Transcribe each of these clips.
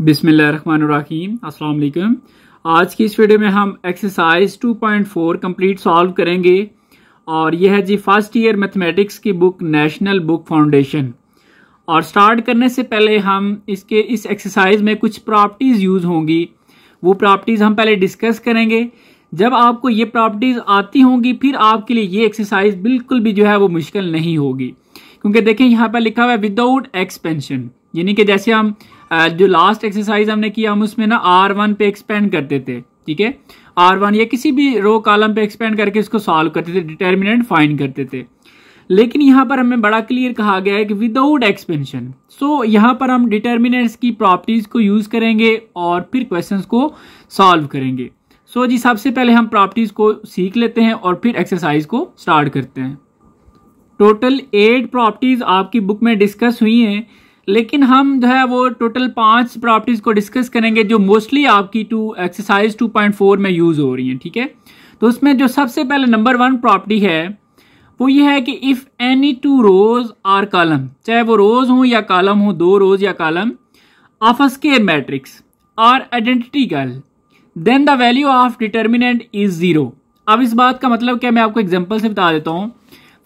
बिसमीम अस्सलाम आज की इस वीडियो में हम एक्सरसाइज 2.4 कंप्लीट सॉल्व करेंगे और यह है जी फ़र्स्ट ईयर मैथमेटिक्स की बुक, नेशनल बुक फाउंडेशन। और स्टार्ट करने से पहले हम इसके, इस एक्सरसाइज में कुछ प्रॉपर्टीज़ यूज़ होंगी। वो प्रॉपर्टीज़ हम पहले डिस्कस करेंगे। जब आपको ये प्रॉपर्टीज़ आती होंगी, फिर आपके लिए ये एक्सरसाइज बिल्कुल भी जो है वो मुश्किल नहीं होगी। क्योंकि देखें, यहाँ पर लिखा हुआ है विदाउट एक्सपेंशन यानी कि जैसे हम जो लास्ट एक्सरसाइज हमने किया, हम उसमें ना आर वन पे एक्सपेंड करते थे, ठीक है? आर वन या किसी भी रो कॉलम पे एक्सपेंड करके इसको सॉल्व करते थे डिटर्मिनेंट फाइंड करते थे। लेकिन यहाँ पर हमें बड़ा क्लियर कहा गया है कि विदाउट एक्सपेंशन सो यहाँ पर हम डिटर्मिनेंट्स की प्रॉपर्टीज़ को यूज़ करेंगे और फिर क्वेश्चन को सॉल्व करेंगे। सो so जी, सबसे पहले हम प्रॉपर्टीज़ को सीख लेते हैं और फिर एक्सरसाइज को स्टार्ट करते हैं। टोटल एट प्रॉपर्टीज़ आपकी बुक में डिस्कस हुई हैं। लेकिन हम जो है वो टोटल पाँच प्रॉपर्टीज़ को डिस्कस करेंगे जो मोस्टली आपकी टू एक्सरसाइज 2.4 में यूज़ हो रही हैं, ठीक है? तो उसमें जो सबसे पहले नंबर वन प्रॉपर्टी है, वो ये है कि if any two rows or column चाहे वो रोज हो या कॉलम हो, दो रोज या column of a square matrix are identical then the value of determinant is zero अब इस बात का मतलब क्या, मैं आपको एग्ज़ाम्पल से बता देता हूँ।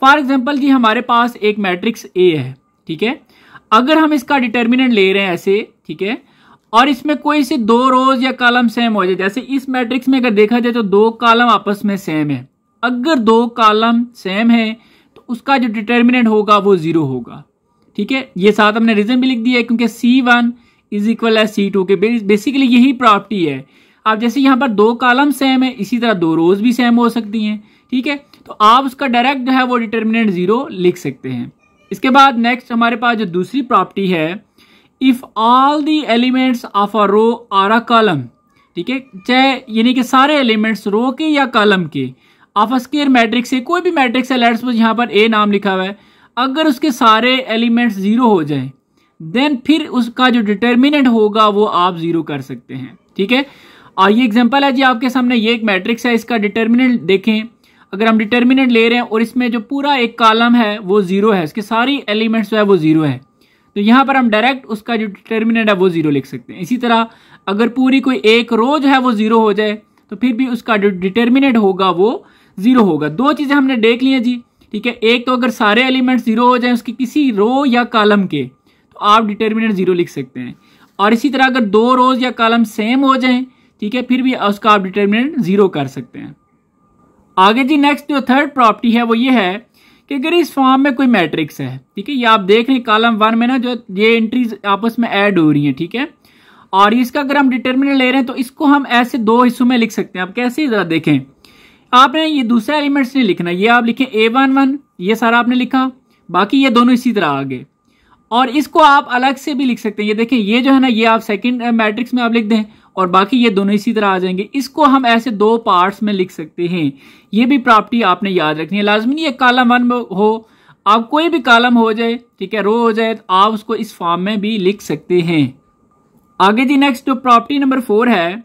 फॉर एग्ज़ाम्पल जी, हमारे पास एक मैट्रिक्स ए है, ठीक है? अगर हम इसका डिटर्मिनेंट ले रहे हैं ऐसे, ठीक है, और इसमें कोई से दो रोज या कॉलम सेम हो जाए, जैसे इस मैट्रिक्स में अगर देखा जाए तो दो कॉलम आपस में सेम है। अगर दो कॉलम सेम है तो उसका जो डिटर्मिनेंट होगा वो ज़ीरो होगा। ठीक है, ये साथ हमने रीजन भी लिख दिया है, क्योंकि सी वन इज़ इक्वल है सी टू के बेसिकली यही प्रॉपर्टी है। आप जैसे यहाँ पर दो कॉलम सेम है, इसी तरह दो रोज भी सेम हो सकती हैं। ठीक है तो आप उसका डायरेक्ट जो है वो डिटर्मिनेंट ज़ीरो लिख सकते हैं। इसके बाद नेक्स्ट हमारे पास जो दूसरी प्रॉपर्टी है if all the elements of a row or a column ठीक है? चाहे यानी कि सारे एलिमेंट्स रो के या कॉलम के ऑफ़ अ मैट्रिक्स से कोई भी मैट्रिक्स है लेट्स यहाँ पर ए नाम लिखा हुआ है, अगर उसके सारे एलिमेंट्स ज़ीरो हो जाए देन फिर उसका जो डिटर्मिनेंट होगा वो आप ज़ीरो कर सकते हैं, ठीक है? और ये एग्जांपल है जी, आपके सामने ये एक मैट्रिक्स है, इसका डिटर्मिनेंट देखें। अगर हम डिटर्मिनेंट ले रहे हैं और इसमें जो पूरा एक कॉलम है, वो ज़ीरो है, इसके सारी एलिमेंट्स जो है वो ज़ीरो है। तो यहाँ पर हम डायरेक्ट उसका जो डिटर्मिनेंट है, वो ज़ीरो लिख सकते हैं। इसी तरह अगर पूरी कोई एक रो जो है वो ज़ीरो हो जाए तो फिर भी उसका जो डिटर्मिनेंट होगा, वो ज़ीरो होगा। दो चीज़ें हमने देख ली हैं जी, ठीक है? एक तो अगर सारे एलिमेंट ज़ीरो हो जाए उसकी किसी रो या कॉलम के तो आप डिटर्मिनेंट ज़ीरो लिख सकते हैं। और इसी तरह अगर दो रोज या कॉलम सेम हो जाए, ठीक है? फिर भी उसका आप डिटर्मिनेंट ज़ीरो कर सकते हैं। आगे जी नेक्स्ट जो थर्ड प्रॉपर्टी है वो ये है कि अगर इस फॉर्म में कोई मैट्रिक्स है, ठीक है, ये आप देख रहे हैं कॉलम वन में ना जो ये एंट्रीज आपस में ऐड हो रही हैं, ठीक है? और इसका अगर हम डिटर्मिनेंट ले रहे हैं तो इसको हम ऐसे दो हिस्सों में लिख सकते हैं। आप कैसे जरा देखें? आपने ये दूसरा एलिमेंट्स नहीं लिखना, ये आप लिखें ए वन वन ये सारा आपने लिखा, बाकी ये दोनों इसी तरह आगे। और इसको आप अलग से भी लिख सकते हैं। ये देखें, ये जो है ना, ये आप सेकंड मैट्रिक्स में आप लिख दें। और बाकी ये दोनों इसी तरह आ जाएँगे। इसको हम ऐसे दो पार्ट्स में लिख सकते हैं। ये भी प्रॉपर्टी आपने याद रखनी है। लाजमी है कालम वन हो। आप कोई भी कालम हो जाए, ठीक है रो हो जाए तो आप उसको इस फॉर्म में भी लिख सकते हैं। आगे जी नेक्स्ट जो प्रॉपर्टी नंबर फोर है,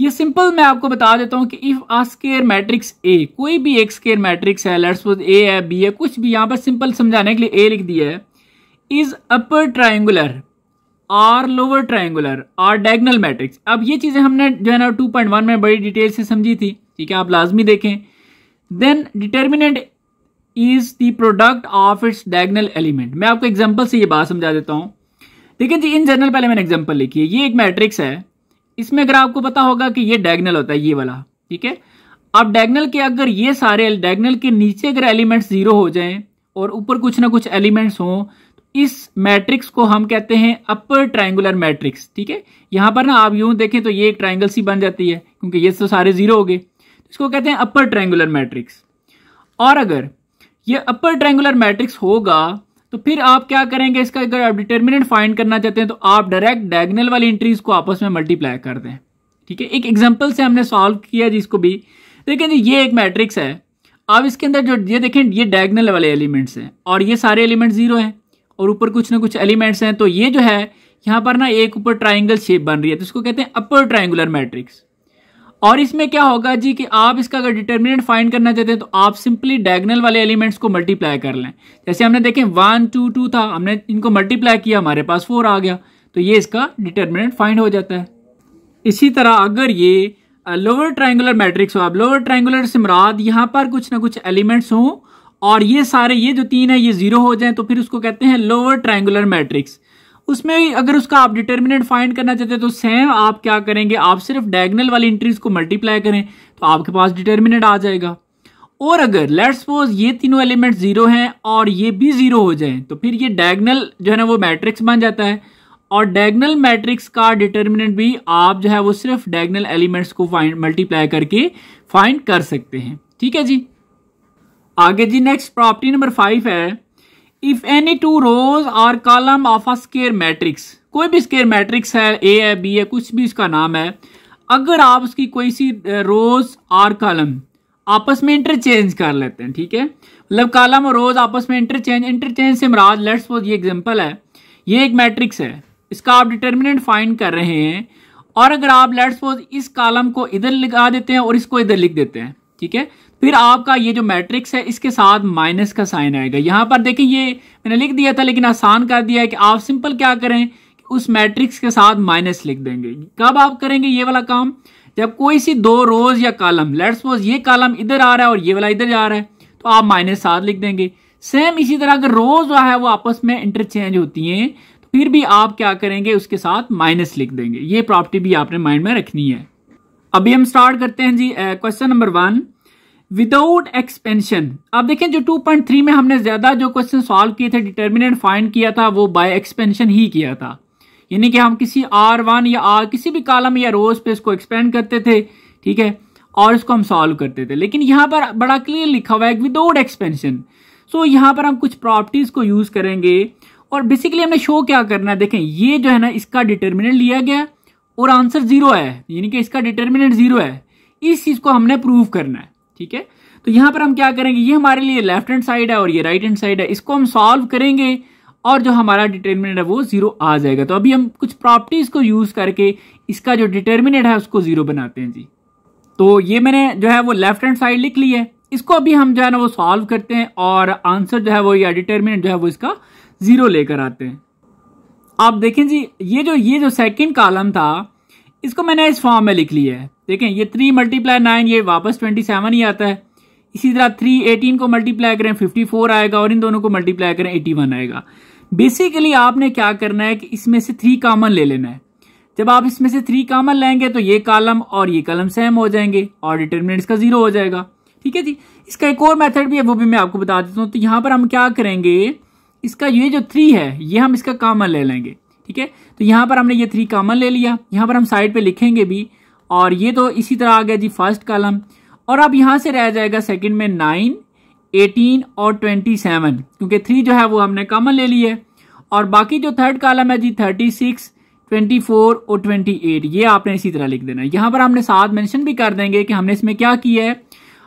ये सिंपल मैं आपको बता देता हूँ कि if a square matrix A कोई भी एक स्केयर मैट्रिक्स है लेट्स सपोज़ ए है बी है, कुछ भी, यहाँ पर सिंपल समझाने के लिए ए लिख दिया है is upper triangular or lower triangular or diagonal matrix. अब ये चीज़ें हमने जो है ना 2.1 में बड़ी डिटेल से समझी थी, ठीक है, आप लाजमी देखें। Then determinant is the product of its diagonal element मैं आपको एग्ज़ाम्पल से ये बात समझा देता हूँ। देखिए जी, इन जनरल पहले मैंने एग्ज़ाम्पल लिखी है। ये एक मैट्रिक्स है। इसमें अगर आपको पता होगा कि ये डायगनल होता है, ये वाला, ठीक है? अब डायगनल के अगर ये सारे डायगनल के नीचे अगर एलिमेंट्स ज़ीरो हो जाएँ और ऊपर कुछ ना कुछ एलिमेंट्स हों इस मैट्रिक्स को हम कहते हैं अपर ट्राइंगुलर मैट्रिक्स, ठीक है? यहाँ पर ना आप यूँ देखें तो ये एक ट्राइंगल सी बन जाती है, क्योंकि ये तो सारे ज़ीरो हो गए। इसको कहते हैं अपर ट्राइंगुलर मैट्रिक्स। और अगर ये अपर ट्राइंगुलर मैट्रिक्स होगा तो फिर आप क्या करेंगे इसका? अगर आप डिटर्मिनेंट फाइंड करना चाहते हैं तो आप डायरेक्ट डायगनल वाली एंट्रीज को आपस में मल्टीप्लाई कर दें, ठीक है? एक एग्ज़ाम्पल से हमने सॉल्व किया जिसको भी। जी, ये एक मैट्रिक्स है। आप इसके अंदर जो, ये देखें, ये डायगनल वाले एलिमेंट्स हैं, और ये सारे एलिमेंट ज़ीरो हैं। और ऊपर कुछ ना कुछ एलिमेंट्स हैं तो ये जो है, यहाँ पर ना एक ऊपर ट्राइंगल शेप बन रही है तो इसको कहते हैं अपर ट्राइंगुलर मैट्रिक्स और इसमें क्या होगा जी कि आप इसका अगर डिटर्मिनेंट फाइंड करना चाहते हैं तो आप सिंपली डायगनल वाले एलिमेंट्स को मल्टीप्लाई कर लें. जैसे हमने देखें वन टू टू था, हमने इनको मल्टीप्लाई किया, हमारे पास फोर आ गया तो ये इसका डिटर्मिनेंट फाइंड हो जाता है. इसी तरह अगर ये लोअर ट्रायंगुलर मैट्रिक्स हो, आप लोअर ट्राइंगुलर से मुराद यहाँ पर कुछ ना कुछ एलिमेंट्स हों और ये सारे, ये जो तीन है, ये ज़ीरो हो जाए तो फिर उसको कहते हैं लोअर ट्रायंगुलर मैट्रिक्स उसमें अगर उसका आप डिटर्मिनेंट फाइंड करना चाहते हैं तो सेम आप क्या करेंगे? आप सिर्फ़ डायगनल वाली इंट्रीज को मल्टीप्लाई करें तो आपके पास डिटर्मिनेंट आ जाएगा. और अगर लेट सपोज़ ये तीनों एलिमेंट ज़ीरो हैं और ये भी ज़ीरो हो जाए तो फिर ये डायगनल जो है ना, वो मैट्रिक्स बन जाता है. और डायगनल मैट्रिक्स का डिटर्मिनेंट भी आप जो है, वो सिर्फ़ डायगनल एलिमेंट्स को फाइंड मल्टीप्लाई करके फाइंड कर सकते हैं. ठीक है जी? आगे जी नेक्स्ट प्रॉपर्टी नंबर फाइव है। If any two rows or column of a square matrix कोई भी स्केयर मैट्रिक्स है ए है बी है, कुछ भी उसका नाम है, अगर आप उसकी कोई सी रोज आर कॉलम आपस में इंटरचेंज कर लेते हैं, ठीक है? मतलब कॉलम और रोज आपस में इंटरचेंज इंटरचेंज से मराज लेट्स सपोज़ ये एग्जांपल है, ये एक मैट्रिक्स है, इसका आप डिटर्मिनेंट फाइंड कर रहे हैं, और अगर आप लेट्स सपोज़ इस कॉलम को इधर लगा देते हैं और इसको इधर लिख देते हैं, ठीक है? फिर आपका ये जो मैट्रिक्स है, इसके साथ माइनस का साइन आएगा। यहाँ पर देखिए, ये मैंने लिख दिया था, लेकिन आसान कर दिया है कि आप सिंपल क्या करें उस मैट्रिक्स के साथ माइनस लिख देंगे। कब आप करेंगे ये वाला काम? जब कोई सी दो रोज या कॉलम लेट्स सपोज़ ये कॉलम इधर आ रहा है और ये वाला इधर जा रहा है तो आप माइनस सात लिख देंगे। सेम इसी तरह अगर रोज जो है, वो आपस में इंटरचेंज होती हैं तो फिर भी आप क्या करेंगे, उसके साथ माइनस लिख देंगे। ये प्रॉपर्टी भी आपने माइंड में रखनी है। अभी हम स्टार्ट करते हैं जी question number one without expansion अब देखें जो 2.3 में हमने ज़्यादा जो क्वेश्चन सॉल्व किए थे डिटर्मिनेंट फाइंड किया था, वो बाय एक्सपेंशन ही किया था। यानी कि हम किसी आर वन या आर किसी भी कॉलम या रोज पे इसको एक्सपेंड करते थे, ठीक है? और इसको हम सॉल्व करते थे। लेकिन यहाँ पर बड़ा क्लियर लिखा हुआ है विदाउट एक्सपेंशन सो यहाँ पर हम कुछ प्रॉपर्टीज़ को यूज़ करेंगे। और बेसिकली हमने शो क्या करना है? देखें, ये जो है ना, इसका डिटर्मिनेंट लिया गया और आंसर ज़ीरो है। यानी कि इसका डिटर्मिनेंट ज़ीरो है। इस चीज़ को हमने प्रूव करना है। ठीक है? तो यहाँ पर हम क्या करेंगे? ये हमारे लिए लेफ़्ट हैंड साइड है और ये राइट हैंड साइड है। इसको हम सॉल्व करेंगे और जो हमारा डिटर्मिनेट है वो ज़ीरो आ जाएगा। तो अभी हम कुछ प्रॉपर्टीज़ को यूज़ करके इसका जो डिटर्मिनेट है उसको ज़ीरो बनाते हैं जी। तो ये मैंने जो है वो लेफ़्ट हैंड साइड लिख ली है। इसको अभी हम जो है ना वो सॉल्व करते हैं और आंसर जो है वो या डिटर्मिनेट जो है वो इसका ज़ीरो लेकर आते हैं। आप देखें जी, ये जो ये जो सेकंड कॉलम था इसको मैंने इस फॉर्म में लिख लिया है। देखें, ये थ्री मल्टीप्लाई नाइन ये वापस ट्वेंटी सेवन ही आता है। इसी तरह थ्री एटीन को मल्टीप्लाई करें फिफ्टी फोर आएगा और इन दोनों को मल्टीप्लाई करें एटी वन आएगा। बेसिकली आपने क्या करना है कि इसमें से थ्री कॉमन ले लेना है। जब आप इसमें से थ्री कॉमन लेंगे तो ये कॉलम और ये कॉलम सेम हो जाएँगे और डिटर्मिनेंट इसका ज़ीरो हो जाएगा। ठीक है जी? इसका एक और मेथड भी है, वो भी मैं आपको बता देता हूँ। तो यहाँ पर हम क्या करेंगे? इसका ये जो थ्री है, ये हम इसका कॉमन ले लेंगे। ठीक है? तो यहाँ पर हमने ये थ्री कॉमन ले लिया। यहाँ पर हम साइड पे लिखेंगे भी। और ये तो इसी तरह आ गया जी फ़र्स्ट कॉलम और अब यहाँ से रह जाएगा सेकंड में नाइन एटीन और ट्वेंटी सेवन क्योंकि थ्री जो है वो हमने कॉमन ले ली है। और बाकी जो थर्ड कॉलम है जी थर्टी सिक्स ट्वेंटी फोर और ट्वेंटी एट ये आपने इसी तरह लिख देना है। यहाँ पर हमने साथ मेंशन भी कर देंगे कि हमने इसमें क्या किया है।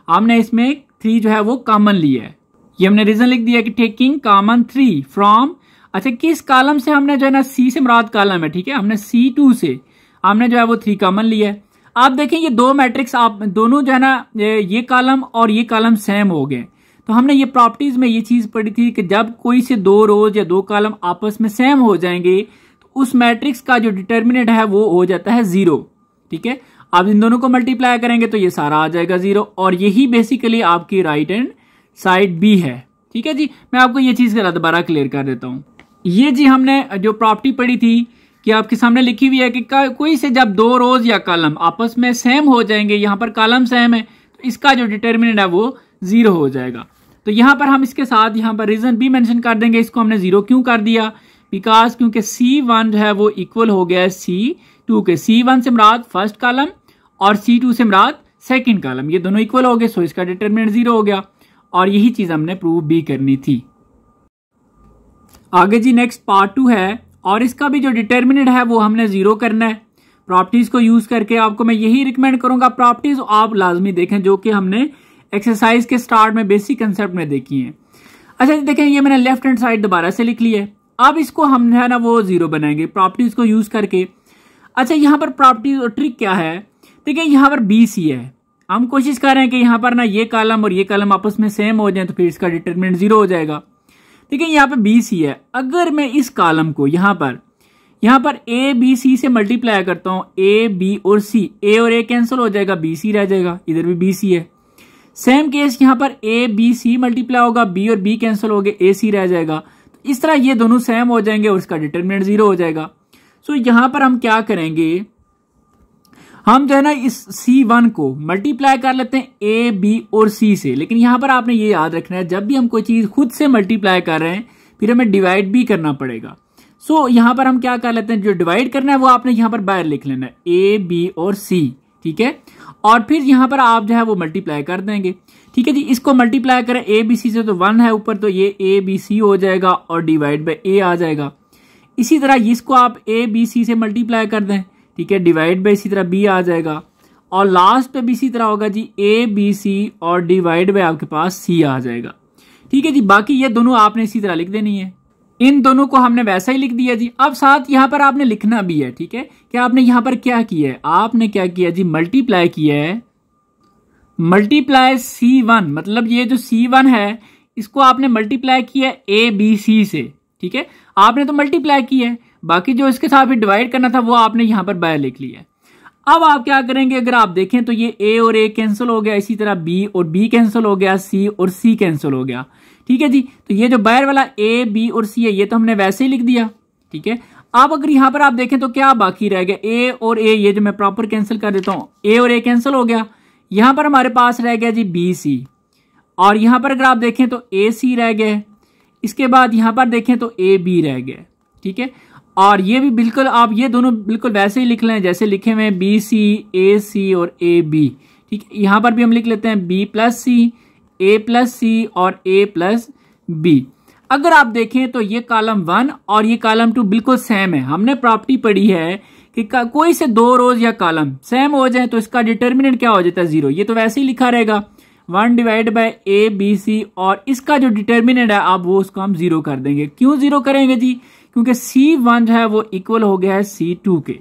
हमने इसमें थ्री जो है वो कॉमन लिया है। ये हमने रीजन लिख दिया कि टेकिंग कॉमन थ्री फ्रॉम अच्छा किस कॉलम से हमने जो है ना सी से मुराद कॉलम है, ठीक है? हमने सी टू से हमने जो है वो थ्री कॉमन लिया है। आप देखें, ये दो मैट्रिक्स आप दोनों जो है ना, ये कॉलम और ये कॉलम सेम हो गए। तो हमने ये प्रॉपर्टीज़ में ये चीज़ पढ़ी थी कि जब कोई से दो रोज या दो कॉलम आपस में सेम हो जाएँगे तो उस मैट्रिक्स का जो डिटर्मिनेट है वो हो जाता है ज़ीरो ठीक है? आप इन दोनों को मल्टीप्लाई करेंगे तो ये सारा आ जाएगा ज़ीरो और यही बेसिकली आपकी राइट एंड साइड बी है। ठीक है जी? मैं आपको ये चीज़ दोबारा क्लियर कर देता हूँ। ये जी हमने, जो प्रॉपर्टी पढ़ी थी, कि आपके सामने लिखी हुई है कि कोई से जब दो रोज या कॉलम आपस में सेम हो जाएँगे, यहाँ पर कॉलम सेम है तो इसका जो डिटर्मिनेंट है वो ज़ीरो हो जाएगा। तो यहाँ पर हम इसके साथ, यहाँ पर रीजन भी मेंशन कर देंगे, इसको हमने ज़ीरो क्यों कर दिया? बिकॉज़ क्योंकि सी वन जो है वो इक्वल हो गया सी टू के। सी वन से मराद फ़र्स्ट कॉलम और सी टू से मराद सेकेंड कॉलम। ये दोनों इक्वल हो गए सो इसका डिटर्मिनेंट ज़ीरो हो गया। और यही चीज़ हमने प्रूव भी करनी थी। आगे जी नेक्स्ट पार्ट टू है, और इसका भी जो डिटर्मिनेट है, वो हमने ज़ीरो करना है। प्रॉपर्टीज़ को यूज़ करके आपको मैं यही रिकमेंड करूँगा प्रॉपर्टीज़ आप लाजमी देखें, जो कि हमने एक्सरसाइज के स्टार्ट में बेसिक कंसेप्ट में देखी है। अच्छा देखें, ये मैंने लेफ़्ट हैंड साइड दोबारा से लिख लिया है। अब इसको हम है ना, वो ज़ीरो बनाएँगे प्रॉपर्टीज़ को यूज़ करके। अच्छा यहाँ पर प्रॉपर्टी और ट्रिक क्या है? देखिए, यहाँ पर बी सी है। हम कोशिश कर रहे हैं कि यहाँ पर ना ये कॉलम और ये कॉलम आपस में सेम हो जाए तो फिर इसका डिटर्मिनेंट ज़ीरो हो जाएगा। देखिए, यहाँ पे बी सी है। अगर मैं इस कॉलम को यहाँ पर, यहाँ पर ए बी सी से मल्टीप्लाई करता हूँ ए बी और सी ए और ए कैंसिल हो जाएगा बी सी रह जाएगा, इधर भी बी सी है। सेम केस यहाँ पर ए बी सी मल्टीप्लाई होगा बी और बी कैंसिल हो गए ए सी रह जाएगा। तो इस तरह ये दोनों सेम हो जाएँगे और इसका डिटर्मिनेंट ज़ीरो हो जाएगा। सो यहाँ पर हम क्या करेंगे? हम जो है ना इस सी वन को मल्टीप्लाई कर लेते हैं ए बी और सी से। लेकिन यहाँ पर आपने ये याद रखना है जब भी हम कोई चीज़ खुद से मल्टीप्लाई कर रहे हैं फिर हमें डिवाइड भी करना पड़ेगा। सो so, यहाँ पर हम क्या कर लेते हैं जो डिवाइड करना है वो आपने यहाँ पर बाहर लिख लेना है ए बी और सी ठीक है? और फिर यहाँ पर आप जो है वो मल्टीप्लाई कर देंगे। ठीक है जी इसको मल्टीप्लाई करें ए बी सी से तो वन है ऊपर तो ये ए बी सी हो जाएगा और डिवाइड बाई ए आ जाएगा। इसी तरह इसको आप ए बी सी से मल्टीप्लाई कर दें। ठीक है डिवाइड बाई इसी तरह बी आ जाएगा। और लास्ट पे भी इसी तरह होगा जी ए बी सी और डिवाइड बाई आपके पास सी आ जाएगा। ठीक है जी, बाकी ये दोनों आपने इसी तरह लिख देनी है। इन दोनों को हमने वैसा ही लिख दिया जी। अब साथ यहाँ पर आपने लिखना भी है, ठीक है? कि आपने यहाँ पर क्या किया है? आपने क्या किया जी? मल्टीप्लाई किया है। मल्टीप्लाई सी वन मतलब ये जो सी वन है, इसको आपने मल्टीप्लाई किया ए बी सी से, ठीक है? आपने तो मल्टीप्लाई किया है। बाकी जो इसके साथ डिवाइड करना था, वो आपने यहाँ पर बाय लिख लिया अब आप क्या करेंगे, अगर आप देखें तो ये ए और ए कैंसिल हो गया, इसी तरह बी और बी कैंसिल हो गया सी और सी कैंसिल हो गया। ठीक है जी? तो ये जो बायर वाला ए बी और सी है, ये तो हमने वैसे ही लिख दिया। ठीक है? अब अगर यहाँ पर आप देखें तो क्या बाकी रह गया? ए और ए ये जो मैं प्रॉपर कैंसिल कर देता हूँ ए और ए कैंसिल हो गया। यहाँ पर हमारे पास रह गया जी बी सी और यहाँ पर अगर आप देखें तो ए सी रह गए इसके बाद यहाँ पर देखें तो ए बी रह गए ठीक है? और ये भी बिल्कुल, आप ये दोनों बिल्कुल वैसे ही लिख लें, जैसे लिखे हुए बी सी ए सी और ए बी ठीक है, यहाँ पर भी हम लिख लेते हैं b plus c a plus c और ए प्लस बी अगर आप देखें तो ये कॉलम वन और ये कॉलम टू बिल्कुल सेम है। हमने प्रॉपर्टी पढ़ी है कि कोई से दो रोज या कॉलम सेम हो जाए तो इसका डिटर्मिनेंट क्या हो जाता है ज़ीरो ये तो वैसे ही लिखा रहेगा। One divide by a b c और इसका जो डिटर्मिनेंट है, आप वो उसको हम ज़ीरो कर देंगे। क्यों ज़ीरो करेंगे जी? क्योंकि सी वन जो है वो इक्वल हो गया है सी टू के।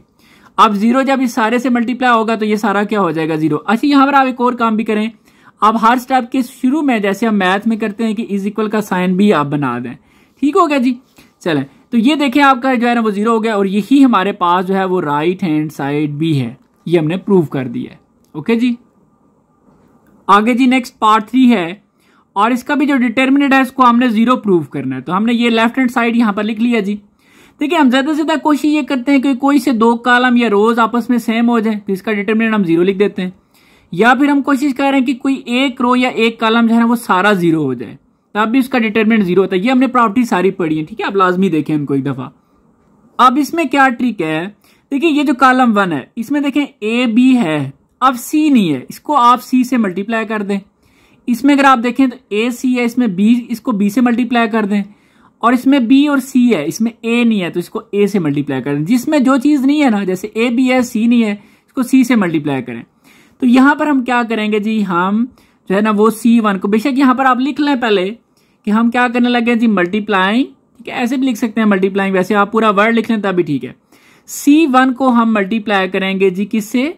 अब ज़ीरो जब इस सारे से मल्टीप्लाई होगा तो ये सारा क्या हो जाएगा ज़ीरो अच्छा यहाँ पर आप एक और काम भी करें। अब हर स्टेप के शुरू में जैसे हम मैथ में करते हैं कि इज़ इक्वल का साइन भी आप बना दें। ठीक हो गया जी? चलें। तो ये देखें आपका जो है ना वो ज़ीरो हो गया और यही हमारे पास जो है वो राइट हैंड साइड भी है। ये हमने प्रूव कर दिया है। ओके जी? आगे जी नेक्स्ट पार्ट थ्री है। और इसका भी जो डिटर्मिनेट है, इसको हमने ज़ीरो प्रूव करना है। तो हमने ये लेफ़्ट हैंड साइड यहाँ पर लिख लिया जी। देखिए, हम ज़्यादा से ज़्यादा कोशिश ये करते हैं कि कोई से दो कालम या रोज आपस में सेम हो जाए तो इसका डिटर्मिनेट हम ज़ीरो लिख देते हैं। या फिर हम कोशिश कर रहे हैं कि कोई एक रो या एक कालम जो है ना, वो सारा ज़ीरो हो जाए। तब भी उसका डिटर्मिनेंट ज़ीरो होता है। ये हमने प्रॉपर्टी सारी पढ़ी है, ठीक है? आप लाजमी देखें उनको एक दफ़ा। अब इसमें क्या ट्रिक है? देखिए, ये जो कॉलम वन है, इसमें देखें ए बी है। अब सी नहीं है। इसको आप सी से मल्टीप्लाई कर दें। इसमें अगर आप देखें तो ए सी है, इसमें बी इसको बी से मल्टीप्लाई कर दें। और इसमें बी और सी है, इसमें ए नहीं है तो इसको ए से मल्टीप्लाई करें। जिसमें जो चीज़ नहीं है ना, जैसे ए बी है सी नहीं है, इसको सी से मल्टीप्लाई करें। तो यहाँ पर हम क्या करेंगे जी, हम जो है ना वो सी वन को, बेशक यहाँ पर आप लिख लें पहले कि हम क्या करने लगे जी मल्टीप्लाइंग ठीक है, ऐसे भी लिख सकते हैं मल्टीप्लाइंग वैसे आप पूरा वर्ड लिख लें, तभी ठीक है। सी वन को हम मल्टीप्लाई करेंगे जी, किससे?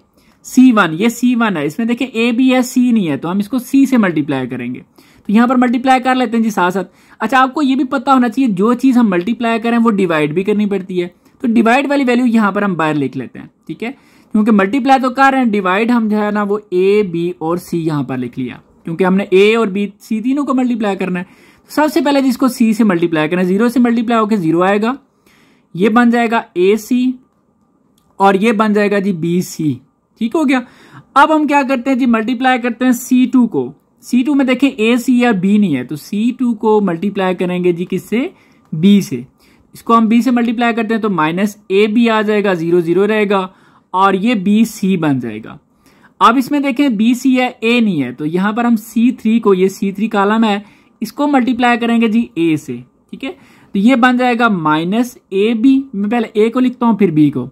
सी वन ये सी वन है। इसमें देखिए ए बी है सी नहीं है तो हम इसको सी से मल्टीप्लाई करेंगे। तो यहाँ पर मल्टीप्लाई कर लेते हैं जी साथ साथ। अच्छा आपको ये भी पता होना चाहिए, जो चीज़ हम मल्टीप्लाई करें, वो डिवाइड भी करनी पड़ती है। तो डिवाइड वाली वैल्यू यहाँ पर हम बाहर लिख लेते हैं, ठीक है? क्योंकि मल्टीप्लाई तो कर रहे हैं डिवाइड हम जो है ना वो ए बी और सी यहाँ पर लिख लिया। क्योंकि हमने ए और बी सी तीनों को मल्टीप्लाई करना है। तो सबसे पहले जिसको सी से मल्टीप्लाई करना है। ज़ीरो से मल्टीप्लाई होकर ज़ीरो आएगा। ये बन जाएगा ए सी और ये बन जाएगा जी बी सी ठीक हो गया। अब हम क्या करते हैं जी? मल्टीप्लाई करते हैं सी टू को। सी टू में देखें ए सी या बी नहीं है। तो सी टू को मल्टीप्लाई करेंगे जी किससे? बी से। इसको हम बी से मल्टीप्लाई करते हैं तो माइनस ए बी आ जाएगा ज़ीरो ज़ीरो रहेगा और ये बी सी बन जाएगा। अब इसमें देखें बी सी है ए नहीं है। तो यहाँ पर हम सी थ्री को, ये सी थ्री कालम है, इसको मल्टीप्लाई करेंगे जी ए से। ठीक है? तो ये बन जाएगा माइनस ए बी मैं पहले ए को लिखता हूँ, फिर बी को।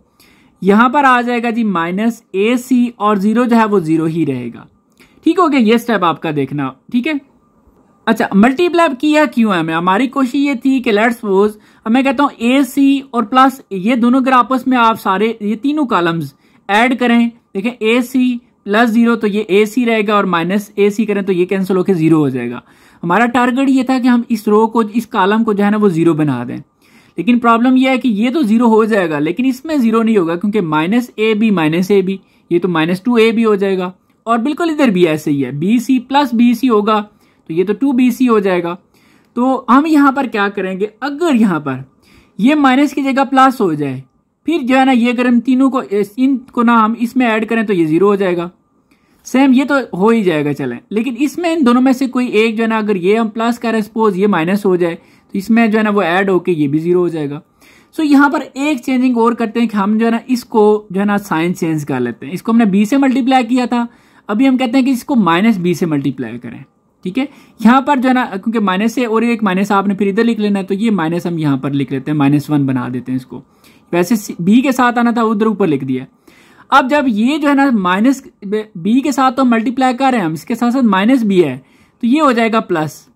यहाँ पर आ जाएगा जी माइनस ए सी और ज़ीरो जो है वो ज़ीरो ही रहेगा। ठीक हो गया, ये स्टेप आपका देखना। ठीक है? अच्छा मल्टीप्लाई किया क्यों है हमारी कोशिश ये थी कि लेट्स सपोज़ मैं कहता हूँ ए सी और प्लस ये दोनों अगर आपस में आप सारे, ये तीनों कॉलम्स ऐड करें, देखें ए सी प्लस ज़ीरो तो ये ए सी रहेगा और माइनस ए सी करें तो ये कैंसिल होकर ज़ीरो हो जाएगा। हमारा टारगेट ये था कि हम इस रो को, इस कॉलम को जो है ना, वो ज़ीरो बना दें। लेकिन प्रॉब्लम यह है कि ये तो ज़ीरो हो जाएगा, लेकिन इसमें ज़ीरो नहीं होगा क्योंकि minus a b minus a b ये तो माइनस टू ए बी हो जाएगा। और बिल्कुल इधर भी ऐसे ही है b c plus b c होगा तो ये तो टू बी सी हो जाएगा। तो हम यहाँ पर क्या करेंगे, अगर यहाँ पर ये माइनस की जगह प्लस हो जाए, फिर जो है ना, ये अगर हम तीनों को इनको ना हम इसमें ऐड करें तो ये ज़ीरो हो जाएगा। सेम ये तो हो ही जाएगा, चलें। लेकिन इसमें इन दोनों में से कोई एक जो है ना, अगर ये हम प्लस करें सपोज़ ये माइनस हो जाए तो इसमें जो है ना वो ऐड होके ये भी ज़ीरो हो जाएगा। सो so, यहाँ पर एक चेंजिंग और करते हैं कि हम जो है ना इसको जो है ना साइन चेंज कर लेते हैं। इसको हमने बी से मल्टीप्लाई किया था। अभी हम कहते हैं कि इसको माइनस बी से मल्टीप्लाई करें। ठीक है? यहाँ पर जो है ना क्योंकि माइनस से और एक माइनस आपने फिर इधर लिख लेना है तो ये माइनस हम यहाँ पर लिख लेते हैं माइनस वन बना देते हैं इसको। वैसे बी के साथ आना था उधर ऊपर लिख दिया। अब जब ये जो है ना माइनस बी के साथ तो मल्टीप्लाई कर रहे हैं हम इसके साथ साथ माइनस बी है तो ये हो जाएगा प्लस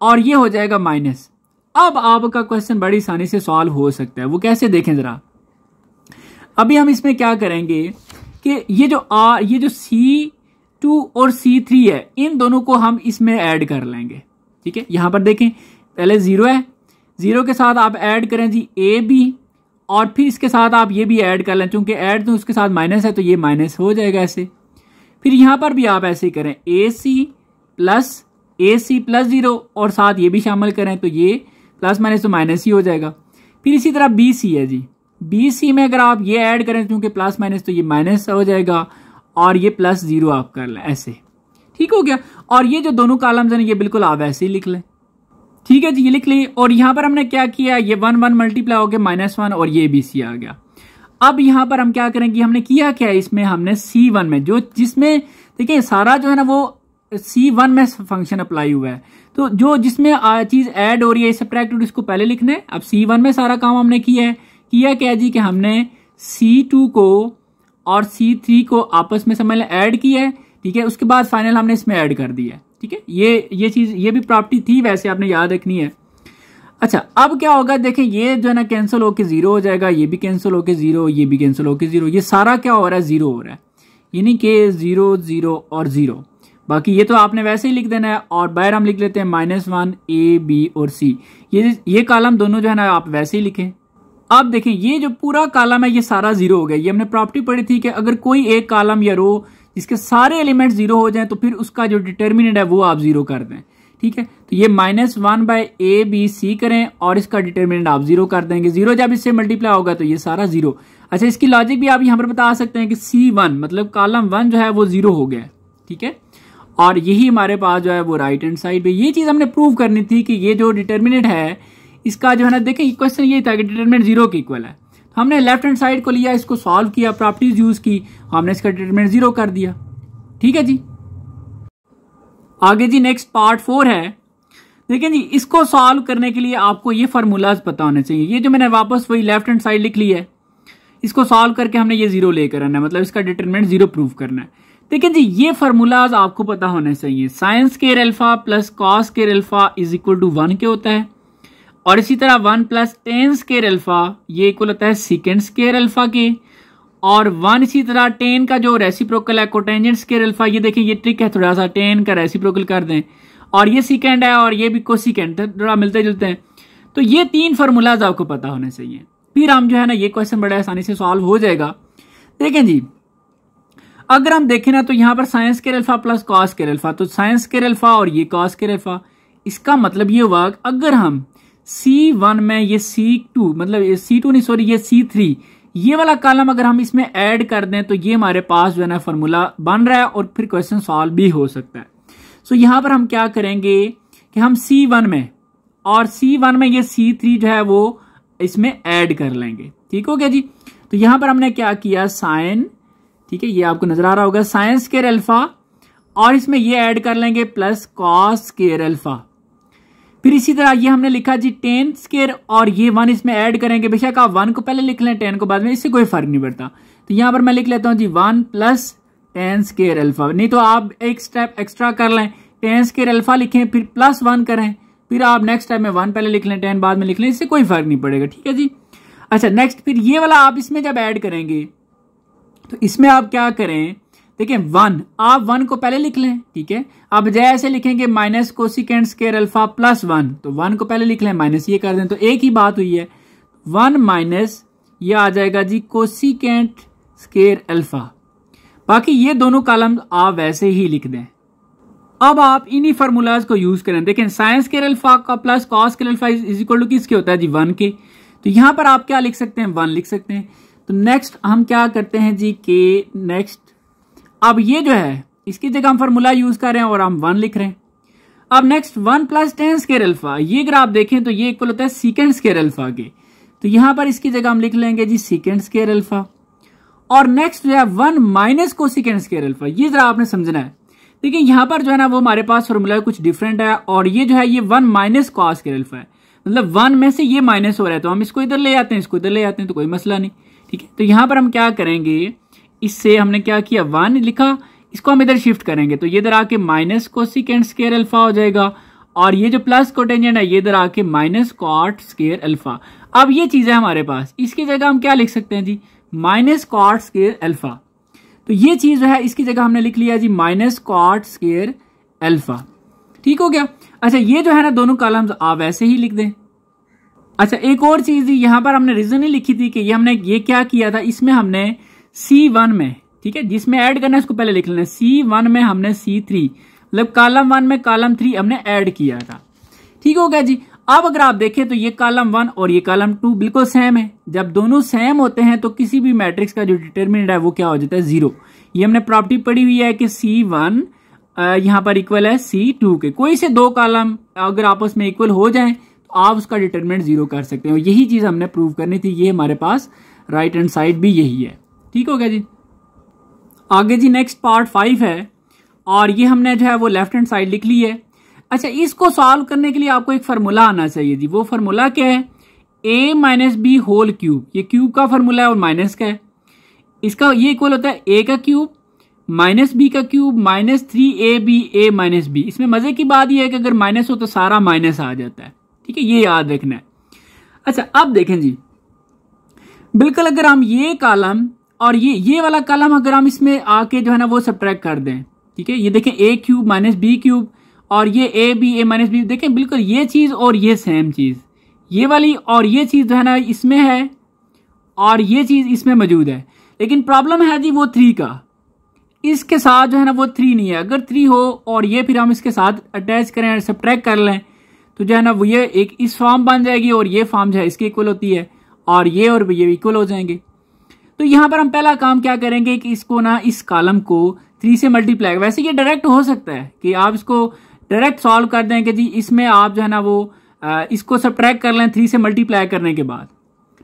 और ये हो जाएगा माइनस अब आपका क्वेश्चन बड़ी आसानी से सॉल्व हो सकता है। वो कैसे देखें जरा? अभी हम इसमें क्या करेंगे कि ये जो आर ये जो सी टू और सी थ्री है, इन दोनों को हम इसमें ऐड कर लेंगे। ठीक है? यहाँ पर देखें, पहले ज़ीरो है। ज़ीरो के साथ आप ऐड करें जी ए बी और फिर इसके साथ आप ये भी ऐड कर लें। चूँकि ऐड तो उसके साथ माइनस है तो ये माइनस हो जाएगा ऐसे। फिर यहाँ पर भी आप ऐसे ही करें। A c plus a c plus zero और साथ ये भी शामिल करें तो ये प्लस माइनस तो माइनस ही हो जाएगा। फिर इसी तरह बी सी है जी। बी सी में अगर आप ये ऐड करें, क्योंकि प्लस माइनस तो ये माइनस हो जाएगा, और ये प्लस ज़ीरो आप कर लें, ऐसे। ठीक हो गया? और ये जो दोनों कॉलम्स हैं, ये बिल्कुल आप ऐसे ही लिख लें। ठीक है जी, ये लिख ली। और यहाँ पर हमने क्या किया? ये वन वन मल्टीप्लाई हो गया माइनस वन और ये बी सी आ गया। अब यहाँ पर हम क्या करेंगे हमने किया क्या? इसमें हमने सी वन में, जो जिसमें, देखिए, सारा जो है ना, वो सी वन में फ़ंक्शन अप्लाई हुआ है। तो जो जिसमें चीज़ ऐड हो रही है सब्ट्रैक्ट इसको पहले लिखना है अब सी वन में सारा काम हमने किया है। किया क्या जी कि हमने सी टू को और सी थ्री को आपस में समझ ऐड किया है। ठीक है, उसके बाद फाइनल हमने इसमें ऐड कर दिया है। ठीक है, ये ये चीज़, ये भी प्रॉपर्टी थी वैसे, आपने याद रखनी है। अच्छा अब क्या होगा, देखें, ये जो है ना कैंसिल होकर ज़ीरो हो जाएगा, ये भी कैंसिल होकर ज़ीरो ये भी कैंसिल होकर ज़ीरो ये सारा क्या हो रहा है ज़ीरो हो रहा है। यानी कि ज़ीरो ज़ीरो और ज़ीरो बाकी ये तो आपने वैसे ही लिख देना है और बाहर हम लिख लेते हैं माइनस वन ए बी और सी ये ये कालम दोनों जो है ना, आप वैसे ही लिखें। अब देखें ये जो पूरा कालम है, ये सारा ज़ीरो हो गया। ये हमने प्रॉपर्टी पढ़ी थी कि अगर कोई एक कालम या रो जिसके सारे एलिमेंट ज़ीरो हो जाए तो फिर उसका जो डिटर्मिनेंट है, वो आप ज़ीरो कर दें। ठीक है? तो ये minus one by a b c करें और इसका डिटर्मिनेंट आप ज़ीरो कर देंगे। ज़ीरो जब इससे मल्टीप्लाई होगा तो ये सारा ज़ीरो अच्छा इसकी लॉजिक भी आप यहाँ पर बता सकते हैं कि सी वन मतलब कालम वन जो है, वो ज़ीरो हो गया। ठीक है? और यही हमारे पास जो है वो राइट हैंड साइड पे ये चीज़ हमने प्रूव करनी थी कि ये जो डिटर्मिनेट है, इसका जो है ना देखें क्वेश्चन ये था कि डिटर्मिनेट ज़ीरो के इक्वल है। हमने लेफ़्ट हैंड साइड को लिया, इसको सॉल्व किया प्रॉपर्टीज़ यूज़ की, हमने इसका डिटरमिनेंट ज़ीरो कर दिया। ठीक है जी? आगे जी नेक्स्ट पार्ट फोर है। देखिए जी, इसको सॉल्व करने के लिए आपको ये फार्मूलाज पता होने चाहिए। ये जो मैंने वापस वही लेफ़्ट हैंड साइड लिख ली है, इसको सॉल्व करके हमने ये ज़ीरो लेकर आना है। मतलब इसका डिटरमिनेंट ज़ीरो प्रूव करना है। देखिए जी, ये फार्मूलाज आपको पता होने चाहिए। साइंस के अल्फ़ा प्लस कॉस के alpha is equal to one के होता है। और इसी तरह one plus tan square alpha ये इक्वल होता है सिकेंड स्केयर अल्फ़ा के। और वन इसी तरह टेन का जो रेसिप्रोकल है कोटेंजेंट स्केयर अल्फ़ा ये देखिए, ये ट्रिक है थोड़ा सा टेन का रेसिप्रोकल कर दें। और ये सिकेंड है, और ये भी को सिकेंड थोड़ा मिलते जुलते हैं। तो ये तीन फार्मूलाज आपको पता होने चाहिए। फिर हम जो है ना, ये क्वेश्चन बड़े आसानी से सॉल्व हो जाएगा। देखें जी अगर हम देखें ना तो यहाँ पर साइंस के अल्फ़ा प्लस कॉस के अल्फ़ा तो साइंस के अल्फ़ा और ये कॉस के अल्फ़ा इसका मतलब ये हुआ अगर हम सी वन में ये सी टू मतलब सी टू नहीं सॉरी ये सी थ्री ये वाला कॉलम अगर हम इसमें ऐड कर दें तो ये हमारे पास जो है ना फॉर्मूला बन रहा है और फिर क्वेश्चन सॉल्व भी हो सकता है। सो so, यहाँ पर हम क्या करेंगे कि हम सी वन में और सी वन में ये सी थ्री जो है वो इसमें ऐड कर लेंगे। ठीक हो गया जी? तो यहाँ पर हमने क्या किया? साइन ठीक है, ये आपको नज़र आ रहा होगा साइंस केयर अल्फ़ा और इसमें ये ऐड कर लेंगे प्लस कॉस केयर अल्फ़ा फिर इसी तरह ये हमने लिखा जी टेन स्केयर और ये वन इसमें ऐड करेंगे। बेशक आप वन को पहले लिख लें टेन को बाद में, इससे कोई फ़र्क नहीं पड़ता। तो यहाँ पर मैं लिख लेता हूँ जी one plus tan square alpha नहीं तो आप एक स्टेप एक्स्ट्रा कर लें टेन स्केयर अल्फ़ा लिखें, फिर प्लस वन करें, फिर आप नेक्स्ट टाइम में वन पहले लिख लें टेन बाद में लिख लें, इससे कोई फ़र्क नहीं पड़ेगा। ठीक है जी? अच्छा नेक्स्ट फिर ये वाला आप इसमें जब ऐड करेंगे तो इसमें आप क्या करें? देखिए वन आप वन को पहले लिख लें, ठीक है? अब जैसे लिखेंगे माइनस को secant square alpha plus one तो वन को पहले लिख लें माइनस ये कर दें तो एक ही बात हुई है। वन माइनस ये आ जाएगा जी कोसिकेंट स्केर अल्फ़ा बाकी ये दोनों कॉलम आप वैसे ही लिख दें। अब आप इन्हीं फार्मूलाज को यूज़ करें। देखें साइंस के अल्फ़ा का प्लस कॉस के अल्फ़ा इज़ इक्वल टू किसके होता है? जी वन के। तो यहाँ पर आप क्या लिख सकते हैं? वन लिख सकते हैं। तो नेक्स्ट हम क्या करते हैं जी? के नेक्स्ट अब ये जो है, इसकी जगह हम फॉर्मूला यूज़ कर रहे हैं और हम वन लिख रहे हैं। अब next one plus tan square alpha ये अगर आप देखें तो ये इक्वल होता है सीकेंड स्केर अल्फ़ा के। तो यहाँ पर इसकी जगह हम लिख लेंगे जी सीकेंड स्केयर अल्फ़ा और नेक्स्ट जो है वन माइनस को सिकेंड स्केयर अल्फ़ा ये जरा आपने समझना है। देखिए, यहाँ पर जो है ना, वो हमारे पास फॉर्मूला कुछ डिफरेंट है और ये जो है, ये one minus cos square alpha है। मतलब वन में से ये माइनस हो रहा है तो हम इसको इधर ले आते हैं, इसको इधर ले आते हैं तो कोई मसला नहीं। ठीक है? तो यहाँ पर हम क्या करेंगे, इससे हमने क्या किया? वन लिखा, इसको हम इधर शिफ्ट करेंगे। तो ये इधर आके माइनस को सिकेंड स्केयर अल्फ़ा हो जाएगा। और ये जो प्लस कोटेंजेंट है, ये इधर आके माइनस कॉट स्केयर अल्फ़ा अब ये चीज़ है हमारे पास। इसकी जगह हम क्या लिख सकते हैं जी? माइनस कॉट स्केयर अल्फ़ा तो ये चीज़ जो है, इसकी जगह हमने लिख लिया जी माइनस कॉट स्केयर अल्फ़ा ठीक हो गया? अच्छा ये जो है ना, दोनों कॉलम्स आप वैसे ही लिख दें। अच्छा एक और चीज़ यहाँ पर हमने रीजन ही लिखी थी कि ये हमने, ये क्या किया था? इसमें हमने सी वन में, ठीक है? जिसमें ऐड करना है, उसको पहले लिख लेना सी वन में हमने सी थ्री मतलब कॉलम वन में कॉलम थ्री हमने ऐड किया था। ठीक हो गया जी? अब अगर आप देखें तो ये कॉलम वन और ये कॉलम टू बिल्कुल सेम है। जब दोनों सेम होते हैं तो किसी भी मैट्रिक्स का जो डिटर्मिनेंट है, वो क्या हो जाता है? ज़ीरो ये हमने प्रॉपर्टी पढ़ी हुई है कि सी वन यहाँ पर इक्वल है सी टू के। कोई से दो कॉलम अगर आपस में इक्वल हो जाए आप उसका डिटर्मिनेंट ज़ीरो कर सकते हैं। यही चीज़ हमने प्रूव करनी थी, ये हमारे पास राइट हैंड साइड भी यही है। ठीक हो गया जी? आगे जी नेक्स्ट पार्ट फाइव है, और ये हमने जो है वो लेफ़्ट हैंड साइड लिख ली है। अच्छा इसको सॉल्व करने के लिए आपको एक फार्मूला आना चाहिए जी। वो फार्मूला क्या है? A minus b whole cube ये क्यूब का फार्मूला है और माइनस का है। इसका ये इक्वल होता है ए का क्यूब माइनस बी का cube minus three a b a minus b इसमें मज़े की बात यह है कि अगर माइनस हो तो सारा माइनस आ जाता है। ठीक है, ये याद रखना है। अच्छा अब देखें जी। बिल्कुल अगर हम ये कॉलम और ये ये वाला कॉलम अगर हम इसमें आके जो है ना वो सब्ट्रैक्ट कर दें, ठीक है, ये देखें a cube minus b cube और ये a b a minus b देखें, बिल्कुल ये चीज़ और ये सेम चीज़। ये वाली और ये चीज़ जो है ना इसमें है और ये चीज़ इसमें मौजूद है। लेकिन प्रॉब्लम है जी वो थ्री का। इसके साथ जो है ना वो थ्री नहीं है। अगर थ्री हो और ये फिर हम इसके साथ अटैच करें सब्ट्रैक्ट कर लें तो जो है ना, वो ये एक इस फॉर्म बन जाएगी और ये फॉर्म जो है इसके इक्वल होती है और ये और ये इक्वल हो जाएँगे। तो यहाँ पर हम पहला काम क्या करेंगे कि इसको ना, इस कॉलम को थ्री से मल्टीप्लाई वैसे ये डायरेक्ट हो सकता है कि आप इसको डायरेक्ट सॉल्व कर दें कि जी इसमें आप जो है ना, वो इसको सब्ट्रैक्ट कर लें थ्री से मल्टीप्लाई करने के बाद।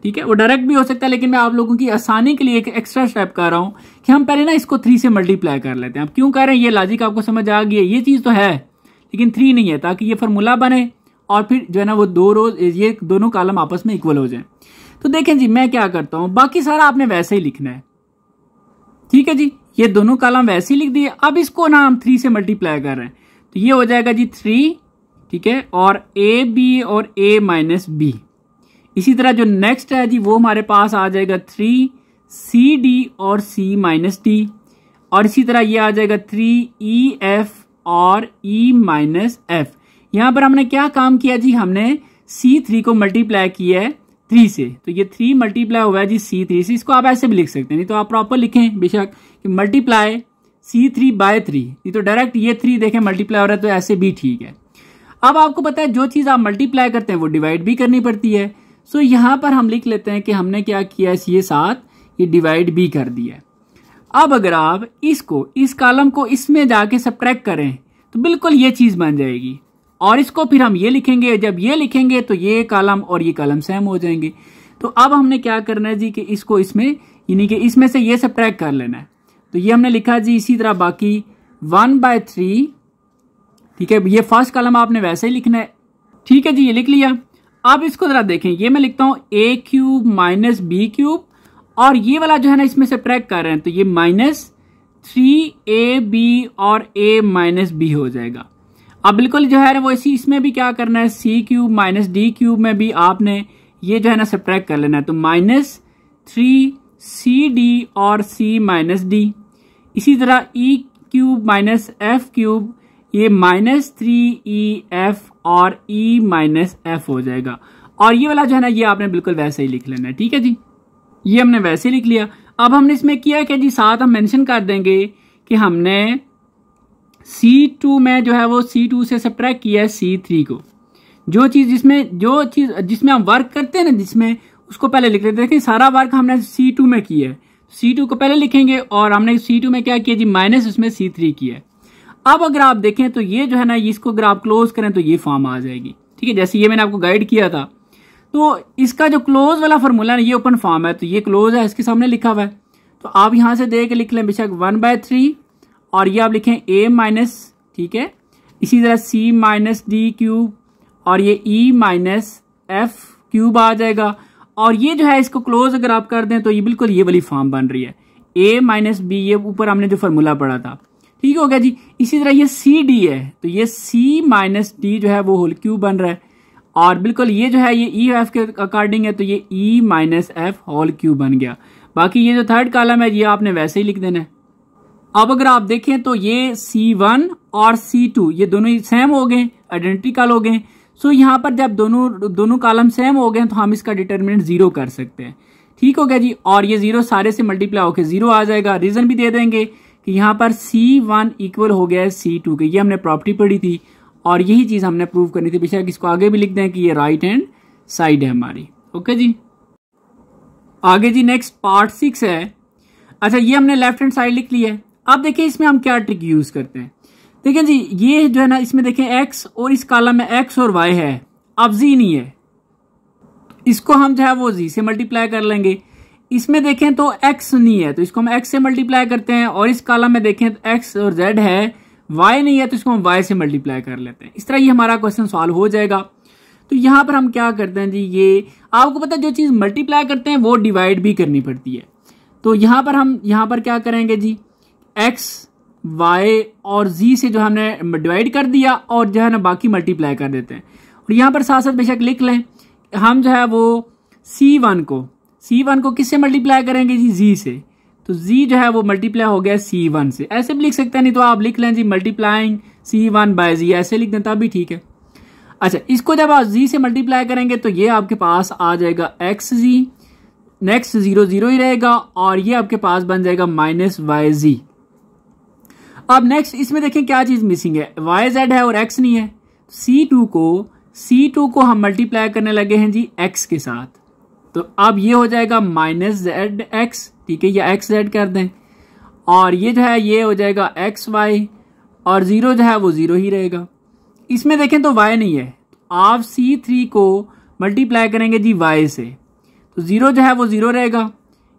ठीक है? वो डायरेक्ट भी हो सकता है, लेकिन मैं आप लोगों की आसानी के लिए एक एक्स्ट्रा स्टेप कर रहा हूँ कि हम पहले ना इसको थ्री से मल्टीप्लाई कर लेते हैं। आप क्यों कर रहे हैं? ये लॉजिक आपको समझ आ गई है। ये चीज़ तो है, लेकिन थ्री नहीं है, ताकि ये फॉर्मूला बने। और फिर जो है ना वो दो रोज, ये दोनों कॉलम आपस में इक्वल हो जाए। तो देखें जी, मैं क्या करता हूँ? बाकी सारा आपने वैसे ही लिखना है। ठीक है जी? ये दोनों कॉलम वैसे ही लिख दिए। अब इसको ना हम थ्री से मल्टीप्लाई कर रहे हैं। तो ये हो जाएगा जी थ्री ठीक है? और ए बी और ए माइनस बी इसी तरह जो नेक्स्ट है जी, वो हमारे पास आ जाएगा थ्री सी डी और सी माइनस डी और इसी तरह ये आ जाएगा थ्री ई एफ़ और ई माइनस एफ़ यहाँ पर हमने क्या काम किया जी? हमने सी थ्री को मल्टीप्लाई किया है थ्री से। तो ये थ्री मल्टीप्लाई हुआ है जी सी थ्री से। इसको आप ऐसे भी लिख सकते हैं। नहीं तो आप प्रॉपर लिखें, बेशक, कि multiply c three by three नहीं तो डायरेक्ट ये थ्री देखें मल्टीप्लाई हो रहा है तो ऐसे भी ठीक है। अब आपको पता है, जो चीज़ आप मल्टीप्लाई करते हैं, वो डिवाइड भी करनी पड़ती है। सो यहाँ पर हम लिख लेते हैं कि हमने क्या किया है, ये साथ ये डिवाइड भी कर दिया अब अगर आप इसको, इस कॉलम को इसमें जाके सब्ट्रैक्ट करें तो बिल्कुल ये चीज़ बन जाएगी। और इसको फिर हम ये लिखेंगे, जब ये लिखेंगे तो ये कॉलम और ये कॉलम सेम हो जाएँगे। तो अब हमने क्या करना है जी कि इसको इसमें, यानी कि इसमें से ये सब्ट्रैक्ट कर लेना है। तो ये हमने लिखा जी इसी तरह बाकी वन बाय थ्री ठीक है, ये फ़र्स्ट कॉलम आपने वैसे ही लिखना है। ठीक है जी, ये लिख लिया। अब इसको जरा देखें, ये मैं लिखता हूँ a cube minus b cube और ये वाला जो है ना, इसमें से ट्रैक कर रहे हैं तो ये माइनस थ्री ए बी और ए माइनस बी हो जाएगा। अब बिल्कुल जो है वो इसी इसमें भी क्या करना है? C cube minus d cube में भी आपने ये जो है ना सब्ट्रैक्ट कर लेना है। तो माइनस थ्री सी डी और सी माइनस डी इसी तरह e cube minus f cube ये माइनस थ्री ई एफ़ और ई माइनस एफ़ हो जाएगा। और ये वाला जो है ना, ये आपने बिल्कुल वैसे ही लिख लेना है। ठीक है जी? ये हमने वैसे ही लिख लिया। अब हमने इसमें किया क्या जी? साथ हम मेंशन कर देंगे कि हमने टू में जो है वो टू से सब्ट्रैक्ट किया है थ्री को। जो चीज़ जिसमें, जो चीज़ जिसमें हम वर्क करते हैं ना, जिसमें उसको पहले लिख लेते हैं सारा वर्क हमने सी टू में किया है। सी टू को पहले लिखेंगे और हमने सी टू में क्या किया जी? माइनस उसमें सी थ्री किया है। अब अगर आप देखें तो ये जो है ना, इसको अगर आप क्लोज करें तो ये फॉर्म आ जाएगी। ठीक है, जैसे ये मैंने आपको गाइड किया था। तो इसका जो क्लोज वाला फॉर्मूला है, ये ओपन फॉर्म है तो ये क्लोज है, इसके सामने लिखा हुआ है। तो आप यहाँ से दे के लिख लें, बेशक वन बाय थ्री और ये आप लिखें ए माइनस ठीक है? इसी तरह सी माइनस डी क्यूब और ये ई माइनस एफ़ क्यूब आ जाएगा। और ये जो है, इसको क्लोज अगर आप कर दें तो ये बिल्कुल ये वाली फॉर्म बन रही है। ए माइनस बी ये ऊपर हमने जो फॉर्मूला पढ़ा था। ठीक हो गया जी? इसी तरह ये सी डी है तो ये सी माइनस डी जो है, वो होल क्यूब बन रहा है। और बिल्कुल ये जो है, ये ई e एफ़ के अकॉर्डिंग है तो ये e minus f whole cube बन गया। बाकी ये जो थर्ड कॉलम है, ये आपने वैसे ही लिख देना है। अब अगर आप देखें तो ये सी वन और सी टू ये दोनों ही सेम हो गए आइडेंटिकल हो गए। सो यहाँ पर जब दोनों दोनों कॉलम सेम हो गए तो हम इसका डिटर्मिनेंट ज़ीरो कर सकते हैं। ठीक हो गया जी? और ये ज़ीरो सारे से मल्टीप्लाई होकर ज़ीरो आ जाएगा। रीजन भी दे देंगे कि यहाँ पर सी वन इक्वल हो गया है सी टू के। ये हमने प्रॉपर्टी पढ़ी थी और यही चीज़ हमने प्रूव करनी थी। बेशक इसको आगे भी लिख दें कि ये राइट हैंड साइड है हमारी। ओके जी? आगे जी नेक्स्ट पार्ट सिक्स है। अच्छा ये हमने लेफ़्ट हैंड साइड लिख लिया है। अब देखिए इसमें हम क्या ट्रिक यूज़ करते हैं? देखिए जी, ये जो है ना, इसमें देखें एक्स और इस कॉलम में एक्स और वाई है। अब जी नहीं है। इसको हम जो है वो जी से मल्टीप्लाई कर लेंगे। इसमें देखें तो एक्स नहीं है तो इसको हम एक्स से मल्टीप्लाई करते हैं और इस कॉलम में देखें तो एक्स और जेड है वाई नहीं है तो इसको हम वाई से मल्टीप्लाई कर लेते हैं। इस तरह ये हमारा क्वेश्चन सॉल्व हो जाएगा। तो यहाँ पर हम क्या करते हैं जी, ये आपको पता है, जो चीज़ मल्टीप्लाई करते हैं, वो डिवाइड भी करनी पड़ती है। तो यहाँ पर हम, यहाँ पर क्या करेंगे जी? एक्स, वाई और जी से जो हमने डिवाइड कर दिया और जो है ना बाकी मल्टीप्लाई कर देते हैं। और यहाँ पर साथ साथ बेशक लिख लें, हम जो है वो सी वन को सी वन को किससे मल्टीप्लाई करेंगे जी? जी से। तो जी जो है वो मल्टीप्लाई हो गया सी वन से। ऐसे भी लिख सकते हैं, नहीं तो आप लिख लें जी मल्टीप्लाइंग सी वन बाय जी ऐसे लिख दें तब भी ठीक है। अच्छा इसको जब आप जी से मल्टीप्लाई करेंगे तो ये आपके पास आ जाएगा एक्स जी नेक्स्ट ज़ीरो ज़ीरो ही रहेगा और ये आपके पास बन जाएगा माइनस वाई जी अब नेक्स्ट इसमें देखें क्या चीज़ मिसिंग है। वाई जेड है और एक्स नहीं है। सी टू को सी टू को हम मल्टीप्लाई करने लगे हैं जी एक्स के साथ। तो अब ये हो जाएगा माइनस जेड एक्स ठीक है, या एक्स जेड कर दें। और ये जो है, ये हो जाएगा एक्स वाई और ज़ीरो जो है, वो ज़ीरो ही रहेगा। इसमें देखें तो वाई नहीं है। आप सी थ्री को मल्टीप्लाई करेंगे जी वाई से। तो ज़ीरो जो है, वो ज़ीरो रहेगा।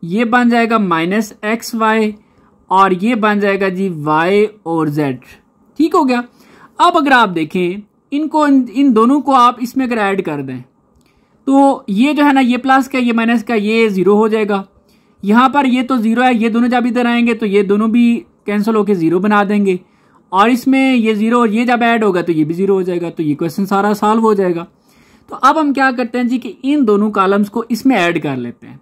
ये बन जाएगा माइनस एक्स वाई और ये बन जाएगा जी वाई और जेड ठीक हो गया? अब अगर आप देखें, इनको, इन दोनों को आप इसमें अगर ऐड कर दें तो ये जो है ना, ये प्लस का, ये माइनस का, ये ज़ीरो हो जाएगा। यहाँ पर ये तो ज़ीरो है, ये दोनों जब इधर आएँगे तो ये दोनों भी कैंसिल होकर ज़ीरो बना देंगे। और इसमें ये ज़ीरो और ये जब ऐड होगा तो ये भी ज़ीरो हो जाएगा। तो ये क्वेश्चन सारा सॉल्व हो जाएगा। तो अब हम क्या करते हैं जी, कि इन दोनों कॉलम्स को इसमें ऐड कर लेते हैं।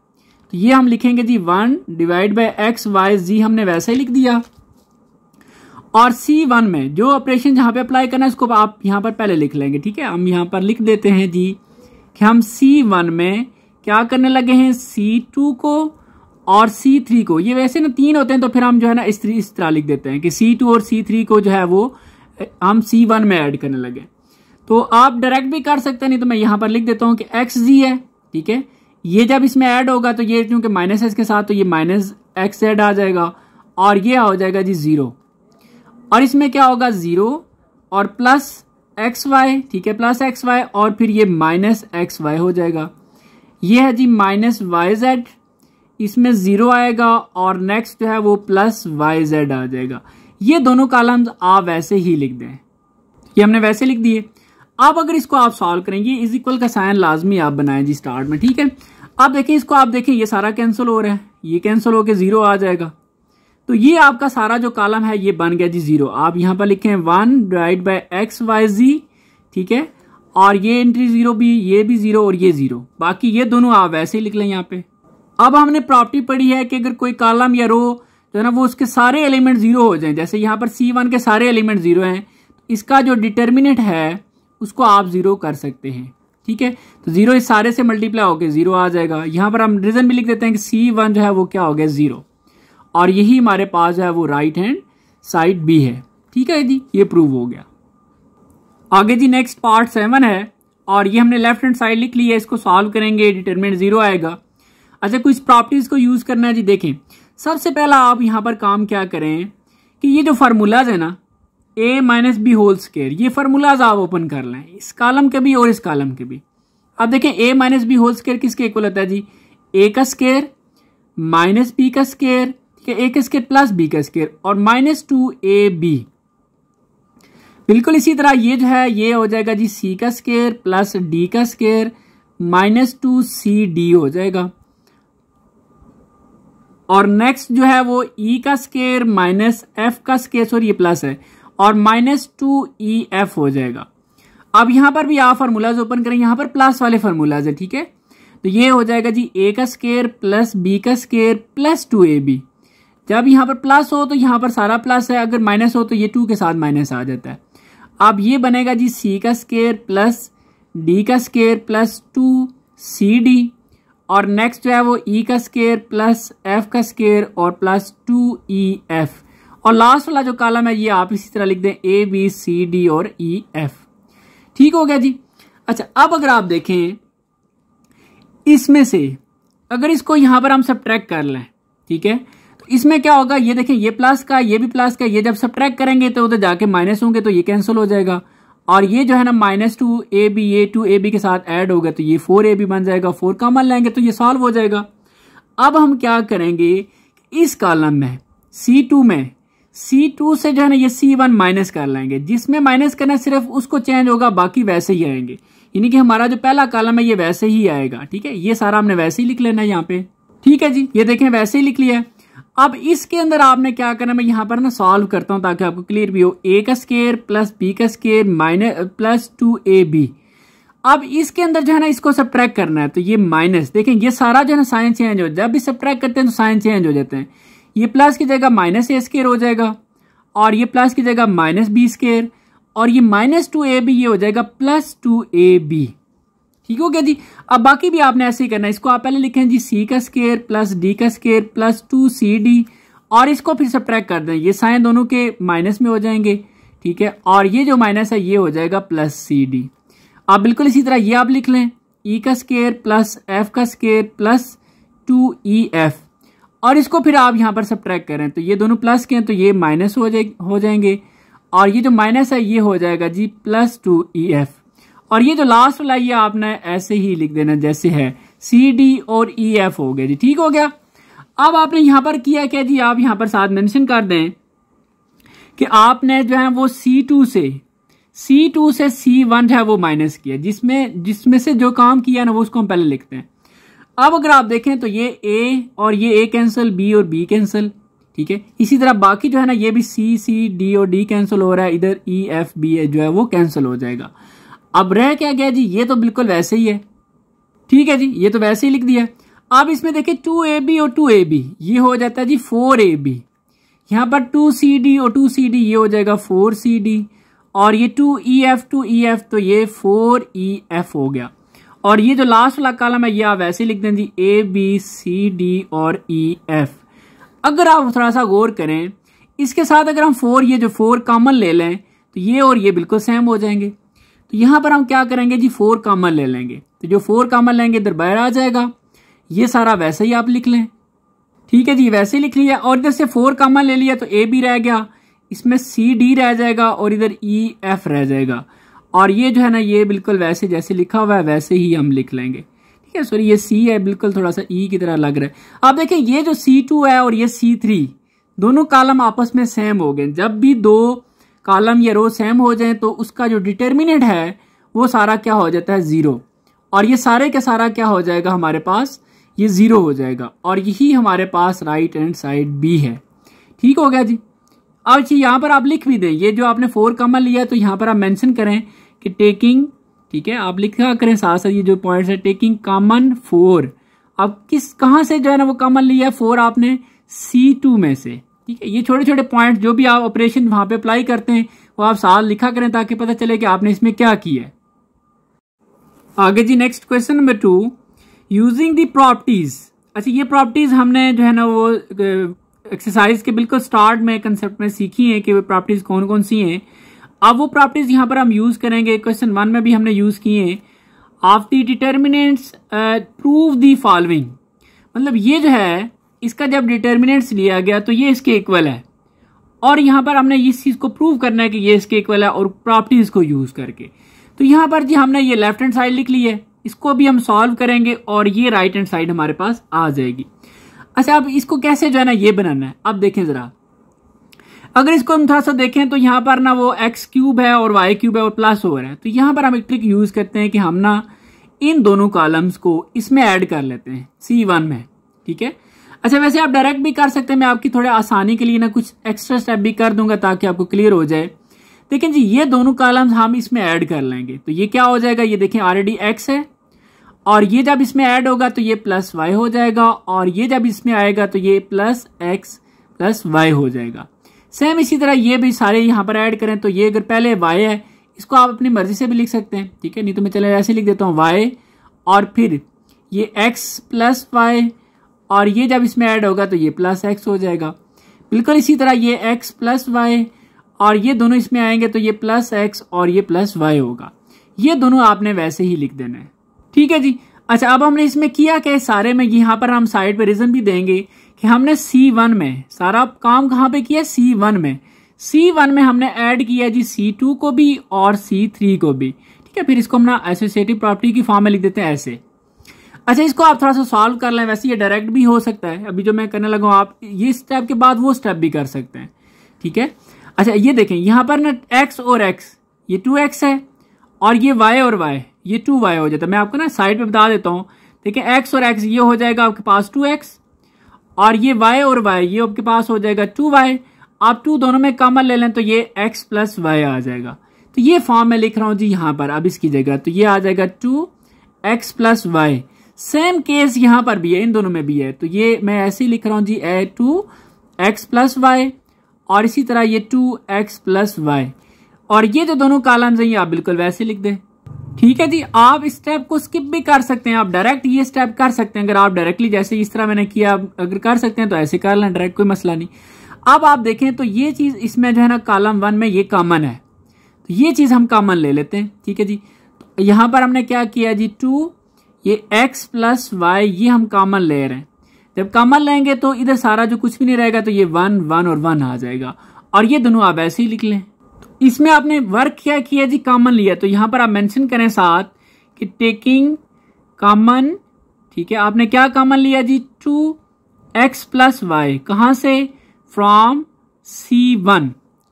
तो ये हम लिखेंगे जी one divide by x y z हमने वैसे ही लिख दिया। और सी वन में जो ऑपरेशन जहाँ पे अप्लाई करना है उसको आप यहाँ पर पहले लिख लेंगे ठीक है? हम यहाँ पर लिख देते हैं जी कि हम सी वन में क्या करने लगे हैं? सी टू को और सी थ्री को। ये वैसे ना तीन होते हैं तो फिर हम जो है ना इस, इस तरह लिख देते हैं कि सी टू और सी थ्री को जो है वो हम सी वन में ऐड करने लगे। तो आप डायरेक्ट भी कर सकते हैं नहीं तो मैं यहाँ पर लिख देता हूँ कि एक्स जी है ठीक है? ये जब इसमें ऐड होगा तो ये क्योंकि माइनस है के साथ तो ये माइनस एक्स एड आ जाएगा, और ये हो जाएगा जी ज़ीरो और इसमें क्या होगा? ज़ीरो और प्लस एक्स वाई ठीक है प्लस एक्स वाई और फिर ये माइनस एक्स वाई हो जाएगा। ये है जी माइनस वाई जेड इसमें ज़ीरो आएगा, और नेक्स्ट जो है वो प्लस वाई जेड आ जाएगा। ये दोनों कॉलम्स आप वैसे ही लिख दें। ये हमने वैसे लिख दिए। अब अगर इसको आप सॉल्व करेंगे इज़ इक्वल का साइन लाजमी आप बनाएँ जी स्टार्ट में, ठीक है? अब देखें, इसको आप देखें, ये सारा कैंसिल हो रहा है। ये कैंसिल होकर ज़ीरो आ जाएगा। तो ये आपका सारा जो कॉलम है, ये बन गया जी ज़ीरो आप यहाँ पर लिखें one divide by x y z ठीक है? और ये एंट्री ज़ीरो भी, ये भी ज़ीरो और ये ज़ीरो बाकी ये दोनों आप वैसे ही लिख लें यहाँ पे। अब हमने प्रॉपर्टी पढ़ी है कि अगर कोई कॉलम या रो जो है ना, वो उसके सारे एलिमेंट ज़ीरो हो जाए। जैसे यहाँ पर सी वन के सारे एलिमेंट ज़ीरो हैं इसका जो डिटर्मिनेंट है, उसको आप ज़ीरो कर सकते हैं। ठीक है? तो ज़ीरो इस सारे से मल्टीप्लाई होकर ज़ीरो आ जाएगा। यहाँ पर हम रीजन भी लिख देते हैं कि सी वन जो है वो क्या हो गया? ज़ीरो और यही हमारे पास जो है वो राइट हैंड साइड बी है। ठीक है जी? ये प्रूव हो गया। आगे जी नेक्स्ट पार्ट सेवन है। और ये हमने लेफ़्ट हैंड साइड लिख लिया इसको सॉल्व करेंगे डिटरमिनेंट ज़ीरो आएगा। अच्छा कुछ प्रॉपर्टीज़ को यूज़ करना है जी, देखें। सबसे पहला आप यहाँ पर काम क्या करें? कि ये जो फार्मूलाज है ना a minus b whole square ये फार्मूलाज आप ओपन कर लें। इस कालम के भी और इस कॉलम के भी। अब देखें a minus b whole square किसके इक्वल होता है जी? ए का स्केयर माइनस बी का स्केयर ठीक है? ए का स्केयर प्लस बी का स्केयर और माइनस टू ए बी बिल्कुल इसी तरह ये जो है, ये हो जाएगा जी सी का स्केयर प्लस डी का square minus two C D हो जाएगा। और नेक्स्ट जो है वो ई e का स्केयर माइनस एफ़ का स्केयर सॉरी ये प्लस है। और माइनस टू ई एफ़ हो जाएगा। अब यहाँ पर भी आप फार्मूलाज ओपन करें, यहाँ पर प्लस वाले फार्मूलाज है, ठीक है? तो ये हो जाएगा जी ए का स्केयर प्लस बी का square plus two a b जब यहाँ पर प्लस हो तो यहाँ पर सारा प्लस है, अगर माइनस हो तो ये टू के साथ माइनस आ जाता है। अब ये बनेगा जी सी का स्केयर प्लस डी का square plus two C D और नेक्स्ट जो है वो ई e का स्केयर प्लस एफ़ का स्केयर और प्लस टू ई एफ़ और लास्ट वाला जो कॉलम है, ये आप इसी तरह लिख दें ए बी सी डी और ई e एफ़ ठीक हो गया जी? अच्छा अब अगर आप देखें, इसमें से अगर इसको यहाँ पर हम सब कर लें, ठीक है? तो इसमें क्या होगा? ये देखें, ये प्लस का, ये भी प्लस का, ये जब सब करेंगे तो उधर जाके माइनस होंगे तो ये कैंसिल हो जाएगा। और ये जो है ना minus two a b a two a b के साथ ऐड होगा तो ये फोर ए बी बन जाएगा फोर कॉमन लेंगे तो ये सॉल्व हो जाएगा। अब हम क्या करेंगे? इस कॉलम में सी टू में सी टू से जो है ना ये सी वन माइनस कर लेंगे जिसमें माइनस करना सिर्फ़ उसको चेंज होगा, बाकी वैसे ही आएँगे। यानी कि हमारा जो पहला कॉलम है, ये वैसे ही आएगा, ठीक है? ये सारा हमने वैसे ही लिख लेना है यहाँ पे। ठीक है जी? ये देखें, वैसे ही लिख लिया है। अब इसके अंदर आपने क्या करना मैं यहाँ पर ना सॉल्व करता हूँ ताकि आपको क्लियर भी हो। ए का स्केयर प्लस बी का square minus plus two a b अब इसके अंदर जो है ना, इसको सब करना है तो ये माइनस देखें, ये सारा जो है ना साइन चेंज हो जब भी सब करते हैं तो साइन चेंज हो जाते हैं। ये प्लस की जगह माइनस ए स्केयर हो जाएगा, और ये प्लस की जगह माइनस बी स्केयर, और ये माइनस टू ए बी, ये हो जाएगा प्लस टू ए बी। ठीक हो गया जी? अब बाकी भी आपने ऐसे ही करना है। इसको आप पहले लिखें जी, सी का स्केयर प्लस डी का square plus two C D, और इसको फिर सब कर दें। ये साइन दोनों के माइनस में हो जाएँगे, ठीक है? और ये जो माइनस है, ये हो जाएगा प्लस सी डी। आप बिल्कुल इसी तरह ये आप लिख लें, ई का स्केयर प्लस एफ़ का square plus two e f. और इसको फिर आप यहाँ पर सब ट्रैक करें। तो ये दोनों प्लस के हैं तो ये माइनस हो जाए हो जाएँगे। और ये जो माइनस है ये हो जाएगा जी प्लस टू ई एफ़ और ये जो लास्ट वाला ये आपने ऐसे ही लिख देना जैसे है। सी डी और ई e, एफ़ हो गया जी। ठीक हो गया? अब आपने यहाँ पर किया क्या जी? आप यहाँ पर साथ मेंशन कर दें कि आपने जो है वो सी टू से सी टू से सी वन है वो माइनस किया। जिसमें जिसमें से जो काम किया ना वो उसको हम पहले लिखते हैं। अब अगर आप देखें तो ये ए और ये ए कैंसिल बी और बी कैंसिल ठीक है? इसी तरह बाकी जो है ना, ये भी सी सी डी और डी कैंसिल हो रहा है, इधर ई एफ़ बी जो है वो कैंसिल हो जाएगा। अब रह क्या गया जी? ये तो बिल्कुल वैसे ही है। ठीक है जी, ये तो वैसे ही लिख दिया। अब इसमें देखिए टू ए बी और टू ए बी ये हो जाता है जी फोर ए बी यहाँ पर टू सी डी और टू सी डी ये हो जाएगा फोर सी डी और ये two e f two e f तो ये फोर ई एफ़ हो गया। और ये जो लास्ट वाला कॉलम है ये आप वैसे लिख दें जी ए बी सी डी और ई e, एफ़ अगर आप थोड़ा सा गौर करें इसके साथ अगर हम फोर ये जो फोर कॉमन ले लें तो ये और ये बिल्कुल सेम हो जाएँगे। तो यहाँ पर हम क्या करेंगे जी? फोर कॉमन ले लेंगे। तो जो फोर कॉमन लेंगे इधर बाहर आ जाएगा। ये सारा वैसे ही आप लिख लें। ठीक है जी वैसे ही लिख लिया। और इधर से फोर कॉमन ले लिया तो ए भी रह गया। इसमें सी डी रह जाएगा और इधर ई e, एफ़ रह जाएगा। और ये जो है ना, ये बिल्कुल वैसे जैसे लिखा हुआ है, वैसे ही हम लिख लेंगे। ठीक है सॉरी ये सी है, बिल्कुल थोड़ा सा ई e की तरह लग रहा है। आप देखें, ये जो सी टू है और ये सी थ्री दोनों कालम आपस में सेम हो गए। जब भी दो कालम या रो सेम हो जाए तो उसका जो डिटर्मिनेंट है, वो सारा क्या हो जाता है? ज़ीरो और ये सारे का सारा क्या हो जाएगा हमारे पास? ये ज़ीरो हो जाएगा। और यही हमारे पास राइट एंड साइड बी है। ठीक हो गया जी? अब यहाँ पर आप लिख भी दें। ये जो आपने फोर कॉमन लिया तो यहाँ पर आप मेंशन करें कि टेकिंग ठीक है, आप लिखा करें साथ साथ ये जो पॉइंट्स है टेकिंग कॉमन फोर अब किस, कहाँ से जो है ना वो कॉमन लिया है? फोर आपने सी टू में से, ठीक है? ये छोटे छोटे पॉइंट जो भी आप ऑपरेशन वहाँ पे अप्लाई करते हैं, वो आप साथ लिखा करें ताकि पता चले कि आपने इसमें क्या किया है। आगे जी next question number two using the properties अच्छा ये प्रॉपर्टीज़ हमने जो है ना वो एक्सरसाइज के बिल्कुल स्टार्ट में कंसेप्ट में सीखी है कि वो प्रॉपर्टीज़ कौन कौन सी हैं। अब वो प्रॉपर्टीज़ यहाँ पर हम यूज़ करेंगे। क्वेश्चन वन में भी हमने यूज़ किए हैं। Of the determinants prove the following मतलब ये जो है, इसका जब डिटर्मिनेंट्स लिया गया तो ये इसके इक्वल है। और यहाँ पर हमने इस चीज़ को प्रूव करना है कि ये इसके इक्वल है और प्रॉपर्टीज़ को यूज़ करके। तो यहाँ पर जी हमने ये लेफ़्ट हैंड साइड लिख ली है। इसको भी हम सॉल्व करेंगे और ये राइट हैंड साइड हमारे पास आ जाएगी। अच्छा अब इसको कैसे जो है ना ये बनाना है? अब देखें जरा। अगर इसको हम थोड़ा सा देखें तो यहाँ पर ना वो एक्स क्यूब है और वाई क्यूब है और प्लस ओवर है। तो यहाँ पर हम एक ट्रिक यूज़ करते हैं कि हम ना इन दोनों कॉलम्स को इसमें ऐड कर लेते हैं सी वन में, ठीक है? अच्छा वैसे आप डायरेक्ट भी कर सकते हैं, मैं आपकी थोड़ी आसानी के लिए ना कुछ एक्स्ट्रा स्टेप भी कर दूँगा ताकि आपको क्लियर हो जाए। देखें जी, ये दोनों कॉलम्स हम इसमें ऐड कर लेंगे। तो ये क्या हो जाएगा? ये देखें ऑलरेडी एक्स है और ये जब इसमें ऐड होगा तो ये प्लस वाई हो जाएगा और ये जब इसमें आएगा तो ये प्लस एक्स प्लस वाई हो जाएगा। सेम इसी तरह ये भी सारे यहाँ पर ऐड करें तो ये अगर पहले वाई है, इसको आप अपनी मर्ज़ी से भी लिख सकते हैं, ठीक है? नहीं तो मैं चले ऐसे लिख देता हूँ वाई और फिर ये एक्स प्लस वाई और ये जब इसमें ऐड होगा तो ये प्लस एक्स हो जाएगा। बिल्कुल इसी तरह ये एक्स प्लस वाई और ये दोनों इसमें आएँगे तो ये प्लस एक्स और ये प्लस वाई होगा। ये दोनों आपने वैसे ही लिख देना है। ठीक है जी। अच्छा अब हमने इसमें किया क्या सारे में यहाँ पर हम साइड पे रीजन भी देंगे कि हमने सी वन में, सारा काम कहाँ पे किया सी वन में। सी वन में हमने ऐड किया जी सी टू को भी और सी थ्री को भी। ठीक है, फिर इसको हम एसोसिएटिव प्रॉपर्टी की फॉर्म में लिख देते हैं ऐसे। अच्छा इसको आप थोड़ा सा सॉल्व कर लें। वैसे ये डायरेक्ट भी हो सकता है। अभी जो मैं करने लगा, आप ये स्टेप के बाद वो स्टेप भी कर सकते हैं। ठीक है? अच्छा ये देखें, यहाँ पर ना एक्स और एक्स ये टू एक्स है और ये वाई और वाई ये टू वाई हो जाता है। मैं आपको ना साइड पे बता देता हूँ। देखिए एक्स और एक्स ये हो जाएगा आपके पास टू एक्स और ये वाई और वाई ये आपके पास हो जाएगा टू वाई आप टू दोनों में कॉमन ले लें तो ये एक्स प्लस वाई आ जाएगा। तो ये फॉर्म मैं लिख रहा हूँ जी यहाँ पर, अब इसकी जगह। तो ये आ जाएगा two x plus y same case यहाँ पर भी है, इन दोनों में भी है। तो ये मैं ऐसे ही लिख रहा हूँ जी, a two x plus y और इसी तरह ये टू एक्स प्लस वाई और ये जो दोनों कॉलम्स हैं, ये आप बिल्कुल वैसे लिख दें। ठीक है जी, आप इस स्टेप को स्किप भी कर सकते हैं, आप डायरेक्ट ये स्टेप कर सकते हैं, अगर आप डायरेक्टली जैसे इस तरह मैंने किया, अगर कर सकते हैं तो ऐसे कर लें डायरेक्ट कोई मसला नहीं। अब आप देखें तो ये चीज़ इसमें जो है ना कॉलम वन में ये कॉमन है। तो ये चीज़ हम कॉमन ले लेते हैं, ठीक है जी। तो यहाँ पर हमने क्या किया जी टू ये एक्स प्लस वाई ये हम कॉमन ले रहे हैं। जब कॉमन लेंगे तो इधर सारा जो कुछ भी नहीं रहेगा तो ये वन वन और वन आ जाएगा। और ये दोनों आप ऐसे ही लिख लें। इसमें आपने वर्क क्या किया जी? कॉमन लिया। तो यहाँ पर आप मेंशन करें साथ कि टेकिंग कॉमन ठीक है? आपने क्या कॉमन लिया जी? टू एक्स प्लस वाई कहाँ से? फ्रॉम सी वन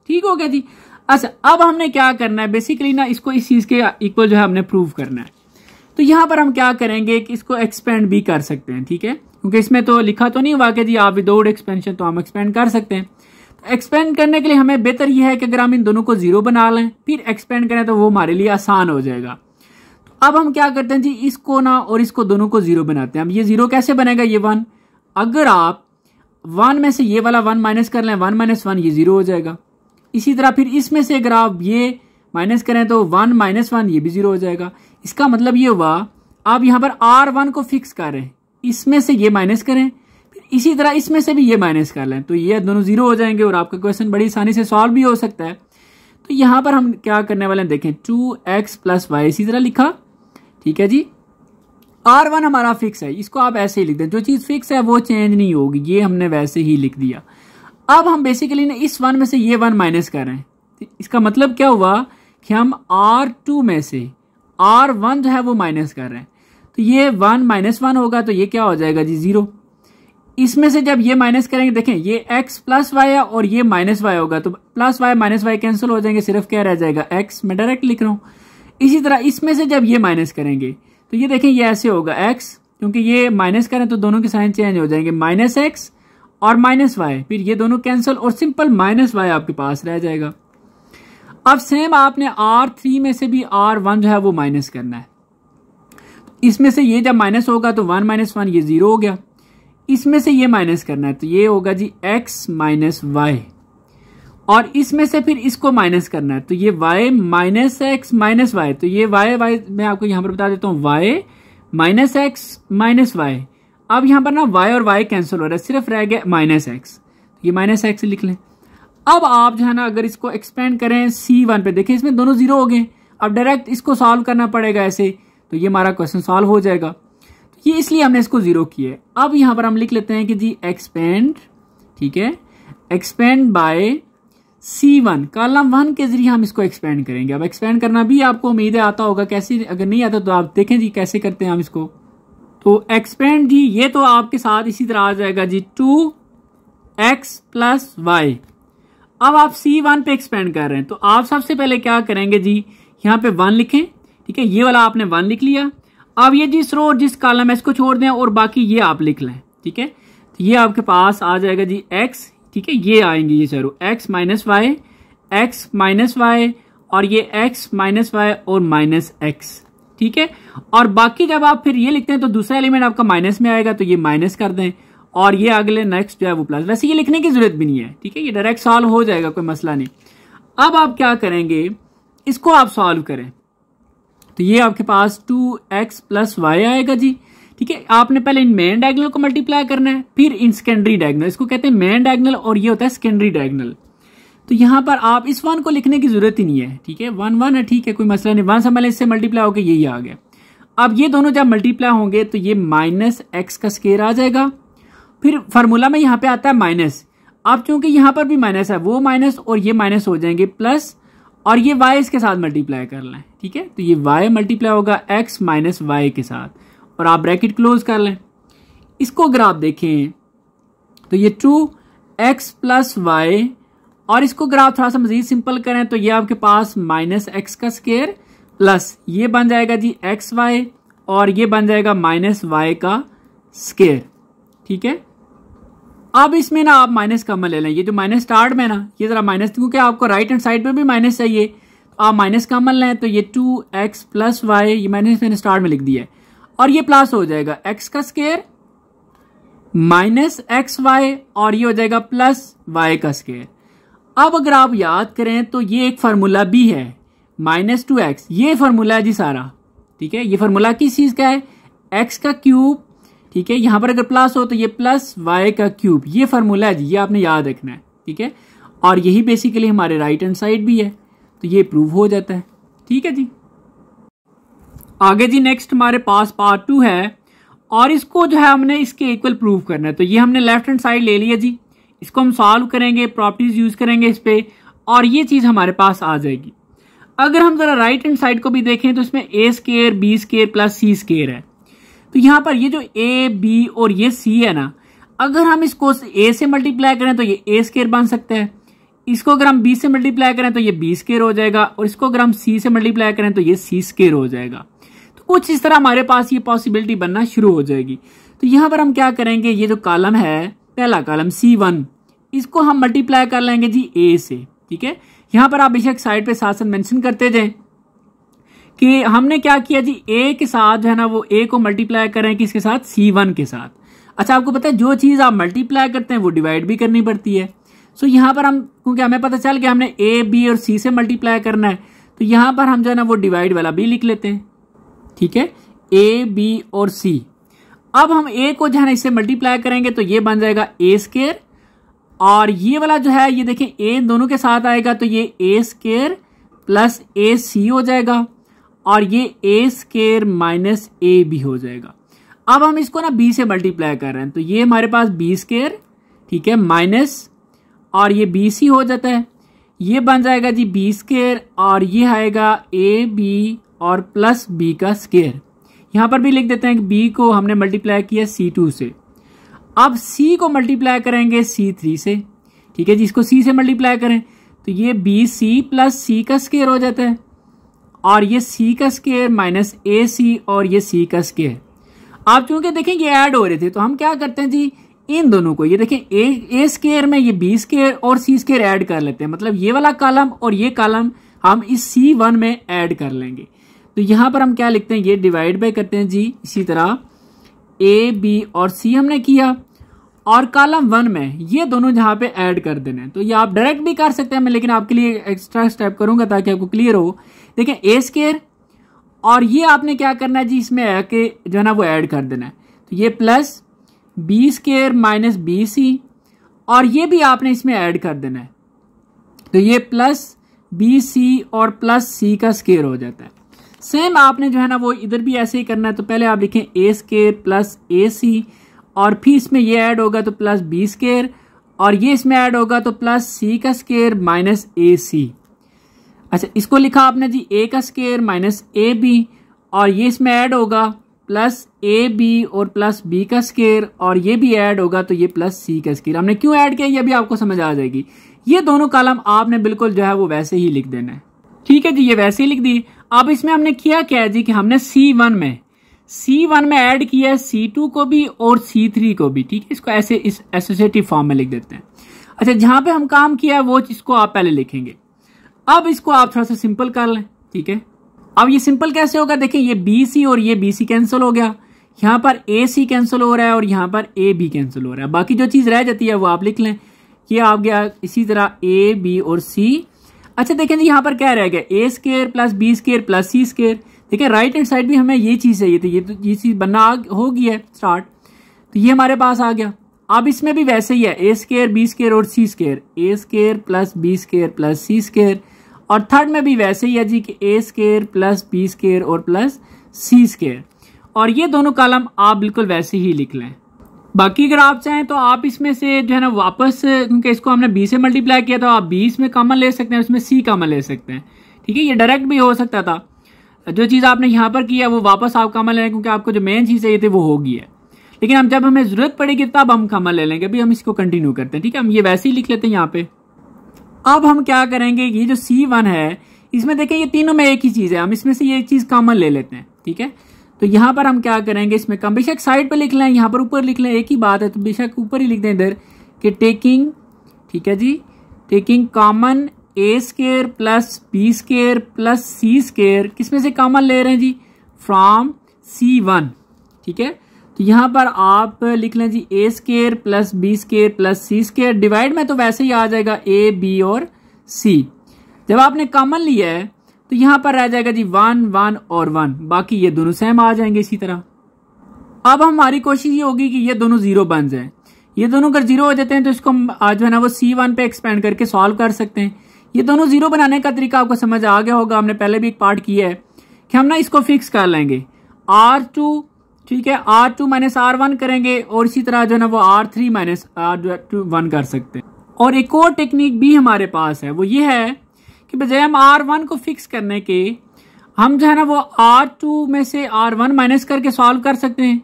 ठीक हो गया जी? अच्छा अब हमने क्या करना है? बेसिकली ना, इसको इस चीज़ के इक्वल जो है हमने प्रूव करना है। तो यहाँ पर हम क्या करेंगे कि इसको एक्सपेंड भी कर सकते हैं, ठीक है? क्योंकि इसमें तो लिखा तो नहीं हुआ कि जी आप विदाउट एक्सपेंशन तो हम एक्सपेंड कर सकते हैं। एक्सपेंड करने के लिए हमें बेहतर यह है कि अगर हम इन दोनों को ज़ीरो बना लें, फिर एक्सपेंड करें तो वो हमारे लिए आसान हो जाएगा। तो अब हम क्या करते हैं जी इसको ना और इसको दोनों को ज़ीरो बनाते हैं। अब ये ज़ीरो कैसे बनेगा ये वन अगर आप वन में से ये वाला वन माइनस कर लें वन माइनस वन ये ज़ीरो हो जाएगा। इसी तरह फिर इसमें से अगर आप ये माइनस करें तो वन माइनस वन ये भी ज़ीरो हो जाएगा। इसका मतलब ये हुआ, आप यहाँ पर आर वन को फिक्स कर रहे हैं। इसमें से ये माइनस करें इसी तरह इसमें से भी ये माइनस कर लें। तो ये दोनों ज़ीरो हो जाएँगे और आपका क्वेश्चन बड़ी आसानी से सॉल्व भी हो सकता है। तो यहाँ पर हम क्या करने वाले हैं? देखें टू एक्स प्लस वाई इसी तरह लिखा। ठीक है जी? आर वन हमारा फिक्स है। इसको आप ऐसे ही लिख दें। जो चीज़ फिक्स है, वो चेंज नहीं होगी। ये हमने वैसे ही लिख दिया। अब हम बेसिकली ना इस वन में से ये वन माइनस कर रहे हैं। इसका मतलब क्या हुआ? कि हम आर टू में से आर वन जो है, वो माइनस कर रहे हैं। तो ये वन माइनस वन होगा तो ये क्या हो जाएगा जी? ज़ीरो इसमें से जब ये माइनस करेंगे, देखें, ये x प्लस वाई और ये माइनस वाई होगा तो plus Y minus Y cancel हो जाएँगे, सिर्फ़ क्या रह जाएगा, x, मैं डायरेक्ट लिख रहा हूँ। इसी तरह इसमें से जब ये माइनस करेंगे तो ये देखें, ये ऐसे होगा, x, क्योंकि ये माइनस करें तो दोनों के साइन चेंज हो जाएँगे, माइनस एक्स और माइनस वाई फिर ये दोनों कैंसिल और सिंपल माइनस वाई आपके पास रह जाएगा। अब सेम आपने आर थ्री में से भी आर वन जो है वो माइनस करना है। इसमें से ये जब माइनस होगा तो वन माइनस वन ये ज़ीरो हो गया। इसमें से ये माइनस करना है तो ये होगा जी x माइनस वाई और इसमें से फिर इसको माइनस करना है तो ये y minus X minus Y तो ये y y, मैं आपको यहाँ पर बता देता हूँ, y minus X minus Y अब यहाँ पर ना y और y कैंसिल हो रहा है, सिर्फ़ रह गया माइनस एक्स ये माइनस एक्स लिख लें। अब आप जो है ना, अगर इसको एक्सपेंड करें सी वन पे, देखिए इसमें दोनों ज़ीरो हो गए, अब डायरेक्ट इसको सॉल्व करना पड़ेगा ऐसे तो ये हमारा क्वेश्चन सॉल्व हो जाएगा। तो ये इसलिए हमने इसको ज़ीरो किया है। अब यहाँ पर हम लिख लेते हैं कि जी एक्सपेंड ठीक है? Expand by C one column one के ज़रिए हम इसको एक्सपेंड करेंगे। अब एक्सपेंड करना भी आपको उम्मीद है, आता होगा। कैसे, अगर नहीं आता तो आप देखें जी कैसे करते हैं हम इसको। तो एक्सपेंड जी, ये तो आपके साथ इसी तरह आ जाएगा जी टू एक्स प्लस वाई अब आप सी वन पे एक्सपेंड कर रहे हैं। तो आप सबसे पहले क्या करेंगे जी, यहाँ पे वन लिखें, ठीक है? ये वाला आपने वन लिख लिया। अब ये जिस रो और जिस कॉलम है इसको छोड़ दें और बाकी ये आप लिख लें, ठीक है? तो ये आपके पास आ जाएगा जी एक्स ठीक है? ये आएँगे ये चारों X minus Y X minus Y और ये एक्स माइनस वाई और माइनस एक्स ठीक है? और बाकी जब आप फिर ये लिखते हैं तो दूसरा एलिमेंट आपका माइनस में आएगा तो ये माइनस कर दें और ये अगले नेक्स्ट जो है वो प्लस वैसे ये लिखने की ज़रूरत भी नहीं है, ठीक है? ये डायरेक्ट सॉल्व हो जाएगा, कोई मसला नहीं। अब आप क्या करेंगे, इसको आप सॉल्व करें। तो ये आपके पास टू एक्स प्लस वाई आएगा जी। ठीक है, आपने पहले इन मेन डायगनल को मल्टीप्लाई करना है, फिर इन सेकेंडरी डायगनल इसको कहते हैं मेन डायगनल और ये होता है सेकेंडरी डायगनल तो यहाँ पर आप इस वन को लिखने की ज़रूरत ही नहीं है, ठीक है? वन वन है, ठीक है, कोई मसला नहीं। वन से पहले इससे मल्टीप्लाई होकर यही आ गया। अब ये दोनों जब मल्टीप्लाई होंगे तो ये माइनस एक्स का स्केयर आ जाएगा। फिर फार्मूला में यहाँ पे आता है माइनस अब क्योंकि यहाँ पर भी माइनस है, वो माइनस और ये माइनस हो जाएँगे प्लस और ये वाई इसके साथ मल्टीप्लाई कर लें, ठीक है? तो ये वाई मल्टीप्लाई होगा एक्स माइनस वाई के साथ, और आप ब्रैकेट क्लोज कर लें। इसको अगर आप देखें तो ये टू एक्स प्लस वाई और इसको अगर आप थोड़ा सा मजीद सिंपल करें तो ये आपके पास माइनस एक्स का स्केयर प्लस ये बन जाएगा जी एक्स वाई और ये बन जाएगा माइनस वाई का स्केयर ठीक है? अब इसमें ना आप माइनस कमन ले लें। ये जो माइनस स्टार्ट में ना, ये जरा माइनस क्योंकि आपको राइट हैंड साइड में भी माइनस चाहिए। तो आप माइनस कमन लें तो ये टू एक्स प्लस वाई ये माइनस मैंने स्टार्ट में लिख दिया है। और ये प्लस हो जाएगा। एक्स का स्केयर माइनस एक्स वाई और ये हो जाएगा प्लस वाई का स्केयर अब अगर आप याद करें तो ये एक फार्मूला भी है। माइनस टू एक्स ये फार्मूला है जी सारा। ठीक है? ये फार्मूला किस चीज़ का है? एक्स का क्यूब ठीक है? यहाँ पर अगर प्लस हो तो ये प्लस वाई का क्यूब ये फार्मूला है जी, ये आपने याद रखना है, ठीक है? और यही बेसिकली हमारे राइट हैंड साइड भी है तो ये प्रूव हो जाता है, ठीक है जी? आगे जी नेक्स्ट हमारे पास पार्ट टू है, और इसको जो है हमने इसके इक्वल प्रूव करना है तो ये हमने लेफ़्ट हैंड साइड ले लिया जी, इसको हम सॉल्व करेंगे प्रॉपर्टीज़ यूज़ करेंगे इस पे, और ये चीज़ हमारे पास आ जाएगी। अगर हम जरा राइट हैंड साइड को भी देखें तो इसमें A square B square plus C square है। तो यहाँ पर ये जो ए बी और ये सी है ना, अगर हम इसको ए से मल्टीप्लाई करें तो ये ए स्केयर बन सकता है। इसको अगर हम बी से मल्टीप्लाई करें तो ये बी स्केयर हो जाएगा और इसको अगर हम सी से मल्टीप्लाई करें तो ये सी स्केयर हो जाएगा। तो कुछ इस तरह हमारे पास ये पॉसिबिलिटी बनना शुरू हो जाएगी। तो यहाँ पर हम क्या करेंगे? ये जो कॉलम है, पहला कॉलम सी वन इसको हम मल्टीप्लाई कर लेंगे जी ए से, ठीक है? यहाँ पर आप बेशक साइड पे साथ साथ मेंशन करते जाए। कि हमने क्या किया जी? ए के साथ जो है ना, वो ए को मल्टीप्लाई करें किसके साथ? सी वन के साथ। अच्छा आपको पता है, जो चीज़ आप मल्टीप्लाई करते हैं, वो डिवाइड भी करनी पड़ती है। सो यहाँ पर हम, क्योंकि हमें पता चल गया, हमने ए बी और सी से मल्टीप्लाई करना है तो यहाँ पर हम जो है ना, वो डिवाइड वाला भी लिख लेते हैं। ठीक है? ए बी और सी अब हम ए को जो है ना, इससे मल्टीप्लाई करेंगे तो ये बन जाएगा ए स्केयर और ये वाला जो है, ये देखें ए दोनों के साथ आएगा तो ये ए स्केयर प्लस ए सी हो जाएगा। और ये ए स्केयर माइनस ए भी हो जाएगा। अब हम इसको ना बी से मल्टीप्लाई कर रहे हैं तो ये हमारे पास बी स्केयर ठीक है माइनस और ये बी सी हो जाता है। ये बन जाएगा जी बी स्केयर और ये आएगा ए बी और प्लस बी का स्केयर यहाँ पर भी लिख देते हैं कि बी को हमने मल्टीप्लाई किया सी टू से। अब सी को मल्टीप्लाई करेंगे सी थ्री से, ठीक है जी, इसको सी से मल्टीप्लाई करें तो ये बी सी प्लस सी का स्केयर हो जाता है। और ये सी का स्केयर माइनस ए सी और ये सी का स्केयर आप चूँकि देखें ये ऐड हो रहे थे तो हम क्या करते हैं जी? इन दोनों को, ये देखें ए ए स्केयर में ये बी स्केयर और सी स्केयर ऐड कर लेते हैं। मतलब ये वाला कॉलम और ये कॉलम हम इस सी वन में ऐड कर लेंगे। तो यहाँ पर हम क्या लिखते हैं? ये डिवाइड बाय करते हैं जी, इसी तरह ए बी और सी हमने किया। और कॉलम वन में, ये दोनों जहाँ पे ऐड कर देने तो ये आप डायरेक्ट भी कर सकते हैं, मैं लेकिन आपके लिए एक्स्ट्रा स्टेप करूँगा ताकि आपको क्लियर हो। देखें ए स्केयर और ये आपने क्या करना है जी, इसमें आके जो है ना वो ऐड कर देना है। तो ये plus B square minus B C और ये भी आपने इसमें ऐड कर देना है। तो ये प्लस बी सी और प्लस सी का स्केयर हो जाता है। सेम आपने जो है ना वो इधर भी ऐसे ही करना है तो पहले आप लिखें ए स्केयर प्लस ए सी और फिर इसमें ये ऐड होगा तो प्लस बी स्केयर और ये इसमें ऐड होगा तो प्लस सी का स्केयर माइनस ए सी अच्छा इसको लिखा आपने जी ए का स्केयर माइनस ए बी और ये इसमें ऐड होगा प्लस ए बी और प्लस बी का स्केयर और ये भी ऐड होगा तो ये प्लस सी का स्केयर हमने क्यों ऐड किया ये भी आपको समझ आ जाएगी। ये दोनों कॉलम आपने बिल्कुल जो है वो वैसे ही लिख देना है। ठीक है जी, ये वैसे ही लिख दी। अब इसमें हमने किया क्या है जी कि हमने सी वन में सी वन में ऐड किया है सी टू को भी और सी थ्री को भी, ठीक है? इसको ऐसे, इस एसोसिएटिव फॉर्म में लिख देते हैं। अच्छा जहाँ पे हम काम किया है, वो इसको आप पहले लिखेंगे। अब इसको आप थोड़ा सा सिंपल कर लें, ठीक है? अब ये सिंपल कैसे होगा? देखिए, ये बी सी और ये बी सी कैंसिल हो गया। यहाँ पर ए सी कैंसिल हो रहा है और यहाँ पर ए बी कैंसिल हो रहा है। बाकी जो चीज़ रह जाती है, वो आप लिख लें। ये आ गया इसी तरह ए बी और सी अच्छा देखें जी, यहाँ पर क्या रह गया? A square plus B square plus C square देखिए राइट हैंड साइड भी हमें ये चीज़ चाहिए थी, ये तो ये चीज़ बनना हो गई है स्टार्ट तो ये हमारे पास आ गया। अब इसमें भी वैसे ही है ए स्केयर बी स्केयर और C square A square plus B square plus C square और थर्ड में भी वैसे ही है जी कि A square plus B square और प्लस सी स्केयर और ये दोनों कॉलम आप बिल्कुल वैसे ही लिख लें। बाकी अगर आप चाहें तो आप इसमें से जो है ना, वापस, क्योंकि इसको हमने बी से मल्टीप्लाई किया तो आप बी इसमें कॉमन ले सकते हैं, उसमें सी कॉमन ले सकते हैं। ठीक है, ये डायरेक्ट भी हो सकता था। जो चीज़ आपने यहाँ पर किया वो वापस आप कॉमन लें क्योंकि आपको जो मेन चीज़ चाहिए थी वो होगी है। लेकिन हम जब हमें ज़रूरत पड़ेगी तब हम कॉमन ले लेंगे, अभी हम इसको कंटिन्यू करते हैं, ठीक है? हम ये वैसे ही लिख लेते हैं यहाँ पे। अब हम क्या करेंगे ये जो सी वन है, इसमें देखें, ये तीनों में एक ही चीज़ है, हम इसमें से ये चीज़ कॉमन ले लेते हैं, ठीक है? तो यहाँ पर हम क्या करेंगे, इसमें कम बेशक साइड पर लिख लें, यहाँ पर ऊपर लिख लें, एक ही बात है तो बेशक ऊपर ही लिख दें इधर कि टेकिंग ठीक है जी? Taking common A square plus B square plus C square किसमें से कॉमन ले रहे हैं जी? फ्रॉम सी वन ठीक है? तो यहाँ पर आप लिख लें जी A square plus B square plus C square divide में तो वैसे ही आ जाएगा ए बी और सी जब आपने कॉमन लिया है तो यहाँ पर रह जाएगा जी वन वन और वन बाकी ये दोनों सेम आ जाएँगे इसी तरह। अब हमारी कोशिश ये होगी कि ये दोनों ज़ीरो बन जाए। ये दोनों अगर ज़ीरो हो जाते हैं तो इसको हम आज जो है ना, वो सी वन पे एक्सपेंड करके सॉल्व कर सकते हैं। ये दोनों ज़ीरो बनाने का तरीका आपको समझ आ गया होगा, हमने पहले भी एक पार्ट किया है कि हम ना इसको फिक्स कर लेंगे। आर टू ठीक है R two minus R one करेंगे और इसी तरह जो है ना वो R three minus R two one कर सकते हैं। और एक और टेक्निक भी हमारे पास है, वो ये है कि बजाय हम आर वन को फिक्स करने के, हम जो है ना वो आर टू में से आर वन माइनस करके सॉल्व कर सकते हैं।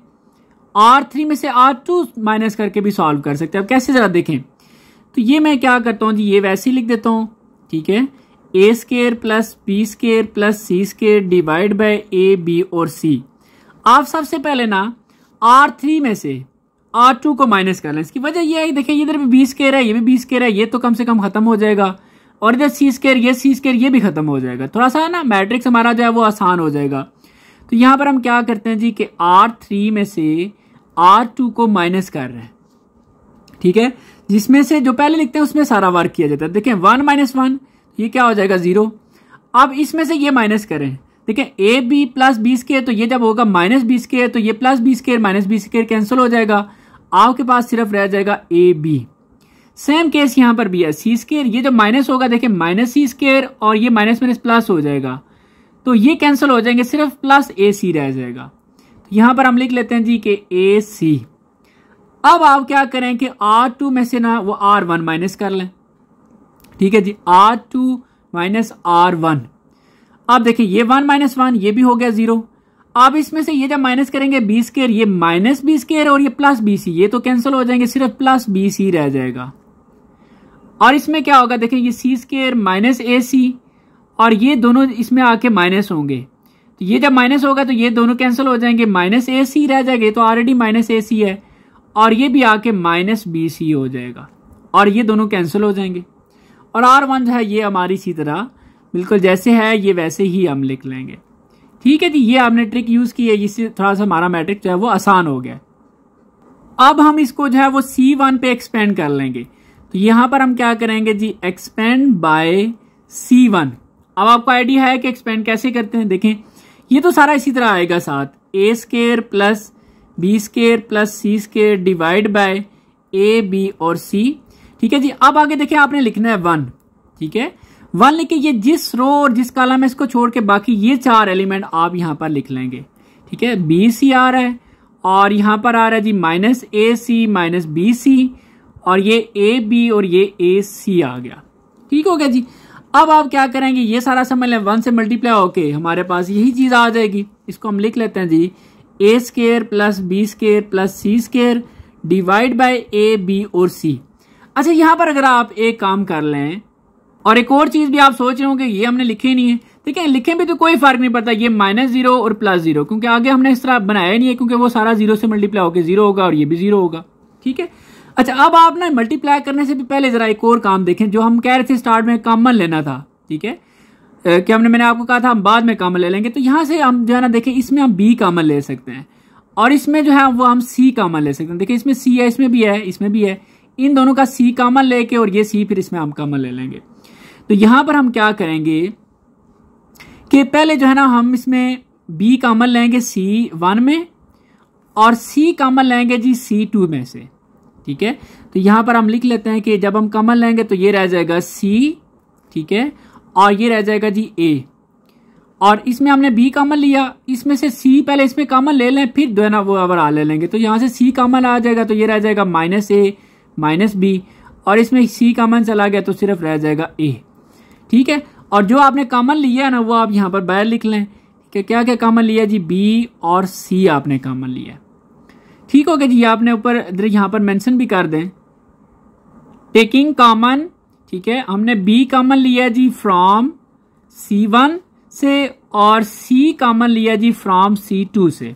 आर थ्री में से आर टू माइनस करके भी सॉल्व कर सकते हैं। अब कैसे जरा देखें। तो ये मैं क्या करता हूँ जी, ये वैसे ही लिख देता हूँ। ठीक है? A square plus B square plus C square divide by A B और सी आप सबसे पहले ना आर थ्री में से आर टू को माइनस कर लें। इसकी वजह यह है देखिए इधर भी बी स्केयर है, ये भी बी स्केयर है, ये तो कम से कम खत्म हो जाएगा। और इधर सी स्केयर ये सी स्केयर ये भी खत्म हो जाएगा। थोड़ा सा ना मैट्रिक्स हमारा जो है वो आसान हो जाएगा। तो यहाँ पर हम क्या करते हैं जी कि आर थ्री में से आर टू को माइनस कर रहे हैं। ठीक है? जिसमें से जो पहले लिखते हैं, उसमें सारा वर्क किया जाता है। देखें वन माइनस वन ये क्या हो जाएगा? ज़ीरो अब इसमें से ये माइनस करें। देखें A B plus B square तो ये जब होगा माइनस बी स्केयर तो ये plus B square minus B square cancel हो जाएगा। आपके पास सिर्फ़ रह जाएगा ए बी सेम केस यहाँ पर भी है। सी स्केयर ये जो माइनस होगा देखिए माइनस सी स्केयर और ये माइनस माइनस प्लस हो जाएगा। तो ये कैंसिल हो जाएँगे, सिर्फ़ प्लस ए सी रह जाएगा। तो यहाँ पर हम लिख लेते हैं जी, कि ए सी अब आप क्या करें कि आर टू में से ना वो आर वन माइनस कर लें। ठीक है जी R two minus R one अब देखिए, ये वन माइनस वन ये भी हो गया ज़ीरो अब इसमें से ये जब माइनस करेंगे बी स्केयर ये माइनस बी स्केयर और ये प्लस बी सी ये तो कैंसिल हो जाएँगे, सिर्फ़ प्लस बी सी रह जाएगा। और इसमें क्या होगा देखें ये सी स्केयर माइनस ए सी और ये दोनों इसमें आके माइनस होंगे। तो ये जब माइनस होगा तो ये दोनों कैंसिल हो जाएँगे माइनस ए सी रह जाएँगे तो ऑलरेडी माइनस ए सी है। और ये भी आके माइनस बी सी हो जाएगा। और ये दोनों कैंसिल हो जाएँगे। और आर वन जो है, ये हमारी इसी तरह, बिल्कुल जैसे है, ये वैसे ही हम लिख लेंगे। ठीक है जी, ये आपने ट्रिक यूज़ की है जिससे थोड़ा सा हमारा मैट्रिक जो है वो आसान हो गया। अब हम इसको जो है वो सी वन पे एक्सपेंड कर लेंगे। तो यहाँ पर हम क्या करेंगे जी, एक्सपेंड बाय सी वन। अब आपको आइडिया है कि एक्सपेंड कैसे करते हैं, देखें। ये तो सारा इसी तरह आएगा साथ। A square plus B square plus C square divide by A, B और सी। ठीक है जी? अब आगे देखिए, आपने लिखना है वन। ठीक है? वन लिखे ये जिस रो और जिस कालम में इसको छोड़ के बाकी ये चार एलिमेंट आप यहाँ पर लिख लेंगे। ठीक है? बी, सी आ रहा है और यहाँ पर आ रहा है जी minus A, C, minus B, C और ये ए, बी और ये ए, सी आ गया। ठीक हो गया जी? अब आप क्या करेंगे? ये सारा समझ लें। वन से मल्टीप्लाई होके हमारे पास यही चीज़ आ जाएगी। इसको हम लिख लेते हैं जी। A square plus B square plus C square divide by A B और सी अच्छा यहाँ पर अगर आप एक काम कर लें, और एक और चीज़ भी आप सोच रहे हो कि ये हमने लिखे नहीं है, ठीक है, लिखे भी तो कोई फ़र्क नहीं पड़ता, ये माइनस ज़ीरो और प्लस ज़ीरो क्योंकि आगे हमने इस तरह बनाया नहीं है, क्योंकि वो सारा ज़ीरो से मल्टीप्लाई होकर ज़ीरो होगा और ये भी ज़ीरो होगा, ठीक है? अच्छा अब आप ना मल्टीप्लाई करने से भी पहले जरा एक और काम देखें, जो हम कह रहे थे स्टार्ट में कॉमन लेना था, ठीक है? क्या हमने मैंने आपको कहा था, हम बाद में कॉमन ले लेंगे। तो यहाँ से हम जो है ना देखें इसमें हम बी कॉमन ले सकते हैं। और इसमें जो है, वो हम सी कॉमन ले सकते हैं। देखिए, इसमें सी है, इसमें भी है, इसमें भी है। इन दोनों का सी कॉमन लेके और ये सी फिर इसमें हम कॉमन ले लेंगे। तो यहाँ पर हम क्या करेंगे कि पहले जो है ना, हम इसमें बी कॉमन लेंगे सी वन में और सी कॉमन लेंगे जी सी टू में से। ठीक है? तो यहाँ पर हम लिख लेते हैं कि जब हम कॉमन लेंगे तो ये रह जाएगा सी ठीक है? और ये रह जाएगा जी ए और इसमें हमने बी कॉमन लिया। इसमें से सी पहले इसमें कॉमन ले लें, फिर जो है ना वो अवर आ ले लेंगे। तो यहाँ से सी कॉमन आ जाएगा तो ये रह जाएगा माइनस ए माइनस बी और इसमें सी कॉमन चला गया तो सिर्फ़ रह जाएगा ए ठीक है? और जो आपने कामन लिया है ना, वो आप यहाँ पर बाहर लिख लें। कि क्या क्या कॉमन लिया जी? बी और सी आपने कामन लिया। ठीक हो गया जी? आपने ऊपर यहाँ पर मेंशन भी कर दें। टेकिंग कॉमन ठीक है? हमने बी कॉमन लिया जी फ्रॉम सी वन से और सी कॉमन लिया जी फ्रॉम सी टू से।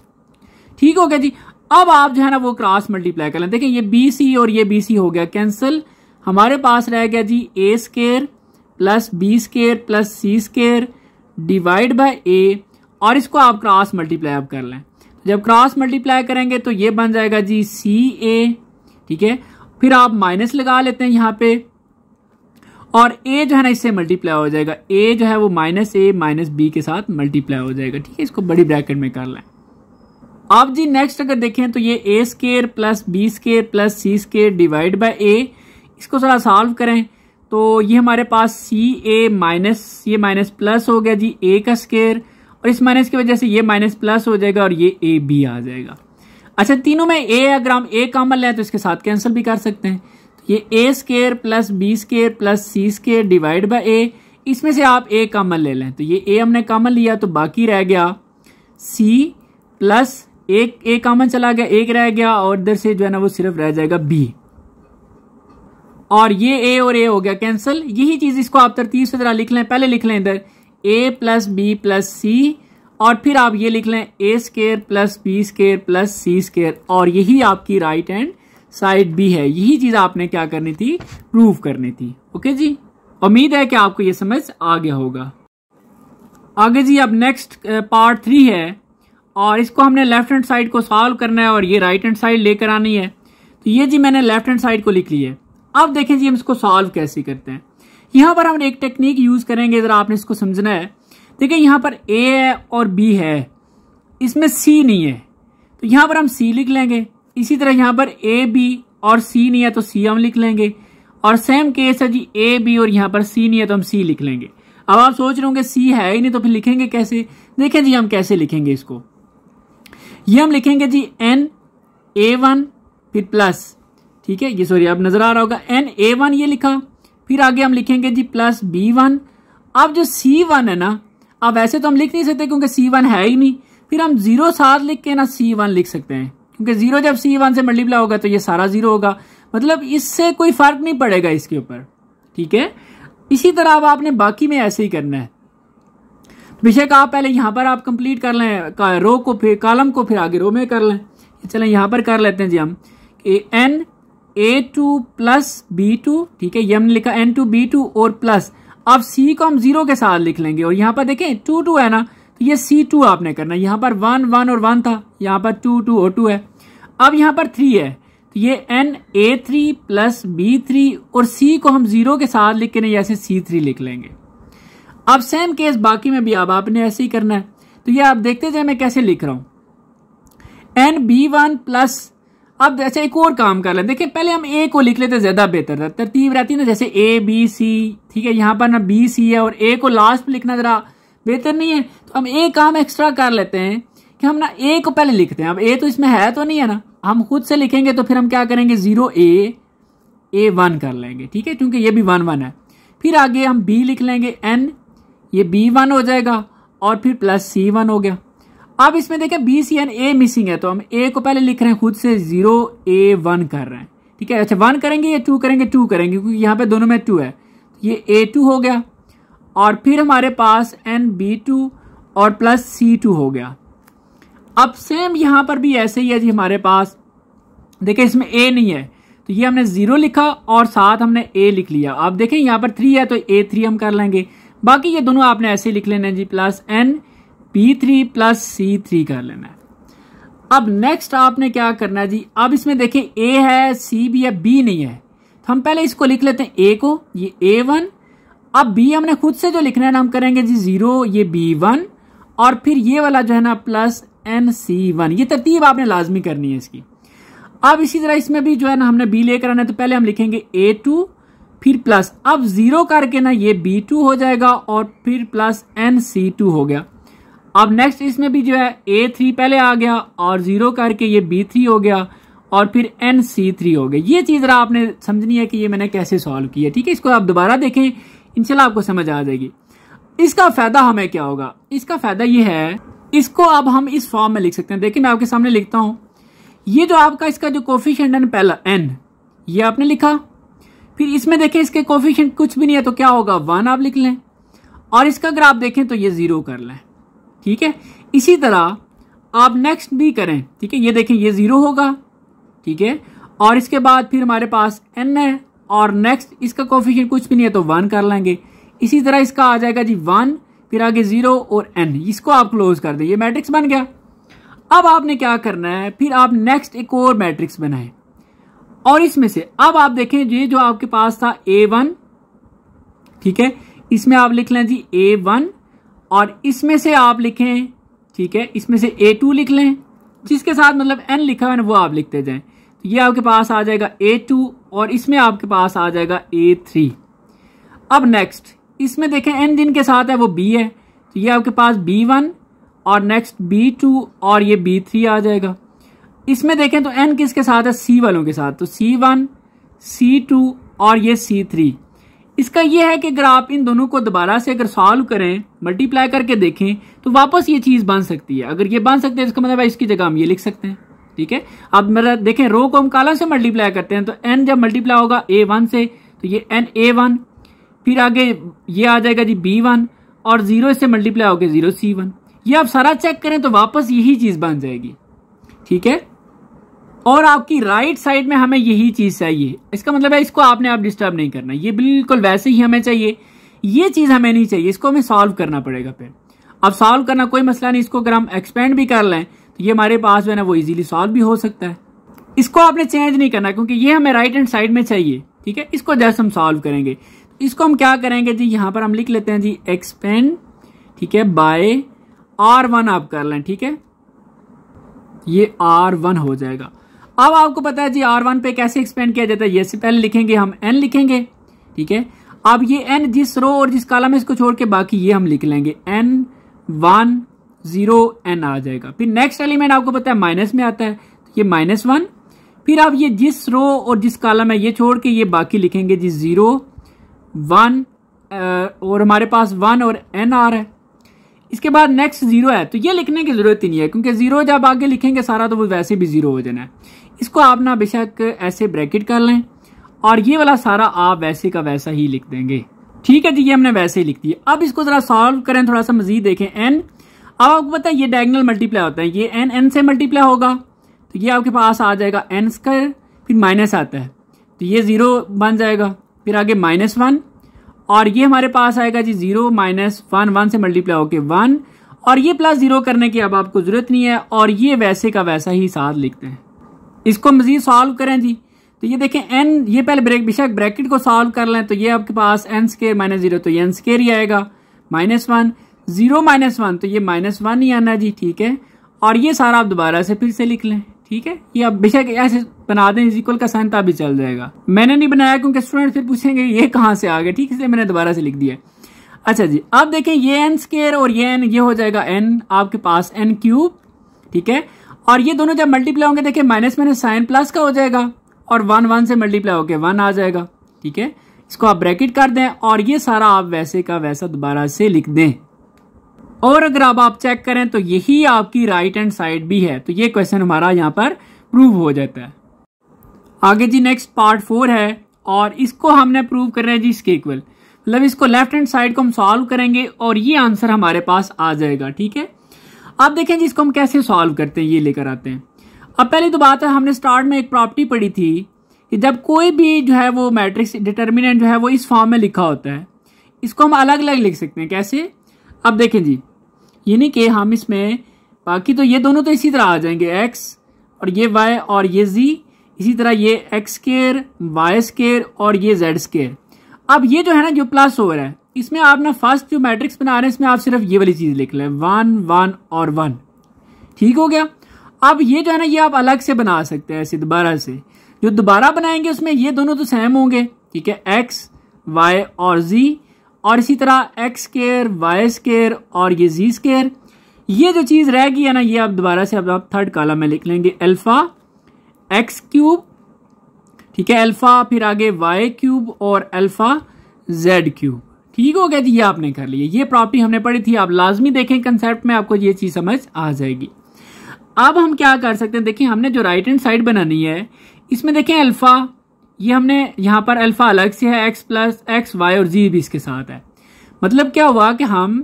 ठीक हो गया जी? अब आप जो है ना वो क्रॉस मल्टीप्लाई कर लें। देखिए, ये बी सी और ये बी सी हो गया। कैंसिल हमारे पास रह गया जी A square plus B square plus C square divide by A और इसको आप क्रॉस मल्टीप्लाई आप कर लें। जब क्रॉस मल्टीप्लाई करेंगे तो ये बन जाएगा जी सी ए ठीक है? फिर आप माइनस लगा लेते हैं यहाँ पे। और ए जो है ना, इससे मल्टीप्लाई हो जाएगा। ए जो है वो माइनस ए माइनस बी के साथ मल्टीप्लाई हो जाएगा। ठीक है, इसको बड़ी ब्रैकेट में कर लें। अब जी नेक्स्ट अगर देखें तो ये A square plus B square plus C square divide by A इसको थोड़ा सॉल्व करें। तो ये हमारे पास सी ए माइनस ये माइनस प्लस हो गया जी ए का स्केयर और इस माइनस की वजह से ये माइनस प्लस हो जाएगा और ये ए बी आ जाएगा। अच्छा तीनों में ए अगर हम ए कॉमन लें तो इसके साथ कैंसिल भी कर सकते हैं। ये A square plus B square plus C square divide by A इसमें से आप ए कामन ले लें। तो ये ए हमने कॉमन लिया तो बाकी रह गया सी प्लस एक ए कामन चला गया, एक रह गया, और इधर से जो है ना वो सिर्फ़ रह जाएगा बी और ये ए और ए हो गया कैंसिल यही चीज़ इसको आप तरतीब से जरा लिख लें, पहले लिख लें इधर। A plus B plus C और फिर आप ये लिख लें A square plus B square plus C square और यही आपकी राइट हैंड साइड बी है। यही चीज़ आपने क्या करनी थी? प्रूव करनी थी। ओके जी? उम्मीद है कि आपको ये समझ आ गया होगा। आगे जी अब नेक्स्ट पार्ट थ्री है। और इसको हमने लेफ़्ट हैंड साइड को सॉल्व करना है और ये राइट हैंड साइड लेकर आनी है। तो ये जी मैंने लेफ़्ट हैंड साइड को लिख लिया है। अब देखें जी हम इसको सॉल्व कैसे करते हैं। यहाँ पर हम एक टेक्निक यूज़ करेंगे, जरा आपने इसको समझना है। देखिए, यहाँ पर ए है और बी है। इसमें सी नहीं है। तो यहाँ पर हम सी लिख लेंगे। इसी तरह यहाँ पर ए बी और सी नहीं है तो सी हम लिख लेंगे। और सेम केस है जी ए बी और यहाँ पर सी नहीं है तो हम सी लिख लेंगे। अब आप सोच रहे होंगे सी है ही नहीं तो फिर लिखेंगे कैसे? देखें जी हम कैसे लिखेंगे इसको। ये हम लिखेंगे जी एन ए वन फिर प्लस ठीक है? ये सॉरी अब नज़र आ रहा होगा। एन ए वन ये लिखा। फिर आगे हम लिखेंगे जी प्लस बी वन अब जो सी वन है ना, अब ऐसे तो हम लिख नहीं सकते क्योंकि सी वन है ही नहीं। फिर हम ज़ीरो साथ लिख के ना सी वन लिख सकते हैं। क्योंकि ज़ीरो जब सी वन से मल्टीप्लाई होगा तो ये सारा ज़ीरो होगा। मतलब इससे कोई फ़र्क नहीं पड़ेगा इसके ऊपर। ठीक है? इसी तरह अब आपने बाकी में ऐसे ही करना है। विषय का आप पहले यहाँ पर आप कंप्लीट कर लें रो को फिर कॉलम को फिर आगे रो में कर लें। चलें, यहाँ पर कर लेते हैं जी हम N A two plus B two ठीक है, ये हमने लिखा एन टू बी टू और प्लस अब सी को हम ज़ीरो के साथ लिख लेंगे और यहाँ पर देखें टू टू है ना तो ये सी टू आपने करना यहाँ पर वन वन और वन था। यहाँ पर टू टू और टू है। अब यहाँ पर थ्री है। तो ये N A three plus B three और सी को हम ज़ीरो के साथ लिख के नहीं, ऐसे सी थ्री लिख लेंगे। अब सेम केस बाकी में भी अब आपने ऐसे ही करना है। तो ये आप देखते जाए, मैं कैसे लिख रहा हूँ। एन बी वन प्लस अब जैसे एक और काम कर लें। देखिए, पहले हम ए को लिख लेते, ज़्यादा बेहतर था। तरतीब रहती है ना, जैसे ए बी सी ठीक है, यहाँ पर ना बी सी है और ए को लास्ट में लिखना जरा बेहतर नहीं है। तो हम एक काम एक्स्ट्रा कर लेते हैं कि हम ना ए को पहले लिखते हैं। अब ए तो इसमें है तो नहीं है ना। हम खुद से लिखेंगे तो फिर हम क्या करेंगे? ज़ीरो ए ए वन कर लेंगे। ठीक है? क्योंकि ये भी वन वन है। फिर आगे हम बी लिख लेंगे एन ये बी वन हो जाएगा और फिर प्लस सी वन हो गया। अब इसमें देखें B C N A missing है। तो हम ए को पहले लिख रहे हैं, खुद से ज़ीरो ए वन कर रहे हैं। ठीक है? अच्छा वन करेंगे या टू करेंगे? टू करेंगे, क्योंकि यहाँ पे दोनों में टू है। ये ए टू हो गया। और फिर हमारे पास एन बी टू और प्लस सी टू हो गया। अब सेम यहाँ पर भी ऐसे ही है जी हमारे पास। देखिए, इसमें ए नहीं है। तो ये हमने ज़ीरो लिखा और साथ हमने ए लिख लिया। आप देखें यहाँ पर थ्री है तो ए थ्री हम कर लेंगे। बाकी ये दोनों आपने ऐसे लिख लेना है जी plus N P three plus C three कर लेना है। अब नेक्स्ट आपने क्या करना है जी? अब इसमें देखें ए है सी भी है बी नहीं है। तो हम पहले इसको लिख लेते हैं ए को। ये ए वन अब बी हमने खुद से जो लिखना है ना, हम करेंगे जी ज़ीरो ये बी वन और फिर ये वाला जो है ना प्लस एन सी वन ये तरतीब आपने लाजमी करनी है इसकी। अब इसी तरह इसमें भी जो है ना हमने बी लेकर आना है तो पहले हम लिखेंगे ए टू फिर प्लस अब ज़ीरो करके ना ये बी टू हो जाएगा, और फिर प्लस एन सी टू हो गया। अब नेक्स्ट इसमें भी जो है ए थ्री पहले आ गया, और ज़ीरो करके ये बी थ्री हो गया, और फिर एन सी थ्री हो गया। ये चीज़ आपने समझनी है कि ये मैंने कैसे सॉल्व किया ठीक है? इसको आप दोबारा देखें। इनशाला आपको समझ आ जाएगी। इसका फ़ायदा हमें क्या होगा? इसका फ़ायदा ये है, इसको अब हम इस फॉर्म में लिख सकते हैं। देखिए, मैं आपके सामने लिखता हूँ। ये जो आपका इसका जो कोफिशियंट है पहला एन ये आपने लिखा। फिर इसमें देखें, इसके कोफिशियंट कुछ भी नहीं है तो क्या होगा? वन आप लिख लें। और इसका अगर आप देखें तो ये ज़ीरो कर लें। ठीक है? इसी तरह आप नेक्स्ट भी करें। ठीक है? ये देखें, ये ज़ीरो होगा। ठीक है? और इसके बाद फिर हमारे पास एन है। और नेक्स्ट इसका कोफिशियंट कुछ भी नहीं है तो वन कर लेंगे। इसी तरह इसका आ जाएगा जी वन फिर आगे ज़ीरो और एन इसको आप क्लोज कर दें। ये मैट्रिक्स बन गया। अब आपने क्या करना है? फिर आप नेक्स्ट एक और मैट्रिक्स बनाए। और इसमें से, अब आप देखें ये जो आपके पास था ए वन ठीक है? इसमें आप लिख लें जी ए वन और इसमें से आप लिखें, ठीक है? इसमें से ए टू लिख लें। जिसके साथ मतलब एन लिखा है ना, वो आप लिखते जाएँ। तो ये आपके पास आ जाएगा ए टू और इसमें आपके पास आ जाएगा ए थ्री अब नेक्स्ट इसमें देखें एन जिनके साथ है, वो बी है। तो ये आपके पास बी वन और नेक्स्ट बी टू और ये बी थ्री आ जाएगा। इसमें देखें तो एन किसके साथ है? सी वालों के साथ। तो सी वन सी टू और ये सी थ्री इसका यह है कि अगर आप इन दोनों को दोबारा से अगर सॉल्व करें मल्टीप्लाई करके देखें तो वापस ये चीज़ बन सकती है। अगर ये बन सकते हैं इसका मतलब इसकी जगह हम ये लिख सकते हैं। ठीक है? अब मेरा, देखें रो को हम कालम से मल्टीप्लाई करते हैं तो एन जब मल्टीप्लाई होगा ए वन से तो ये एन ए वन फिर आगे ये आ जाएगा जी बी वन और ज़ीरो से मल्टीप्लाई होकर ज़ीरो सी वन ये आप सारा चेक करें तो वापस यही चीज़ बन जाएगी। ठीक है? और आपकी राइट साइड में हमें यही चीज़ चाहिए। इसका मतलब है इसको आपने आप डिस्टर्ब नहीं करना। ये बिल्कुल वैसे ही हमें चाहिए। ये चीज़ हमें नहीं चाहिए। इसको हमें सॉल्व करना पड़ेगा फिर। अब सॉल्व करना कोई मसला नहीं। इसको अगर हम एक्सपेंड भी कर लें तो ये हमारे पास जो है ना, वो इजीली सॉल्व भी हो सकता है। इसको आपने चेंज नहीं करना, क्योंकि ये हमें राइट हैंड साइड में चाहिए, ठीक है? इसको जैसे हम सॉल्व करेंगे। इसको हम क्या करेंगे जी? यहाँ पर हम लिख लेते हैं जी एक्सपेंड ठीक है बाय आर वन आप कर लें, ठीक है? ये आर वन हो जाएगा। अब आपको पता है जी आर वन पे कैसे एक्सपेंड किया जाता है? ये से पहले लिखेंगे, हम एन लिखेंगे, ठीक है? अब ये एन जिस रो और जिस कालम है, इसको छोड़ के बाकी ये हम लिख लेंगे। एन वन ज़ीरो एन आ जाएगा। फिर नेक्स्ट एलिमेंट आपको पता है माइनस में आता है तो ये माइनस वन फिर आप ये जिस रो और जिस कालम है, ये छोड़ के ये बाकी लिखेंगे जी ज़ीरो वन और हमारे पास वन और एन आ रहा है। इसके बाद नेक्स्ट ज़ीरो है तो ये लिखने की ज़रूरत ही नहीं है, क्योंकि ज़ीरो जब आगे लिखेंगे सारा तो वो वैसे भी ज़ीरो हो जाना है। इसको आप ना बेशक ऐसे ब्रैकेट कर लें, और ये वाला सारा आप वैसे का वैसा ही लिख देंगे। ठीक है जी, ये हमने वैसे ही लिख दिया। अब इसको जरा सॉल्व करें, थोड़ा सा मजीद देखें। एन अब आपको पता है ये डायगनल मल्टीप्लाई होता है, ये एन एन से मल्टीप्लाई होगा तो ये आपके पास आ जाएगा एन स्क्वायर फिर माइनस आता है तो ये ज़ीरो बन जाएगा, फिर आगे माइनस वन और ये हमारे पास आएगा जी ज़ीरो माइनस वन वन से मल्टीप्लाई होके वन और ये प्लस ज़ीरो करने की अब आपको ज़रूरत नहीं है, और ये वैसे का वैसा ही साथ लिखते हैं। इसको मजीद सॉल्व करें जी तो ये देखें एन ये पहले ब्रेक बेशक ब्रैकेट को सॉल्व कर लें तो ये आपके पास एन स्केयर माइनस ज़ीरो तो ये एन स्केयर ही आएगा minus one zero minus one तो ये माइनस वन ही आना जी, ठीक है? और ये सारा आप दोबारा से फिर से लिख लें, ठीक है? ये अब बेशक ऐसे बना दें इक्वल का साइन तो भी चल जाएगा। मैंने नहीं बनाया क्योंकि स्टूडेंट फिर पूछेंगे, ये कहाँ से आ गया ठीक है इसलिए मैंने दोबारा से लिख दिया अच्छा जी, अब देखें, ये एन स्केयर और ये एन ये हो जाएगा एन आपके पास एन क्यूब ठीक है? और ये दोनों जब मल्टीप्लाई होंगे देखिए माइनस माइनस साइन प्लस का हो जाएगा, और वन वन से मल्टीप्लाई होकर वन आ जाएगा, ठीक है? इसको आप ब्रैकेट कर दें, और ये सारा आप वैसे का वैसा दोबारा से लिख दें। और अगर अब आप चेक करें तो यही आपकी राइट हैंड साइड भी है। तो ये क्वेश्चन हमारा यहाँ पर प्रूव हो जाता है। आगे जी नेक्स्ट पार्ट फोर है, और इसको हमने प्रूव कर रहे हैं जी इसके इक्वल मतलब इसको लेफ़्ट हैंड साइड को हम सॉल्व करेंगे, और ये आंसर हमारे पास आ जाएगा, ठीक है? अब देखें जी इसको हम कैसे सॉल्व करते हैं, ये लेकर आते हैं। अब पहली तो बात है, हमने स्टार्ट में एक प्रॉपर्टी पढ़ी थी कि जब कोई भी जो है वो मैट्रिक्स डिटर्मिनेंट जो है वो इस फॉर्म में लिखा होता है, इसको हम अलग अलग लिख सकते हैं। कैसे? अब देखें जी, यानी कि हम इसमें, बाकी तो ये दोनों तो इसी तरह आ जाएँगे एक्स और ये वाई और ये जी इसी तरह ये एक्स स्केयर वाई स्केयर और ये जेड स्केयर अब ये जो है ना, जो प्लस ओवर है, इसमें आप ना फ़र्स्ट जो मैट्रिक्स बना रहे हैं, इसमें आप सिर्फ़ ये वाली चीज़ लिख लें वन वन और वन ठीक हो गया? अब ये जो है ना, ये आप अलग से बना सकते हैं, ऐसे दोबारा से। जो दोबारा बनाएँगे, उसमें ये दोनों तो सेम होंगे, ठीक है? एक्स वाई और जी और इसी तरह एक्स स्केयर वाई स्केयर और ये जी स्केयर ये जो चीज़ रहेगी है ना, ये आप दोबारा से अब आप थर्ड कॉलम में लिख लेंगे। अल्फ़ा एक्स क्यूब ठीक है अल्फ़ा फिर आगे वाई क्यूब और अल्फ़ा जेड क्यूब ठीक हो गया जी, ये आपने कर लिया। ये प्रॉपर्टी हमने पढ़ी थी, आप लाजमी देखें कंसेप्ट में, आपको ये चीज़ समझ आ जाएगी। अब हम क्या कर सकते हैं, देखिए हमने जो राइट हैंड साइड बनानी है, इसमें देखें अल्फ़ा ये हमने यहाँ पर अल्फ़ा अलग से है एक्स प्लस एक्स वाई और जी भी इसके साथ है। मतलब क्या हुआ कि हम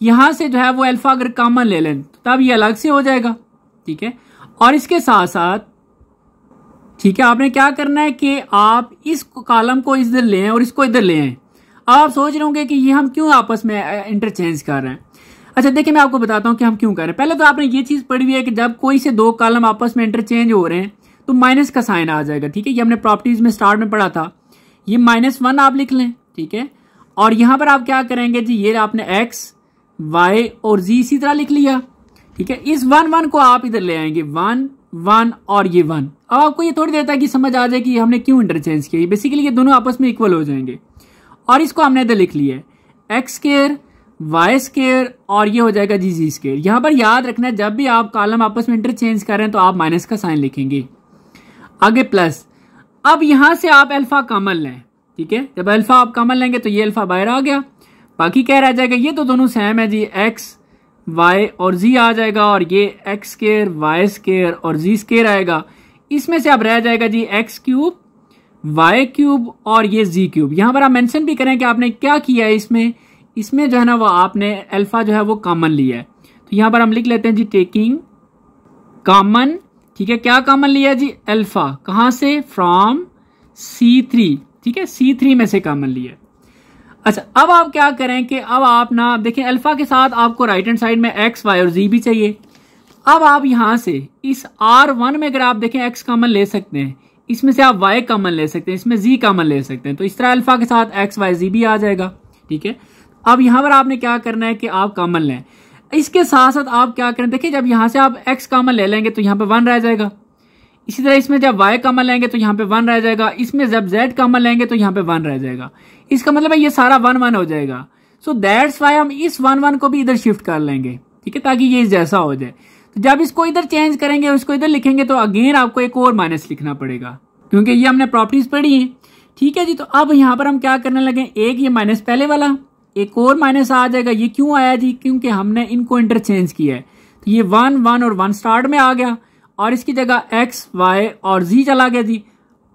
यहाँ से जो है वो अल्फ़ा अगर कॉमन ले लें तो तब ये अलग से हो जाएगा, ठीक है? और इसके साथ साथ ठीक है, आपने क्या करना है कि आप इस कॉलम को इधर ले और इसको इधर ले आए। आप सोच रहे होंगे कि ये हम क्यों आपस में इंटरचेंज कर रहे हैं? अच्छा देखिए, मैं आपको बताता हूँ कि हम क्यों कर रहे हैं। पहले तो आपने ये चीज़ पढ़ी हुई है कि जब कोई से दो कॉलम आपस में इंटरचेंज हो रहे हैं तो माइनस का साइन आ जाएगा, ठीक है? ये हमने प्रॉपर्टीज़ में स्टार्ट में पढ़ा था। ये माइनस वन आप लिख लें, ठीक है? और यहाँ पर आप क्या करेंगे जी? ये आपने एक्स वाई और जी इसी तरह लिख लिया, ठीक है? इस वन वन को आप इधर ले आएँगे। वन वन और ये वन अब आपको ये थोड़ी देर तक समझ आ जाए कि हमने क्यों इंटरचेंज किया। बेसिकली ये दोनों आपस में इक्वल हो जाएँगे। और इसको हमने इधर लिख लिया एक्स स्केयर वाई स्केयर और ये हो जाएगा जी जी स्केयर यहाँ पर याद रखना है जब भी आप कॉलम आपस में इंटरचेंज कर हैं तो आप माइनस का साइन लिखेंगे। आगे प्लस अब यहाँ से आप अल्फ़ा कॉमन लें, ठीक है? जब अल्फ़ा आप कॉमन लेंगे तो ये अल्फ़ा बाहर आ गया। बाकी क्या रह जाएगा? ये तो दोनों सेम है जी एक्स वाई और जी आ जाएगा और ये एक्स स्केयर वाई स्केयर और जी स्केयर आएगा। इसमें से अब रह जाएगा जी एक्स क्यूब वाई क्यूब और ये जी क्यूब यहाँ पर आप मेंशन भी करें कि आपने क्या किया है इसमें? इसमें जो है ना वो आपने अल्फ़ा जो है वो कॉमन लिया है। तो यहाँ पर हम लिख लेते हैं जी टेकिंग कॉमन ठीक है, क्या कॉमन लिया जी? अल्फ़ा। कहाँ से? फ्रॉम सी थ्री ठीक है सी थ्री में से कॉमन लिया अच्छा अब आप क्या करें कि अब आप ना देखें अल्फ़ा के साथ आपको राइट हैंड साइड में एक्स वाई और जी भी चाहिए। अब आप यहाँ से इस आर वन में अगर आप देखें एक्स कॉमन ले सकते हैं। इसमें से आप वाई कॉमन ले सकते हैं, इसमें जी कॉमन ले सकते हैं। तो इस तरह अल्फ़ा के साथ एक्स वाई जी भी आ जाएगा। ठीक है, अब यहाँ पर आपने क्या करना है कि आप कॉमन लें। इसके साथ साथ आप क्या करें? देखिए, जब यहाँ से आप एक्स कॉमन ले लेंगे तो यहाँ पर वन रह जाएगा। इसी तरह इसमें जब वाई कॉमन लेंगे तो यहाँ पे वन रह जाएगा। इसमें जब जेड कॉमन लेंगे तो यहाँ पे वन रह जाएगा। इसका मतलब है ये सारा वन वन हो जाएगा। सो दैट्स वाई हम इस वन वन को भी इधर शिफ्ट कर लेंगे, ठीक है? ताकि ये जैसा हो जाए। तो जब इसको इधर चेंज करेंगे इसको इधर लिखेंगे तो अगेन आपको एक और माइनस लिखना पड़ेगा, क्योंकि ये हमने प्रॉपर्टीज़ पढ़ी है। ठीक है जी तो अब यहाँ पर हम क्या करने लगे एक ये माइनस पहले वाला एक और माइनस आ जाएगा, ये क्यों आया जी? क्योंकि हमने इनको इंटरचेंज किया है। तो ये वन वन और वन स्टार्ट में आ गया और इसकी जगह एक्स वाई और जी चला गया जी।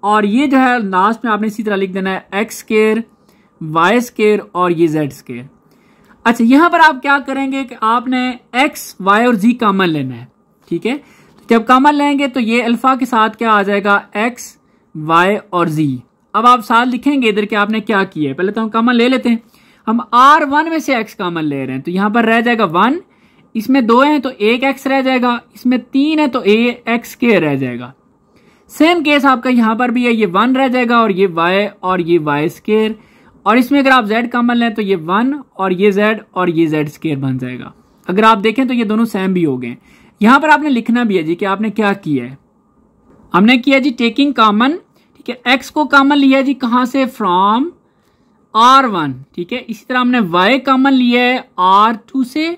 और ये जो है लास्ट में आपने इसी तरह लिख देना है एक्स स्केयर वाई स्केयर और ये जेड स्केयर अच्छा यहाँ पर आप क्या करेंगे कि आपने एक्स वाई और जी कॉमन लेना है, ठीक है? तो जब कॉमन लेंगे तो ये अल्फ़ा के साथ क्या आ जाएगा एक्स वाई और जी अब आप साथ लिखेंगे इधर कि आपने क्या किया है। पहले तो हम कॉमन ले लेते हैं। हम आर वन में से एक्स कॉमन ले रहे हैं तो यहाँ पर रह जाएगा वन इसमें दो हैं तो एक एक्स रह जाएगा, इसमें तीन है तो ए एक्स के रह जाएगा। सेम केस आपका यहाँ पर भी है, ये वन रह जाएगा और ये वाई और ये वाई स्केयर और इसमें अगर आप जेड कॉमन लें तो ये वन और ये जेड और ये जेड स्केयर बन जाएगा। अगर आप देखें तो ये दोनों सेम भी हो गए। यहाँ पर आपने लिखना भी है जी कि आपने क्या किया है। हमने किया जी टेकिंग कॉमन ठीक है एक्स को कॉमन लिया जी कहाँ से? फ्रॉम आर वन ठीक है? इसी तरह हमने वाई कॉमन लिया है आर टू से,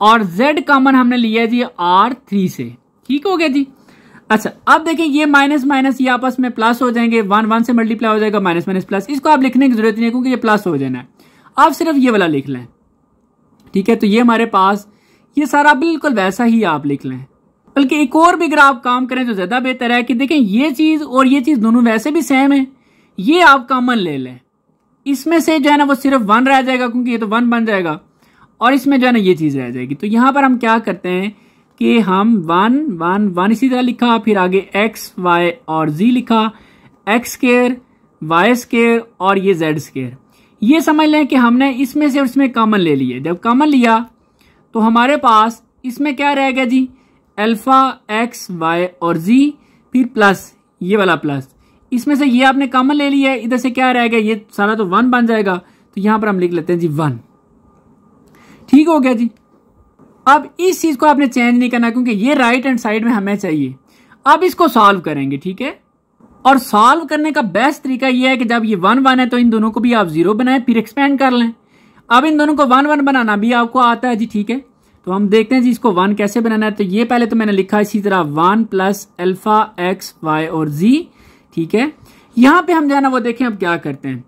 और जेड कॉमन हमने लिया है जी आर थ्री से। ठीक हो गया जी? अच्छा अब देखें ये माइनस माइनस ये आपस में प्लस हो जाएँगे। वन वन से मल्टीप्लाई हो जाएगा माइनस माइनस प्लस इसको आप लिखने की ज़रूरत नहीं है, क्योंकि ये प्लस हो जाना है। आप सिर्फ़ ये वाला लिख लें। ठीक है तो ये हमारे पास, ये सारा बिल्कुल वैसा ही आप लिख लें। बल्कि एक और भी अगर आप काम करें तो ज़्यादा बेहतर है कि देखें ये चीज़ और ये चीज़ दोनों वैसे भी सेम है। ये आप कॉमन ले लें। इसमें से जो है ना वो सिर्फ़ वन रह जाएगा, क्योंकि ये तो वन बन जाएगा। और इसमें जो है ना ये चीज़ रह जाएगी। तो यहाँ पर हम क्या करते हैं कि हम वन वन वन इसी तरह लिखा, फिर आगे एक्स वाई और जी लिखा। एक्स स्केयर वाई स्केयर और ये जेड स्केयर ये समझ लें कि हमने इसमें से इसमें कॉमन ले लिए। जब कॉमन लिया तो हमारे पास इसमें क्या रहेगा जी? अल्फ़ा एक्स वाई और जी फिर प्लस ये वाला प्लस इसमें से ये आपने कॉमन ले लिया है, इधर से क्या रहेगा? ये सारा तो वन बन जाएगा। तो यहाँ पर हम लिख लेते हैं जी वन ठीक हो गया जी। अब इस चीज़ को आपने चेंज नहीं करना, क्योंकि ये राइट हैंड साइड में हमें चाहिए। अब इसको सॉल्व करेंगे, ठीक है? और सॉल्व करने का बेस्ट तरीका यह है कि जब ये वन वन है तो इन दोनों को भी आप ज़ीरो बनाए, फिर एक्सपेंड कर लें। अब इन दोनों को वन वन बनाना भी आपको आता है जी, ठीक है? तो हम देखते हैं जी, इसको वन कैसे बनाना है। तो ये पहले तो मैंने लिखा इसी तरह one plus alpha X Y और जी ठीक है? यहाँ पे हम जो है ना, वो देखें, अब क्या करते हैं?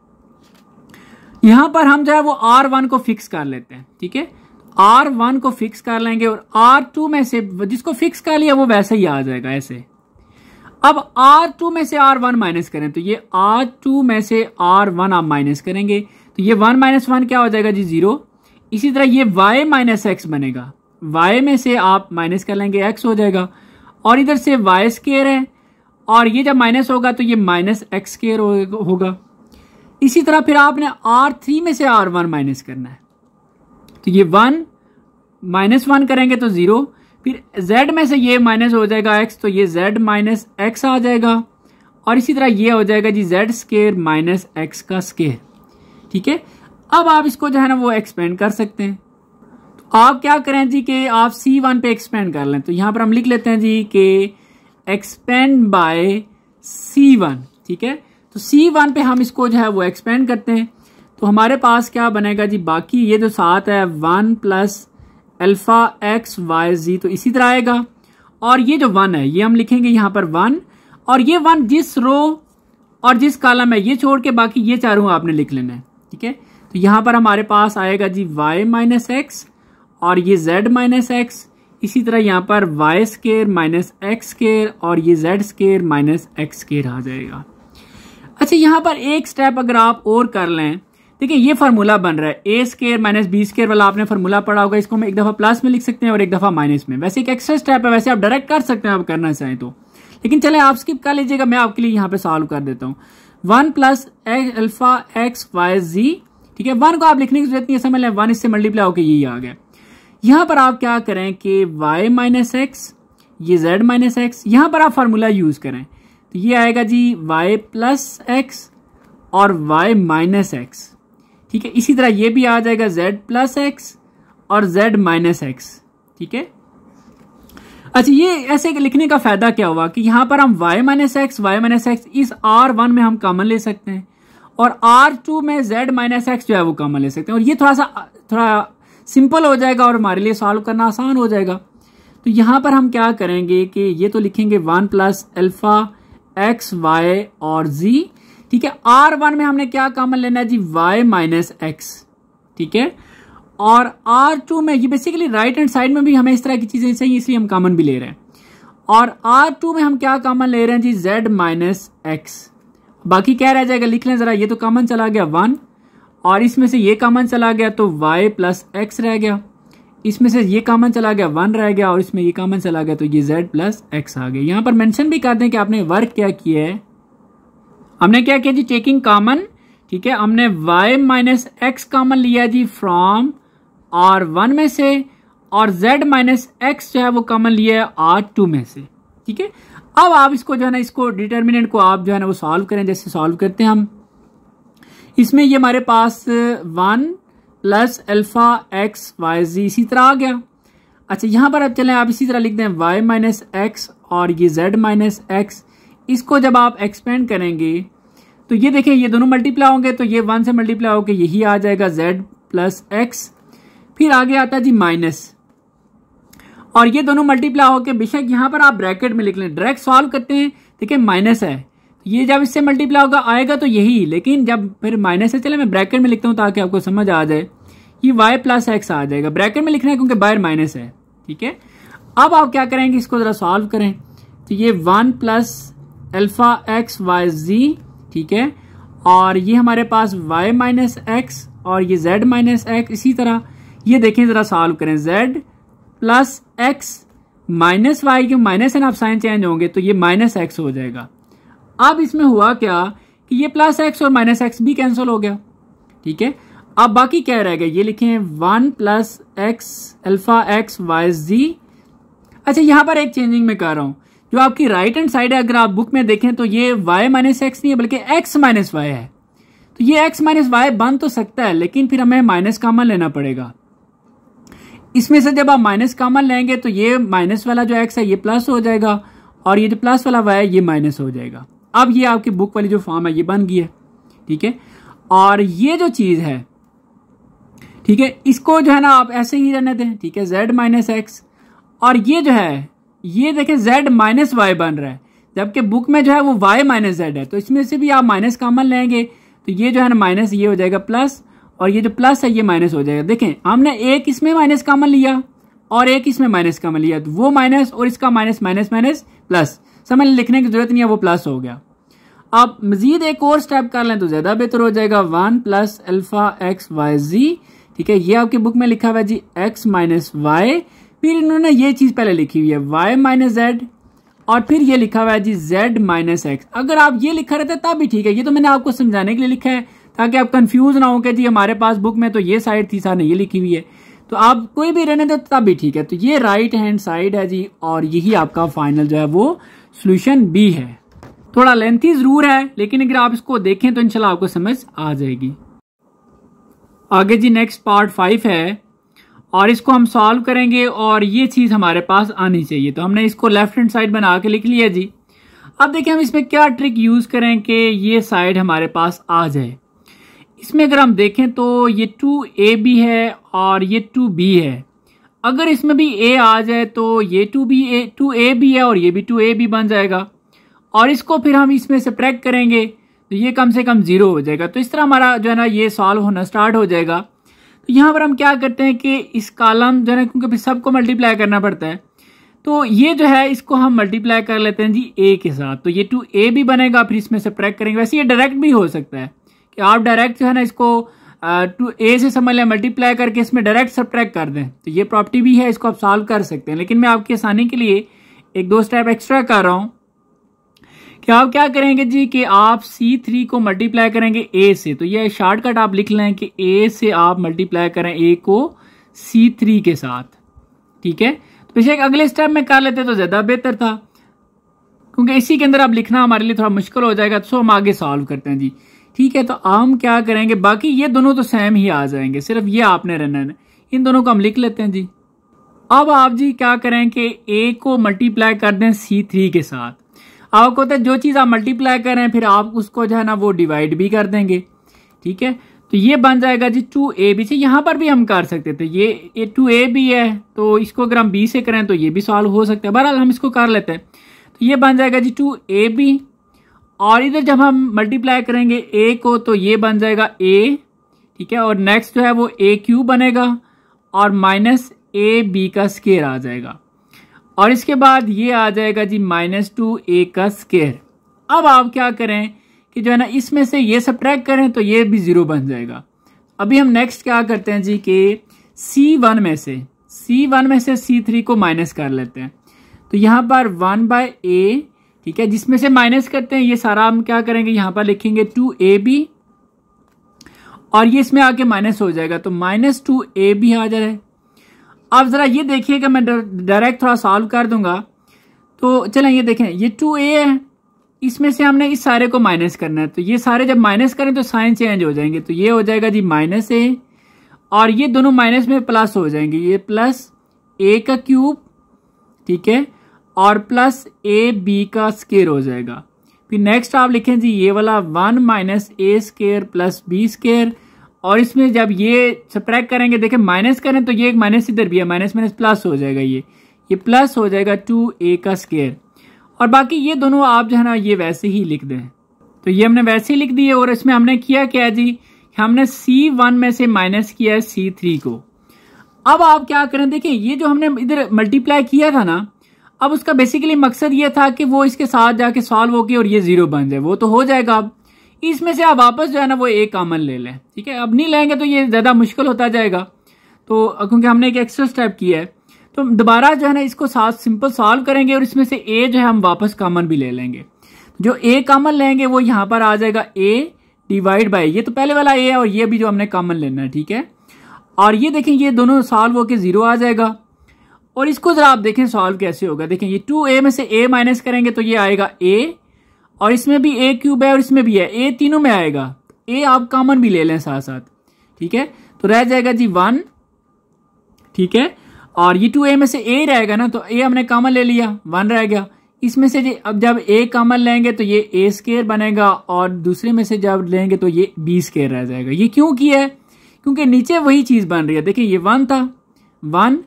यहाँ पर हम जो है, वो आर वन को फिक्स कर लेते हैं, ठीक है? आर वन को फिक्स कर लेंगे और आर टू में से जिसको फिक्स कर लिया, वो वैसे ही आ जाएगा, ऐसे। अब आर टू में से आर वन माइनस करें तो ये आर टू में से आर वन आप माइनस करेंगे तो ये वन माइनस वन क्या हो जाएगा जी? ज़ीरो इसी तरह ये वाई माइनस एक्स बनेगा। वाई में से आप माइनस कर लेंगे एक्स हो जाएगा। और इधर से वाई स्केयर है और ये जब माइनस होगा तो ये माइनस एक्स स्केयर होगा। इसी तरह फिर आपने आर थ्री में से आर वन माइनस करना है। तो ये वन माइनस वन करेंगे तो ज़ीरो फिर z में से ये माइनस हो जाएगा x तो ये z माइनस एक्स आ जाएगा। और इसी तरह ये हो जाएगा जी z स्केयर माइनस एक्स का स्केयर ठीक है? अब आप इसको जो है ना वो एक्सपेंड कर सकते हैं। तो आप क्या करें जी कि आप सी वन पे एक्सपेंड कर लें। तो यहाँ पर हम लिख लेते हैं जी कि एक्सपेंड बाय सी वन ठीक है? तो सी वन पे हम इसको जो है वो एक्सपेंड करते हैं। तो हमारे पास क्या बनेगा जी? बाकी ये जो सात है one plus alpha X Y Z तो इसी तरह आएगा। और ये जो वन है, ये हम लिखेंगे यहाँ पर वन और ये वन जिस रो और जिस कॉलम है, ये छोड़ के बाकी ये चारों आपने लिख लेना है, ठीक है? तो यहाँ पर हमारे पास आएगा जी वाई माइनस एक्स और ये जेड माइनस एक्स इसी तरह यहाँ पर Y square minus X square और ये Z square minus X square आ जाएगा। अच्छा यहाँ पर एक स्टेप अगर आप और कर लें, देखिए ये फार्मूला बन रहा है। A square minus B square वाला आपने फार्मूला पढ़ा होगा, इसको हम एक दफ़ा प्लस में लिख सकते हैं और एक दफ़ा माइनस में। वैसे एक एक्स्ट्रा स्टेप है, वैसे आप डायरेक्ट कर सकते हैं, आप करना चाहें तो। लेकिन चले, आप स्किप कर लीजिएगा, मैं आपके लिए यहाँ पे सॉल्व कर देता हूँ। One plus alpha X Y Z, ठीक है? वन को आप लिखने की ज़रूरत नहीं है समझ लें वन इससे मल्टीप्लाई होकर यही आ गया। यहाँ पर आप क्या करें कि वाई माइनस एक्स ये जेड माइनस एक्स यहाँ पर आप फार्मूला यूज़ करें। तो ये आएगा जी वाई प्लस एक्स और वाई माइनस एक्स ठीक है, इसी तरह ये भी आ जाएगा z प्लस एक्स और z माइनस एक्स ठीक है? अच्छा ये ऐसे लिखने का फ़ायदा क्या हुआ कि यहाँ पर हम y minus X Y minus X इस r वन में हम कॉमन ले सकते हैं और r टू में z माइनस एक्स जो है वो कॉमन ले सकते हैं। और ये थोड़ा सा, थोड़ा सिंपल हो जाएगा और हमारे लिए सॉल्व करना आसान हो जाएगा। तो यहाँ पर हम क्या करेंगे कि ये तो लिखेंगे one plus alpha X Y और जी, ठीक है? आर वन में हमने क्या कॉमन लेना है जी? वाई माइनस एक्स, ठीक है? और आर टू में, ये बेसिकली राइट हैंड साइड में भी हमें इस तरह की चीज़ें चाहिए, इसलिए हम कॉमन भी ले रहे हैं। और आर टू में हम क्या कॉमन ले रहे हैं जी? जेड माइनस एक्स बाकी क्या रह जाएगा? लिख लें जरा, ये तो कॉमन चला गया, वन। और इसमें से ये कॉमन चला गया तो वाई प्लस एक्स रह गया। इसमें से ये कॉमन चला गया वन रह गया और इसमें ये कॉमन चला गया तो ये जेड प्लस एक्स आ गया। यहाँ पर मेंशन भी कर दें कि आपने वर्क क्या किया है। हमने क्या किया जी? टेकिंग कॉमन ठीक है? हमने y माइनस एक्स कॉमन लिया जी फ्रॉम आर वन में से और z माइनस एक्स जो है वो कॉमन लिया है आर टू में से, ठीक है? अब आप इसको जो है ना, इसको डिटर्मिनेंट को आप जो है ना वो सॉल्व करें। जैसे सॉल्व करते हैं हम। इसमें ये हमारे पास one plus alpha X, Y, Z इसी तरह आ गया। अच्छा यहाँ पर अब चलें, आप इसी तरह लिख दें, वाई माइनस एक्स और ये जेड माइनस एक्स। इसको जब आप एक्सपेंड करेंगे तो ये देखें, ये दोनों मल्टीप्लाई होंगे तो ये वन से मल्टीप्लाई होकर यही आ जाएगा, जेड प्लस एक्स। फिर आगे आता है जी माइनस। और ये दोनों मल्टीप्लाई होकर बेशक यहाँ पर आप ब्रैकेट में लिख लें, डायरेक्ट सॉल्व करते हैं, देखिए माइनस है। ये जब इससे मल्टीप्लाई होगा, आएगा तो यही, लेकिन जब फिर माइनस से चले, मैं ब्रैकेट में लिखता हूँ ताकि आपको समझ आ जाए ये वाई प्लस एक्स आ जाएगा। ब्रैकेट में लिखना है क्योंकि बाहर माइनस है, ठीक है? अब आप क्या करेंगे, इसको जरा सॉल्व करें। तो ये one plus alpha X Y Z ठीक है? और ये हमारे पास y माइनस एक्स और ये z माइनस एक्स इसी तरह। ये देखें, जरा सॉल्व करें। z plus X minus Y क्यों माइनस है ना आप साइन चेंज होंगे तो ये माइनस एक्स हो जाएगा। अब इसमें हुआ क्या कि ये प्लस एक्स और माइनस एक्स भी कैंसिल हो गया। ठीक है? अब बाकी क्या रहेगा ये लिखे one plus X alpha X Y Z अच्छा यहाँ पर एक चेंजिंग में कर रहा हूँ। जो आपकी राइट हैंड साइड है, अगर आप बुक में देखें तो ये वाई माइनस एक्स नहीं है, बल्कि एक्स माइनस वाई है। तो ये एक्स माइनस वाई बन तो सकता है, लेकिन फिर हमें माइनस कामन लेना पड़ेगा। इसमें से जब आप माइनस कामन लेंगे तो ये माइनस वाला जो एक्स है, ये प्लस हो जाएगा, और ये जो प्लस वाला वाई है, ये माइनस हो जाएगा। अब ये आपकी बुक वाली जो फॉर्म है, ये बन गई है, ठीक है? और ये जो चीज़ है, ठीक है, इसको जो है ना आप ऐसे ही रहने दें, ठीक है? जेड माइनस एक्स और ये जो है, ये देखें, z माइनस वाई बन रहा है। जबकि बुक में जो है वो वाई माइनस जेड है। तो इसमें से भी आप माइनस कॉमन लेंगे तो ये जो है ना माइनस ये हो जाएगा प्लस और ये जो प्लस है, ये माइनस हो जाएगा। देखें, हमने एक इसमें माइनस कॉमन लिया, और एक इसमें माइनस कॉमन लिया तो वो माइनस और इसका माइनस माइनस माइनस प्लस समझ, लिखने की ज़रूरत नहीं है, वो प्लस हो गया। आप मजीद एक और स्टेप कर लें तो ज़्यादा बेहतर हो जाएगा। One plus alpha X Y Z, ठीक है? ये आपकी बुक में लिखा हुआ है जी, एक्स माइनस वाई। फिर इन्होंने ये चीज़ पहले लिखी हुई है, वाई माइनस जेड, और फिर ये लिखा हुआ है जी, जेड माइनस एक्स। अगर आप ये लिखा रहते तब भी ठीक है। ये तो मैंने आपको समझाने के लिए लिखा है, ताकि आप कंफ्यूज ना हो कि जी, हमारे पास बुक में तो ये साइड थी सारे ये लिखी हुई है। तो आप कोई भी रहने दो, तब भी ठीक है। तो ये राइट हैंड साइड है जी, और यही आपका फाइनल जो है वो सोल्यूशन बी है। थोड़ा लेंथी ज़रूर है, लेकिन अगर आप इसको देखें तो इनशाला आपको समझ आ जाएगी। आगे जी नेक्स्ट पार्ट फाइव है, और इसको हम सॉल्व करेंगे, और ये चीज़ हमारे पास आनी चाहिए। तो हमने इसको लेफ़्ट हैंड साइड बना के लिख लिया जी। अब देखिए हम इसमें क्या ट्रिक यूज़ करें कि ये साइड हमारे पास आ जाए। इसमें अगर हम देखें तो ये टू ए बी है, और ये टू बी है। अगर इसमें भी ए आ जाए तो ये two B A two A B है, और ये भी टू ए बी बन जाएगा। और इसको फिर हम इसमें से ट्रैक करेंगे तो ये कम से कम ज़ीरो हो जाएगा। तो इस तरह हमारा जो है ना, ये सॉल्व होना स्टार्ट हो जाएगा। यहाँ पर हम क्या करते हैं कि इस कॉलम जो है क्योंकि सबको मल्टीप्लाई करना पड़ता है। तो ये जो है, इसको हम मल्टीप्लाई कर लेते हैं जी ए के साथ। तो ये टू ए भी बनेगा, फिर इसमें सब्ट्रैक्ट करेंगे। वैसे ये डायरेक्ट भी हो सकता है कि आप डायरेक्ट जो है ना, इसको टू ए से समझ लें मल्टीप्लाई करके इसमें डायरेक्ट सब्ट्रैक्ट कर दें। तो ये प्रॉपर्टी भी है, इसको आप सॉल्व कर सकते हैं। लेकिन मैं आपकी आसानी के लिए एक दो स्टेप एक्स्ट्रा कर रहा हूँ। कि आप क्या करेंगे जी कि आप C3 को मल्टीप्लाई करेंगे A से। तो ये शॉर्टकट आप लिख लें कि A से आप मल्टीप्लाई करें A को C3 के साथ। ठीक है? तो बेशक अगले स्टेप में कर लेते तो ज़्यादा बेहतर था। क्योंकि इसी के अंदर आप लिखना हमारे लिए थोड़ा मुश्किल हो जाएगा तो हम आगे सॉल्व करते हैं जी। ठीक है? तो हम क्या करेंगे? बाकी ये दोनों तो सेम ही आ जाएँगे, सिर्फ़ ये आपने रहना है। इन दोनों को हम लिख लेते हैं जी। अब आप जी क्या करें कि ए को मल्टीप्लाई कर दें सी थ्री के साथ। आपको होता है, जो चीज़ आप मल्टीप्लाई कर रहे हैं, फिर आप उसको जो है ना, वो डिवाइड भी कर देंगे। ठीक है? तो ये बन जाएगा जी टू ए बी से यहाँ पर भी हम कर सकते थे। ये ए टू ए बी है तो इसको अगर हम बी से करें तो ये भी सॉल्व हो सकता है। बहरहाल, हम इसको कर लेते हैं। तो ये बन जाएगा जी टू ए बी और इधर जब हम मल्टीप्लाई करेंगे ए को तो ये बन जाएगा ए ठीक है? और नेक्स्ट जो है, वो ए क्यू बनेगा। और माइनस ए बी का स्केयर आ जाएगा। और इसके बाद ये आ जाएगा जी माइनस टू ए का स्केयर अब आप क्या करें कि जो है ना, इसमें से ये सब करें तो ये भी ज़ीरो बन जाएगा. अभी हम नेक्स्ट क्या करते हैं जी कि सी वन में से सी वन में से सी थ्री को माइनस कर लेते हैं. तो यहाँ पर वन बाय ए ठीक है, जिसमें से माइनस करते हैं, ये सारा हम क्या करेंगे, यहाँ पर लिखेंगे टू ए बी और ये इसमें आके माइनस हो जाएगा. तो माइनस टू ए बी आ जाए अब जरा ये देखिएगा, मैं डायरेक्ट थोड़ा सॉल्व कर दूँगा। तो चलें, ये देखें, ये टू ए है, इसमें से हमने इस सारे को माइनस करना है। तो ये सारे जब माइनस करें तो साइन चेंज हो जाएँगे। तो ये हो जाएगा जी माइनस ए और ये दोनों माइनस में प्लस हो जाएँगे। ये प्लस ए का क्यूब ठीक है, और प्लस ए बी का स्केयर हो जाएगा। फिर नेक्स्ट आप लिखें जी, ये वाला one minus A square plus B square और इसमें जब ये सप्रैक करेंगे, देखें माइनस करें तो ये एक माइनस इधर भी है माइनस माइनस प्लस हो जाएगा ये। ये प्लस हो जाएगा टू ए का स्केयर और बाकी ये दोनों आप जो है ना, ये वैसे ही लिख दें। तो ये हमने वैसे ही लिख दिए और इसमें हमने किया क्या जी? हमने सी वन में से माइनस किया है सी थ्री को। अब आप क्या करें देखिए ये जो हमने इधर मल्टीप्लाई किया था ना, अब उसका बेसिकली मकसद ये था कि वो इसके साथ जाके सॉल्व होके और ये ज़ीरो बन जाए। वो तो हो जाएगा अब। इसमें से आप वापस जो है ना वो एक कॉमन ले लें। ठीक है? अब नहीं लेंगे तो ये ज़्यादा मुश्किल होता जाएगा। तो क्योंकि हमने एक एक्स्ट्रा स्टेप किया है। तो दोबारा जो है ना इसको साथ सिंपल सॉल्व करेंगे और इसमें से ए जो है हम वापस कॉमन भी ले लेंगे। जो ए कॉमन लेंगे वो यहाँ पर आ जाएगा ए डिवाइड बाई ये तो पहले वाला ए है और ये भी जो हमने कॉमन लेना है, ठीक है? और ये देखें, ये दोनों सॉल्व होकर ज़ीरो आ जाएगा। और इसको जरा आप देखें सॉल्व कैसे होगा? देखें, ये टू ए में से ए माइनस करेंगे तो ये आएगा ए और इसमें भी ए क्यूब है और इसमें भी है। ए तीनों में आएगा। ए आप कॉमन भी ले लें साथ साथ ठीक है? तो रह जाएगा जी वन ठीक है? और ये टू ए में से ए रहेगा ना तो ए हमने कॉमन ले लिया। वन रह गया। इसमें से जी, अब जब ए कॉमन लेंगे तो ये ए स्केयर बनेगा और दूसरे में से जब लेंगे तो ये बी स्केयर रह जाएगा। ये क्यों किया है? क्योंकि नीचे वही चीज़ बन रही है। देखिए, ये वन था। वन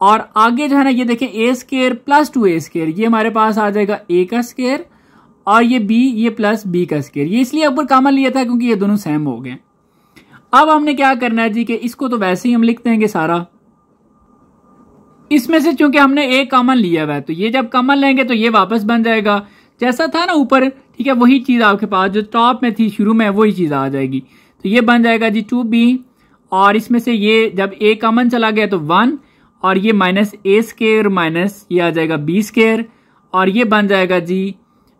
और आगे जो है ना, ये देखिए A square plus two A square ये हमारे पास आ जाएगा ए का स्केयर और ये बी ये प्लस बी का स्केयर ये इसलिए ऊपर कॉमन लिया था क्योंकि ये दोनों सेम हो गए. अब हमने क्या करना है जी कि इसको तो वैसे ही हम लिख देंगे सारा. इसमें से चूँकि हमने एक कॉमन लिया हुआ है तो ये जब कॉमन लेंगे तो ये वापस बन जाएगा. जैसा था ना ऊपर, ठीक है, वही चीज़ आपके पास जो टॉप में थी शुरू में, वही चीज़ आ जाएगी. तो ये बन जाएगा जी टू बी और इसमें से ये जब ए कॉमन चला गया तो वन और ये माइनस ए स्केयर माइनस ये आ जाएगा बी स्केयर और ये बन जाएगा जी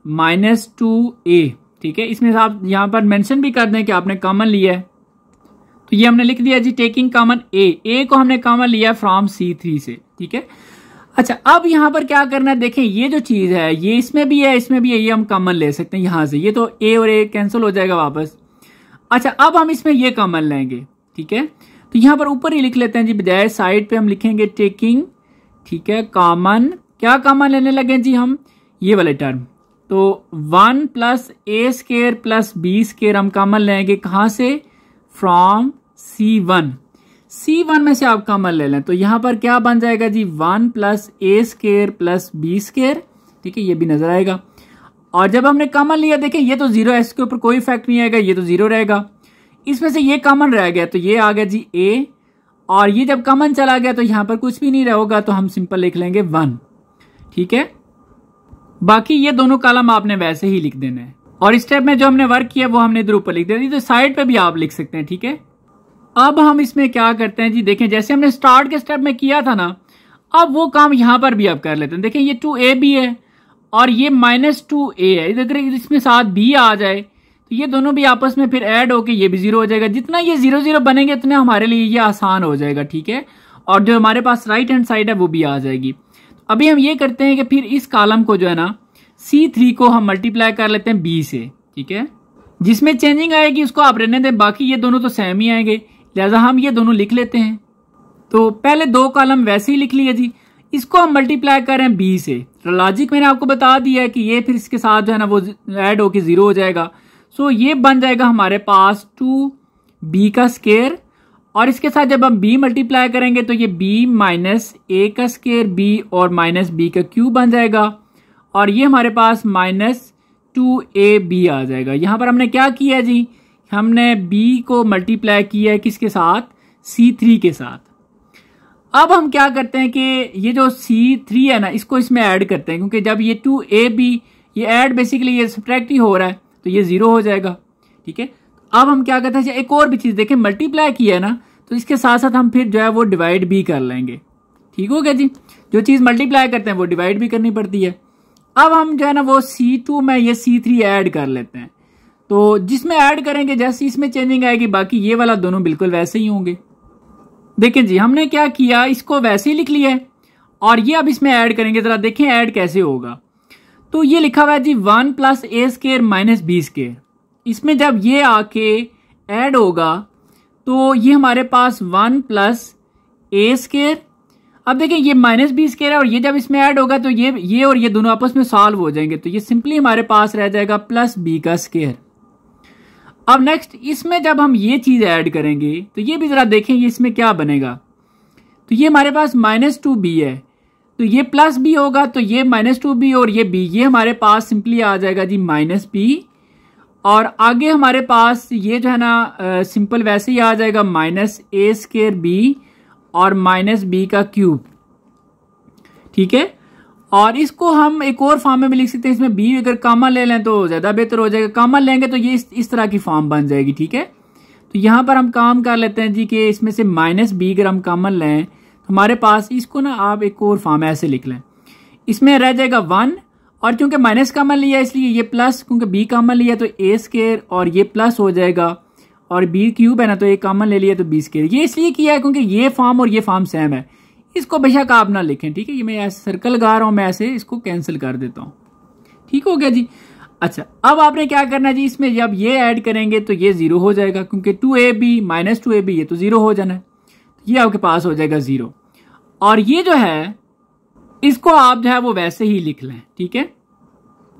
माइनस टू ए, ठीक है? इसमें आप यहाँ पर मेंशन भी कर दें कि आपने कॉमन लिया है। तो ये हमने लिख दिया जी टेकिंग कॉमन ए ए को हमने कॉमन लिया फ्रॉम सी थ्री से, ठीक है? अच्छा अब यहाँ पर क्या करना है? देखें, ये जो चीज़ है, ये इसमें भी है, इसमें भी है, ये हम कॉमन ले सकते हैं यहाँ से। ये तो ए और ए कैंसिल हो जाएगा वापस। अच्छा अब हम इसमें ये कॉमन लेंगे, ठीक है? तो यहाँ पर ऊपर ही लिख लेते हैं जी, बजाय साइड पे हम लिखेंगे टेकिंग ठीक है कॉमन क्या कॉमन लेने लगे जी हम? ये वाले टर्म तो one plus A square plus B square हम कॉमन लेंगे कहाँ से? From C one. C one में से आप कॉमन ले लें। तो यहाँ पर क्या बन जाएगा जी? One plus A square plus B square. ठीक है, ये भी नज़र आएगा। और जब हमने कॉमन लिया, देखें, ये तो ज़ीरो है इसके ऊपर कोई इफ़ेक्ट नहीं आएगा, ये तो ज़ीरो रहेगा। इसमें से ये कॉमन रह गया तो ये आ गया जी ए। और ये जब कॉमन चला गया तो यहाँ पर कुछ भी नहीं रहोगा तो हम सिंपल लिख लेंगे वन। ठीक है? बाकी ये दोनों कॉलम आपने वैसे ही लिख देना है। और स्टेप में जो हमने वर्क किया, वो हमने इधर ऊपर लिख दिया तो साइड पे भी आप लिख सकते हैं, ठीक है? अब हम इसमें क्या करते हैं जी, देखें, जैसे हमने स्टार्ट के स्टेप में किया था ना, अब वो काम यहाँ पर भी आप कर लेते हैं। देखें, ये टू ए बी है और ये माइनस टू ए है। अगर इसमें साथ बी आ जाए तो ये दोनों भी आपस में फिर ऐड होके ये भी ज़ीरो हो जाएगा। जितना ये ज़ीरो ज़ीरो बनेंगे, उतना हमारे लिए ये आसान हो जाएगा, ठीक है? और जो हमारे पास राइट हैंड साइड है, वो भी आ जाएगी। अभी हम ये करते हैं कि फिर इस कॉलम को जो है ना सी थ्री को हम मल्टीप्लाई कर लेते हैं बी से, ठीक है? जिसमें चेंजिंग आएगी, उसको आप रहने दें, बाकी ये दोनों तो सेम ही आएँगे। लिहाजा हम ये दोनों लिख लेते हैं। तो पहले दो कॉलम वैसे ही लिख लिए जी। इसको हम मल्टीप्लाई कर रहे हैं बी से। तो लॉजिक मैंने आपको बता दिया है कि ये फिर इसके साथ जो है ना, वो ऐड होके ज़ीरो हो जाएगा। सो ये बन जाएगा हमारे पास टू बी का स्केयर और इसके साथ जब हम बी मल्टीप्लाई करेंगे तो ये बी माइनस ए का स्केयर बी और माइनस बी का क्यू बन जाएगा। और ये हमारे पास माइनस टू ए बी आ जाएगा। यहाँ पर हमने क्या किया जी? हमने बी को मल्टीप्लाई किया है किसके साथ? सी थ्री के साथ। अब हम क्या करते हैं कि ये जो सी थ्री है ना, इसको इसमें ऐड करते हैं, क्योंकि जब ये टू ए बी ये ऐड बेसिकली ये सब्ट्रैक्ट ही हो रहा है तो ये ज़ीरो हो जाएगा। ठीक है? अब हम क्या करते हैं एक और भी चीज़ देखें मल्टीप्लाई किया है ना तो इसके साथ साथ हम फिर जो है वो डिवाइड भी कर लेंगे। ठीक हो गया जी? जो चीज़ मल्टीप्लाई करते हैं, वो डिवाइड भी करनी पड़ती है। अब हम जो है ना, वो सी टू में ये सी थ्री ऐड कर लेते हैं। तो जिसमें ऐड करेंगे, जैसे इसमें चेंजिंग आएगी, बाकी ये वाला दोनों बिल्कुल वैसे ही होंगे। देखें जी, हमने क्या किया, इसको वैसे ही लिख लिया है, और ये अब इसमें ऐड करेंगे, जरा देखें ऐड कैसे होगा। तो ये लिखा हुआ है जी one plus A square minus B square इसमें जब ये आके ऐड होगा तो ये हमारे पास वन प्लस ए स्केयर अब देखें ये माइनस बी स्केयर है और ये जब इसमें ऐड होगा तो ये ये और ये दोनों आपस में सॉल्व हो जाएँगे। तो ये सिंपली हमारे पास रह जाएगा प्लस बी का स्केयर अब नेक्स्ट इसमें जब हम ये चीज़ ऐड करेंगे तो ये भी जरा देखें, ये इसमें क्या बनेगा। तो ये हमारे पास माइनस टू बी है। तो ये प्लस बी होगा तो ये माइनस टू बी और ये बी ये हमारे पास सिंपली आ जाएगा जी माइनस बी और आगे हमारे पास ये जो है ना सिंपल वैसे ही आ जाएगा माइनस ए स्केयर बी और माइनस बी का क्यूब ठीक है? और इसको हम एक और फॉर्म में भी लिख सकते हैं इसमें बी अगर कामन ले लें तो ज़्यादा बेहतर हो जाएगा। कामन लेंगे तो ये इस, इस तरह की फॉर्म बन जाएगी ठीक है? तो यहाँ पर हम काम कर लेते हैं जी कि इसमें से माइनस बी अगर हम कामन लें तो हमारे पास इसको ना आप एक और फॉर्म ऐसे लिख लें। इसमें रह जाएगा वन और क्योंकि माइनस कामन लिया, इसलिए ये प्लस क्योंकि बी कामन लिया तो ए स्केयर और ये प्लस हो जाएगा। और बी क्यूब है ना तो एक कामन ले लिया तो बी स्केयर ये इसलिए किया है क्योंकि ये फॉर्म और ये फॉर्म सेम है। इसको बेशक आप ना लिखें, ठीक है? ये मैं ऐसे सर्कल लगा रहा हूँ, मैं ऐसे इसको कैंसिल कर देता हूँ। ठीक हो गया जी? अच्छा अब आपने क्या करना है जी? इसमें जब ये ऐड करेंगे तो ये ज़ीरो हो जाएगा, क्योंकि two A B minus two A B ये तो ज़ीरो हो जाना है। ये आपके पास हो जाएगा ज़ीरो और ये जो है इसको आप जो है वो वैसे ही लिख लें, ठीक है?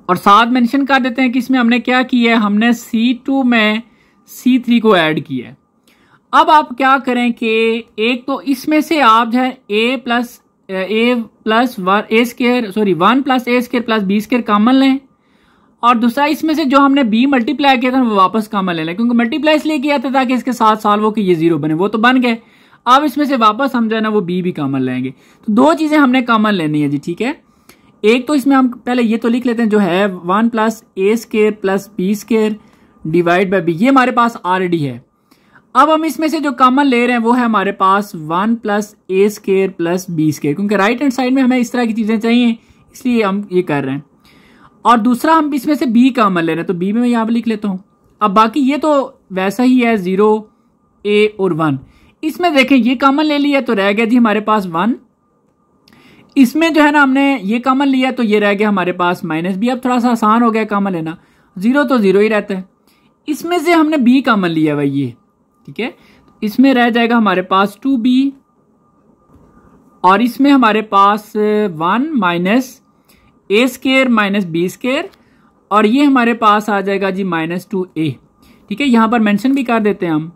और साथ मेंशन कर देते हैं कि इसमें हमने क्या किया है? हमने सी टू में सी थ्री को ऐड किया है। अब आप क्या करें कि एक तो इसमें से आप जो है A plus A plus A square sorry one plus A square plus B square common लें। और दूसरा इसमें से जो हमने बी मल्टीप्लाई किया था, वो वापस कॉमन ले लें, क्योंकि मल्टीप्लाई इसलिए किया था ताकि इसके साथ साल वो कि ये ज़ीरो बने, वो तो बन गए। अब इसमें से वापस हम जो है ना वो बी भी कॉमन लेंगे। तो दो चीज़ें हमने कॉमन लेनी है जी, ठीक है? एक तो इसमें हम पहले ये तो लिख लेते हैं जो है one plus A square plus B square divide by B ये हमारे पास ऑलरेडी है। अब हम इसमें से जो कॉमन ले रहे हैं वो है हमारे पास one plus A square plus B square क्योंकि राइट हैंड साइड में हमें इस तरह की चीज़ें चाहिए, इसलिए हम ये कर रहे हैं। और दूसरा हम इसमें से बी कॉमन ले रहे हैं तो बी में मैं यहाँ पर लिख लेता हूँ। अब बाकी ये तो वैसा ही है ज़ीरो ए और वन इसमें देखें, ये कॉमन ले लिया तो रह गया जी हमारे पास वन। इसमें जो है ना हमने ये कॉमन लिया तो ये रह गया हमारे पास माइनस बी। अब थोड़ा सा आसान हो गया कॉमन लेना। ज़ीरो तो ज़ीरो ही रहता है। इसमें से हमने बी कॉमन लिया भाई ये, ठीक है? इसमें रह जाएगा हमारे पास टू बी और इसमें हमारे पास one minus A square minus B square और ये हमारे पास आ जाएगा जी माइनस टू ए। ठीक है? यहाँ पर मेंशन भी कर देते हैं हम।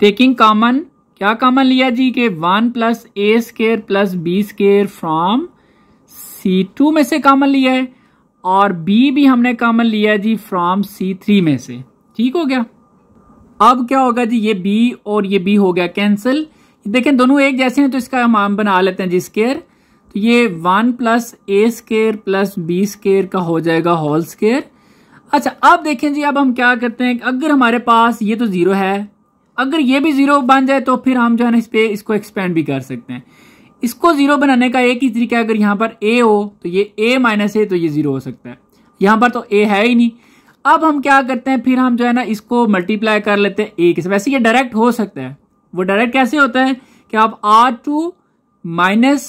टेकिंग कॉमन क्या कॉमन लिया जी के one plus A square plus B square from? C two में से कॉमन लिया है और बी भी हमने कॉमन लिया जी फ्रॉम सी थ्री में से। ठीक हो गया? अब क्या होगा जी, ये बी और ये बी हो गया कैंसिल। देखें, दोनों एक जैसे हैं तो इसका हम बना लेते हैं जी स्केयर। तो ये one plus A square plus B square का हो जाएगा होल स्केयर। अच्छा अब देखें जी, अब हम क्या करते हैं? अगर हमारे पास ये तो ज़ीरो है अगर ये भी ज़ीरो बन जाए तो फिर हम जो है ना इस पे इसको एक्सपेंड भी कर सकते हैं। इसको ज़ीरो बनाने का एक ही तरीका अगर यहाँ पर ए हो तो ये ए माइनस ए तो ये ज़ीरो हो सकता है। यहाँ पर तो ए है ही नहीं। अब हम क्या करते हैं, फिर हम जो है ना इसको मल्टीप्लाई कर लेते हैं ए के वैसे ये डायरेक्ट हो सकता है। वो डायरेक्ट कैसे होता है कि आप आर टू माइनस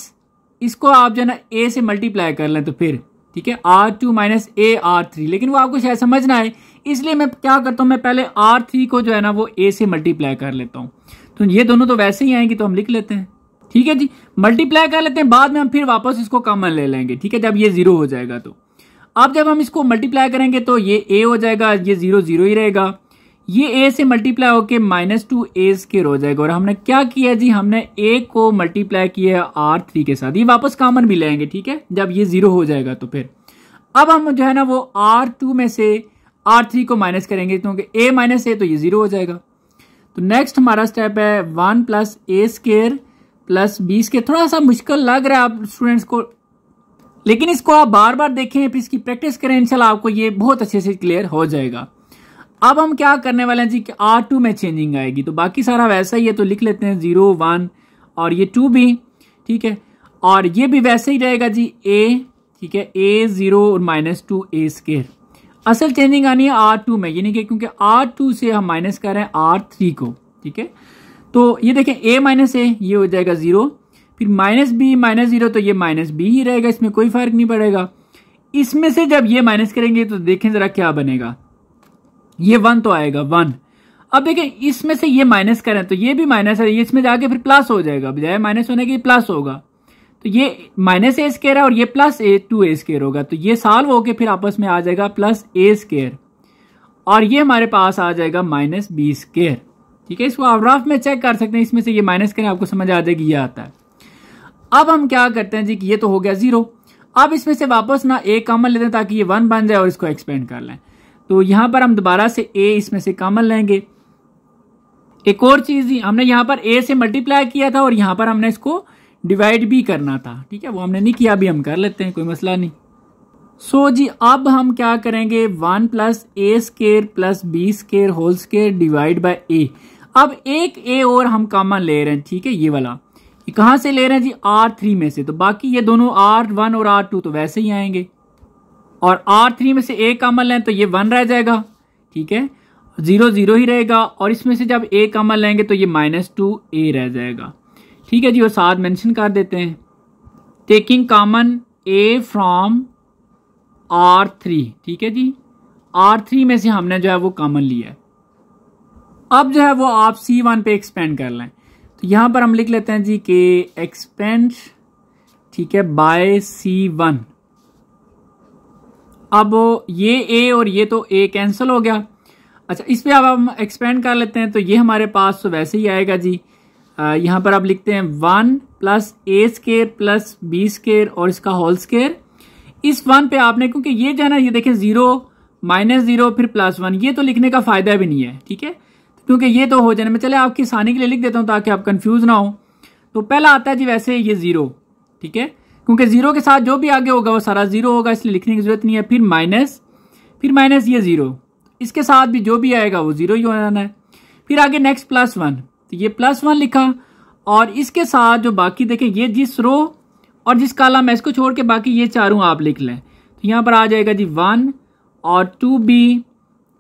इसको आप जो है ना ए से मल्टीप्लाई कर लें तो फिर, ठीक है? R two minus A R three लेकिन वो आपको शायद समझना है इसलिए मैं क्या करता हूँ, मैं पहले आर थ्री को जो है ना वो ए से मल्टीप्लाई कर लेता हूँ। तो ये दोनों तो वैसे ही आएँगे तो हम लिख लेते हैं। ठीक है जी? मल्टीप्लाई कर लेते हैं, बाद में हम फिर वापस इसको कॉमन ले लेंगे। ठीक है, जब ये ज़ीरो हो जाएगा तो। अब जब हम इसको मल्टीप्लाई करेंगे तो ये ए हो जाएगा, ये ज़ीरो ज़ीरो ही रहेगा। ये ए से मल्टीप्लाई होके माइनस टू ए स्केर हो जाएगा। और हमने क्या किया जी? हमने ए को मल्टीप्लाई किया है आर थ्री के साथ। ये वापस कॉमन भी लेंगे, ठीक है? जब ये ज़ीरो हो जाएगा तो फिर। अब हम जो है ना वो आर टू में से आर थ्री को माइनस करेंगे, क्योंकि ए माइनस ए तो ये ज़ीरो हो जाएगा। तो नेक्स्ट हमारा स्टेप है one plus A square plus B square थोड़ा सा मुश्किल लग रहा है आप स्टूडेंट्स को, लेकिन इसको आप बार बार देखें, फिर इसकी प्रैक्टिस करें, इंशाल्लाह आपको ये बहुत अच्छे से क्लियर हो जाएगा। अब हम क्या करने वाले हैं जी, कि आर टू में चेंजिंग आएगी। तो बाकी सारा वैसा ही है तो लिख लेते हैं ज़ीरो वन और ये टू भी, ठीक है? और ये भी वैसे ही रहेगा जी ए ठीक है? ए ज़ीरो और माइनस टू ए स्केयर असल चेंजिंग आनी है आर टू में, यानी कि क्योंकि आर टू से हम माइनस कर रहे हैं आर थ्री को, ठीक है? तो ये देखें ए माइनस ए ये हो जाएगा ज़ीरो फिर माइनस बी माइनस ज़ीरो तो ये माइनस बी ही रहेगा, इसमें कोई फ़र्क नहीं पड़ेगा। इसमें से जब ये माइनस करेंगे तो देखें जरा क्या बनेगा। ये वन तो आएगा वन अब देखें, इसमें से ये माइनस करें तो ये भी माइनस है इसमें जाके फिर प्लस हो जाएगा। बजाय माइनस होने के प्लस होगा। तो ये माइनस ए स्केयर है और ये plus A two A square होगा। तो ये सॉल्व होके फिर आपस में आ जाएगा प्लस ए स्केयर और ये हमारे पास आ जाएगा माइनस बी स्केयर ठीक है, इसको आप रफ में चेक कर सकते हैं। इसमें से ये माइनस करें आपको समझ आ जाएगी, ये आता है। अब हम क्या करते हैं जी कि ये तो हो गया ज़ीरो अब इसमें से वापस ना ए कॉमन लेते हैं ताकि ये वन बन जाए और इसको एक्सपेंड कर लें। तो यहाँ पर हम दोबारा से ए इसमें से कॉमन लेंगे। एक और चीज़ हमने यहाँ पर ए से मल्टीप्लाई किया था और यहाँ पर हमने इसको डिवाइड भी करना था ठीक है? वो हमने नहीं किया अभी हम कर लेते हैं कोई मसला नहीं। सो so, जी अब हम क्या करेंगे? One plus A square plus B square whole square divide by A. अब एक ए और हम कॉमन ले रहे हैं ठीक है? ये वाला। ये कहाँ से ले रहे हैं जी? आर थ्री में से। तो बाकी ये दोनों आर वन और आर टू तो वैसे ही आएँगे। और आर थ्री में से ए कॉमन लें तो ये वन रह जाएगा ठीक है? ज़ीरो ज़ीरो ही रहेगा और इसमें से जब ए कॉमन लेंगे तो ये माइनस टू ए रह जाएगा। ठीक है जी, वो साथ मेंशन कर देते हैं। Taking common A from R three ठीक है जी? आर थ्री में से हमने जो है वो कॉमन लिया है। अब जो है वो आप सी वन पे एक्सपेंड कर लें। तो यहाँ पर हम लिख लेते हैं जी के एक्सपेंड ठीक है बाय सी वन अब ये ए और ये तो ए कैंसिल हो गया। अच्छा इस पे अब हम एक्सपेंड कर लेते हैं तो ये हमारे पास तो वैसे ही आएगा जी। यहाँ पर आप लिखते हैं one plus A square plus B square और इसका होल स्केयर। इस वन पे आपने, क्योंकि ये जो है ना, ये देखें ज़ीरो माइनस ज़ीरो फिर प्लस वन, ये तो लिखने का फ़ायदा भी नहीं है, ठीक है? क्योंकि ये तो हो जाने में चले आपकी आसानी के लिए लिख देता हूँ ताकि आप कंफ्यूज ना हो। तो पहला आता है जी वैसे ये ज़ीरो, ठीक है? क्योंकि ज़ीरो के साथ जो भी आगे होगा, वो सारा ज़ीरो होगा, इसलिए लिखने की ज़रूरत नहीं है। फिर माइनस फिर माइनस ये ज़ीरो। इसके साथ भी जो भी आएगा, वो ज़ीरो ही हो जाना है। फिर आगे नेक्स्ट प्लस वन तो ये प्लस वन लिखा और इसके साथ जो बाकी देखें, ये जिस रो और जिस कालम है इसको छोड़ के बाकी ये चारों आप लिख लें। तो यहाँ पर आ जाएगा जी वन और टू बी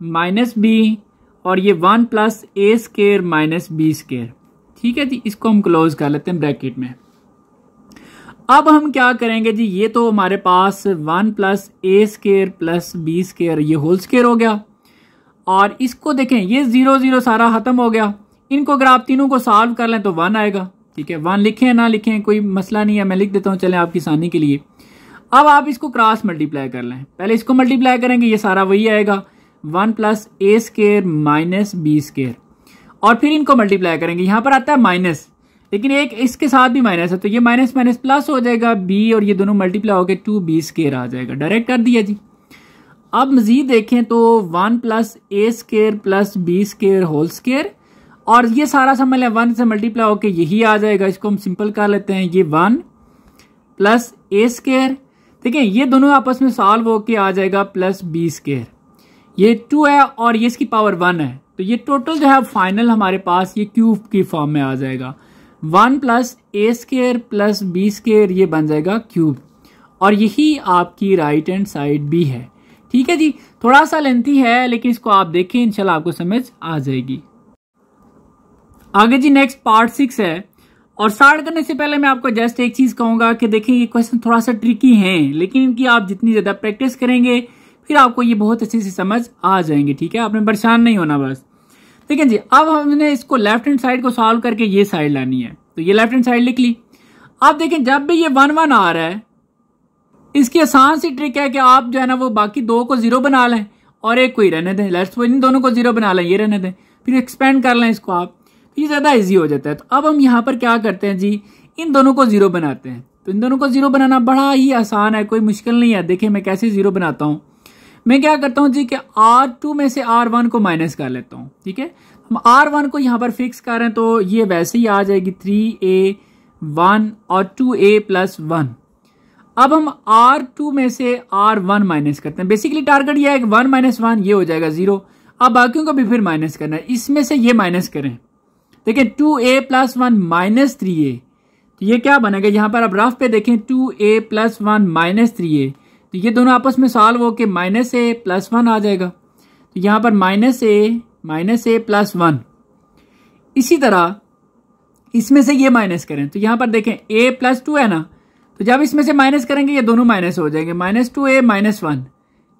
माइनस बी और ये one plus A square minus B square ठीक है जी? इसको हम क्लोज कर लेते हैं ब्रैकेट में। अब हम क्या करेंगे जी? ये तो हमारे पास one plus A square plus B square ये होल स्केयर हो गया। और इसको देखें, ये ज़ीरो ज़ीरो सारा खत्म हो गया। इनको अगर आप तीनों को सॉल्व कर लें तो वन आएगा। ठीक है? वन लिखें, ना लिखें, कोई मसला नहीं है, मैं लिख देता हूँ, चले आपकी आसानी के लिए। अब आप इसको क्रॉस मल्टीप्लाई कर लें। पहले इसको मल्टीप्लाई करेंगे, ये सारा वही आएगा। One plus A square minus B square और फिर इनको मल्टीप्लाई करेंगे। यहाँ पर आता है माइनस लेकिन एक इसके साथ भी माइनस है तो ये माइनस माइनस प्लस हो जाएगा बी और ये दोनों मल्टीप्लाई होकर टू बी स्केयर आ जाएगा। डायरेक्ट कर दिया जी। अब मजीद देखें तो one plus A square plus B square whole square और ये सारा समझ लें वन से मल्टीप्लाई होके यही आ जाएगा। इसको हम सिंपल कर लेते हैं। ये वन प्लस ए स्केयर देखिए, ये दोनों आपस में सॉल्व होके आ जाएगा प्लस बी स्केयर ये टू है और ये इसकी पावर वन है। तो ये टोटल जो है फाइनल हमारे पास ये क्यूब की फॉर्म में आ जाएगा। One plus A square plus B square ये बन जाएगा क्यूब और यही आपकी राइट हैंड साइड भी है। ठीक है जी? थोड़ा सा लेंथी है, लेकिन इसको आप देखें, इंशाल्लाह आपको समझ आ जाएगी। आगे जी नेक्स्ट पार्ट सिक्स है। और स्टार्ट करने से पहले मैं आपको जस्ट एक चीज़ कहूँगा कि देखिए, ये क्वेश्चन थोड़ा सा ट्रिकी हैं, लेकिन इनकी आप जितनी ज़्यादा प्रैक्टिस करेंगे, फिर आपको ये बहुत अच्छे से समझ आ जाएँगे, ठीक है? आपने परेशान नहीं होना बस। ठीक है जी, अब हमने इसको लेफ़्ट हैंड साइड को सॉल्व करके ये साइड लानी है। तो ये लेफ़्ट हैंड साइड लिख ली। अब देखें जब भी ये वन वन आ रहा है, इसकी आसान सी ट्रिक है कि आप जो है ना, वो बाकी दो को ज़ीरो बना लें और एक को ही रहने दें। लेट्स इन दोनों को ज़ीरो बना लें, ये रहने दें। फिर एक्सपेंड कर लें इसको आप। ये ज़्यादा ईजी हो जाता है। तो अब हम यहाँ पर क्या करते हैं जी? इन दोनों को ज़ीरो बनाते हैं। तो इन दोनों को ज़ीरो बनाना बड़ा ही आसान है, कोई मुश्किल नहीं है। देखिए, मैं कैसे ज़ीरो बनाता हूँ। मैं क्या करता हूँ जी कि आर टू में से आर वन को माइनस कर लेता हूँ, ठीक है? हम आर वन को यहाँ पर फिक्स कर रहे हैं तो ये वैसे ही आ जाएगी थ्री ए वन और टू ए प्लस वन अब हम आर टू में से आर वन माइनस करते हैं। बेसिकली टारगेट ये है कि वन माइनस वन ये हो जाएगा ज़ीरो अब बाकियों को भी फिर माइनस करना है। इसमें से ये माइनस करें। देखिए two A plus one minus three A तो ये क्या बनेगा? यहाँ पर आप रफ पे देखें two A plus one minus three A तो ये दोनों आपस में सॉल्व होके माइनस ए प्लस वन आ जाएगा। तो यहाँ पर minus A minus A plus one इसी तरह, इसमें से ये माइनस करें। तो यहाँ पर देखें ए प्लस टू है ना? तो जब इसमें से माइनस करेंगे, ये दोनों माइनस हो जाएँगे। Minus two A minus one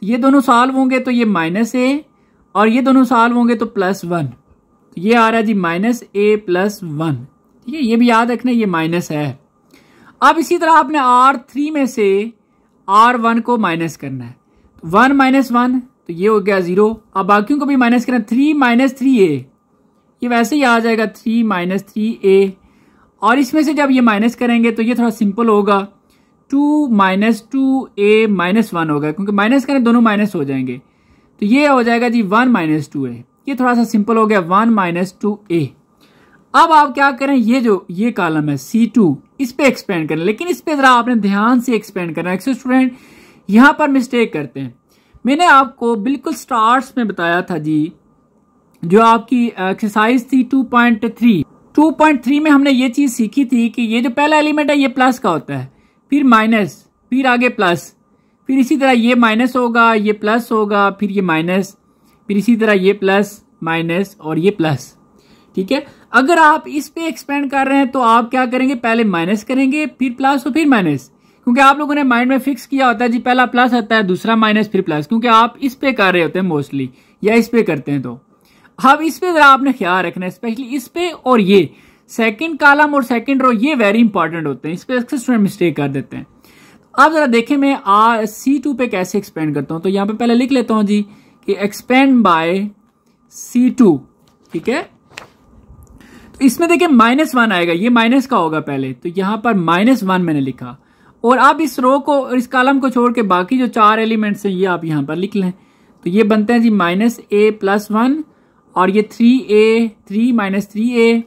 ये दोनों सॉल्व होंगे तो ये माइनस ए और ये दोनों सॉल्व होंगे तो प्लस वन ये आ रहा है जी माइनस ए प्लस वन ठीक है, ये भी याद रखना, ये माइनस है। अब इसी तरह आपने आर थ्री में से आर वन को माइनस करना है। वन माइनस वन तो ये हो गया ज़ीरो अब बाकियों को भी माइनस करना थ्री माइनस थ्री ए ये वैसे ही आ जाएगा थ्री माइनस थ्री ए और इसमें से जब ये माइनस करेंगे तो ये थोड़ा सिंपल होगा। Two minus two A minus one होगा, क्योंकि माइनस करें, दोनों माइनस हो जाएँगे। तो ये हो जाएगा जी वन माइनस टू ए ये थोड़ा सा सिंपल हो गया वन माइनस टू ए अब आप क्या करें, ये जो, ये कॉलम है सी टू इस पे एक्सपेंड करें। लेकिन इस पे जरा आपने ध्यान से एक्सपेंड करना है। स्टूडेंट यहाँ पर मिस्टेक करते हैं। मैंने आपको बिल्कुल स्टार्ट में बताया था जी, जो आपकी एक्सरसाइज थी 2.3 2.3 में हमने ये चीज़ सीखी थी कि ये जो पहला एलिमेंट है, ये प्लस का होता है। फिर माइनस फिर आगे प्लस फिर इसी तरह ये माइनस होगा, ये प्लस होगा, फिर ये माइनस फिर इसी तरह ये प्लस माइनस और ये प्लस ठीक है? अगर आप इस पे एक्सपेंड कर रहे हैं तो आप क्या करेंगे? पहले माइनस करेंगे, फिर प्लस और फिर माइनस क्योंकि आप लोगों ने माइंड में फिक्स किया होता है जी, पहला प्लस आता है, दूसरा माइनस फिर प्लस क्योंकि आप इस पे कर रहे होते हैं मोस्टली या इस पे करते हैं तो. अब इस पे जरा आपने ख्याल रखना है स्पेशली इस पे और ये सेकंड कालम और सेकंड रो ये वेरी इंपॉर्टेंट होते हैं. इस पे स्टूडेंट मिस्टेक कर देते हैं. अब जरा देखें मैं, आ सी टू पे कैसे एक्सपेंड करता हूँ. तो यहाँ पे पहले लिख लेता हूँ जी कि एक्सपेंड बाय सी टू ठीक है? तो इसमें देखिए माइनस वन आएगा, ये माइनस का होगा पहले तो यहाँ पर माइनस वन मैंने लिखा। और आप इस रो को और इस कॉलम को छोड़ के बाकी जो चार एलिमेंट्स हैं, ये आप यहाँ पर लिख लें। तो ये बनते हैं जी माइनस ए प्लस वन और ये three A three minus three A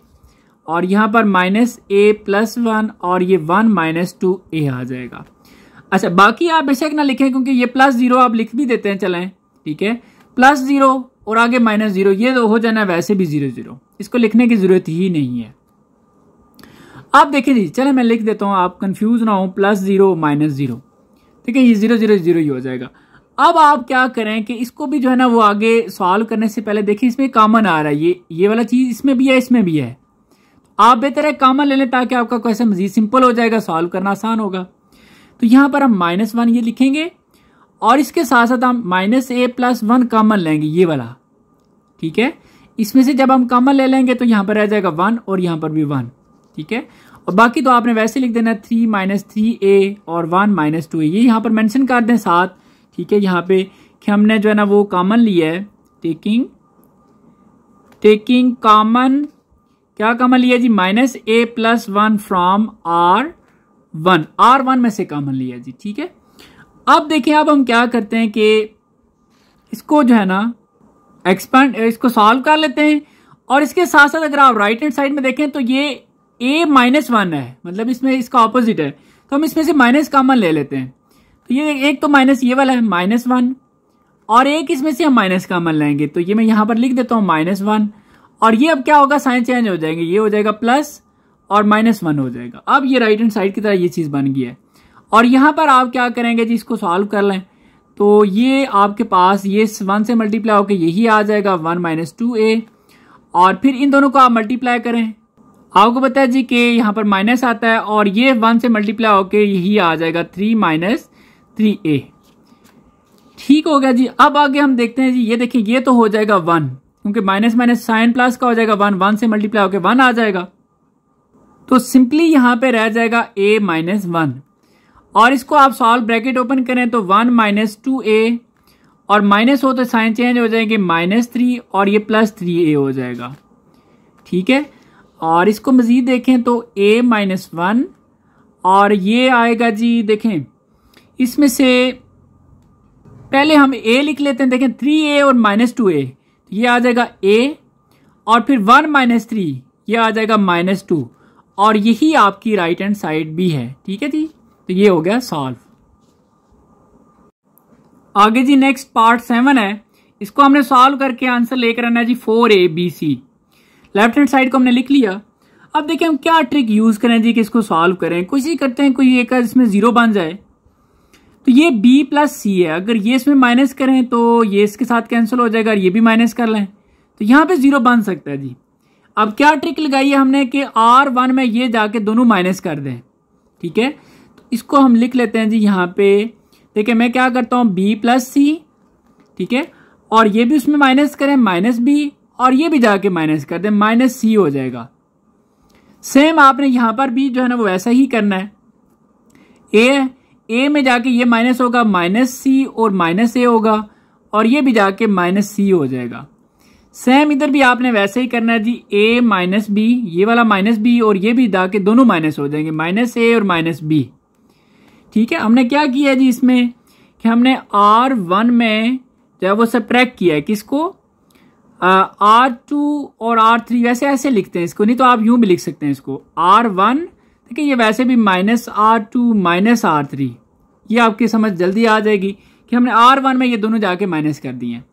और यहाँ पर माइनस ए प्लस वन और ये वन माइनस टू ए आ जाएगा। अच्छा बाकी आप बेशक ना लिखें, क्योंकि ये प्लस ज़ीरो आप लिख भी देते हैं, चलें, ठीक है? प्लस ज़ीरो और आगे माइनस ज़ीरो, ये तो हो जाना वैसे भी ज़ीरो ज़ीरो। इसको लिखने की ज़रूरत ही नहीं है। आप देखिए जी, चले मैं लिख देता हूँ, आप कंफ्यूज ना हो, प्लस ज़ीरो, माइनस ज़ीरो। ठीक है, ये ज़ीरो ज़ीरो ज़ीरो ही हो जाएगा। अब आप क्या करें कि इसको भी जो है ना, वो आगे सॉल्व करने से पहले देखिए, इसमें कॉमन आ रहा है, ये ये वाला चीज़ इसमें भी है, इसमें भी है। आप बेहतर है कॉमन ले लें ताकि आपका क्वेश्चन मजीद सिंपल हो जाएगा सॉल्व करना आसान होगा। तो यहाँ पर हम माइनस वन ये लिखेंगे और इसके साथ साथ हम minus A plus one common लेंगे, ये वाला। ठीक है? इसमें से जब हम कॉमन ले लेंगे तो यहाँ पर रह जाएगा वन और यहाँ पर भी वन ठीक है? और बाकी तो आपने वैसे लिख देना थ्री माइनस थ्री ए और वन माइनस टू ए ये यहाँ पर मेंशन कर दें साथ। ठीक है? यहाँ पे कि हमने जो है ना वो कॉमन लिया है। टेकिंग टेकिंग कॉमन क्या कॉमन लिया जी? Minus A plus one from R one R one में से कॉमन लिया जी। ठीक है? अब देखिए, अब हम क्या करते हैं कि इसको जो है ना एक्सपेंड इसको सॉल्व कर लेते हैं। और इसके साथ साथ अगर आप राइट हैंड साइड में देखें तो ये ए माइनस वन है। मतलब इसमें इसका ऑपोजिट है। तो हम इसमें से माइनस कॉमन ले लेते हैं। तो ये एक तो माइनस ये वाला है माइनस वन और एक इसमें से हम माइनस कॉमन लेंगे। तो ये मैं यहाँ पर लिख देता हूँ माइनस वन और ये अब क्या होगा? साइन चेंज हो जाएँगे। ये हो जाएगा प्लस और माइनस वन हो जाएगा। अब ये राइट हैंड साइड की तरह ये चीज़ बन गई है। और यहाँ पर आप क्या करेंगे जी, इसको सॉल्व कर लें। तो ये आपके पास, ये वन से मल्टीप्लाई होकर यही आ जाएगा वन माइनस टू ए और फिर इन दोनों को आप मल्टीप्लाई करें। आपको पता है जी कि यहाँ पर माइनस आता है और ये वन से मल्टीप्लाई होकर यही आ जाएगा थ्री माइनस थ्री ए ठीक हो गया जी। अब आगे हम देखते हैं जी, ये देखिए, ये तो हो जाएगा वन क्योंकि माइनस माइनस साइन प्लस का हो जाएगा वन वन से मल्टीप्लाई होकर वन आ जाएगा। तो सिंपली यहाँ पे रह जाएगा ए माइनस वन और इसको आप सॉल्व ब्रैकेट ओपन करें तो वन माइनस टू ए और माइनस हो तो साइन चेंज हो जाएँगे माइनस थ्री और ये प्लस थ्री ए हो जाएगा। ठीक है? और इसको मजीद देखें तो ए माइनस वन और ये आएगा जी, देखें, इसमें से पहले हम ए लिख लेते हैं, देखें थ्री ए और माइनस टू ए ये आ जाएगा ए और फिर वन माइनस थ्री ये आ जाएगा माइनस टू और यही आपकी राइट हैंड साइड भी है। ठीक है जी? तो ये हो गया सॉल्व आगे जी नेक्स्ट पार्ट सेवन है। इसको हमने सॉल्व करके आंसर लेकर आना है जी four A B C left hand side को हमने लिख लिया। अब देखिए हम क्या ट्रिक यूज़ करें जी कि इसको सॉल्व करें। कोशिश करते हैं कोई एक इसमें ज़ीरो बन जाए। तो ये b प्लस सी है। अगर ये इसमें माइनस करें तो ये इसके साथ कैंसिल हो जाएगा और ये भी माइनस कर लें। तो यहाँ पे ज़ीरो बन सकता है जी। अब क्या ट्रिक लगाई है हमने कि आर वन में ये जाके दोनों माइनस कर दें। ठीक है? इसको हम लिख लेते हैं जी यहाँ पे। देखिए, मैं क्या करता हूँ? बी प्लस सी ठीक है? और ये भी उसमें माइनस करें माइनस बी और ये भी जाके माइनस कर दें माइनस सी हो जाएगा। सेम आपने यहाँ पर भी जो है ना, वो वैसा ही करना है। ए ए में जाके ये माइनस होगा माइनस सी और माइनस ए होगा, और ये भी जाके माइनस सी हो जाएगा। सेम इधर भी आपने वैसे ही करना है जी ए माइनस बी ये वाला माइनस बी और ये भी जाके दोनों माइनस हो जाएँगे माइनस ए और माइनस बी ठीक है, हमने क्या किया जी इसमें? कि हमने आर वन में जो है वो सब्ट्रैक्ट किया है। किसको? आर टू और आर थ्री वैसे ऐसे लिखते हैं इसको, नहीं तो आप यूँ भी लिख सकते हैं इसको। आर वन देखिए ये वैसे भी minus R two minus R three ये आपकी समझ जल्दी आ जाएगी कि हमने आर वन में ये दोनों जाके माइनस कर दिए हैं।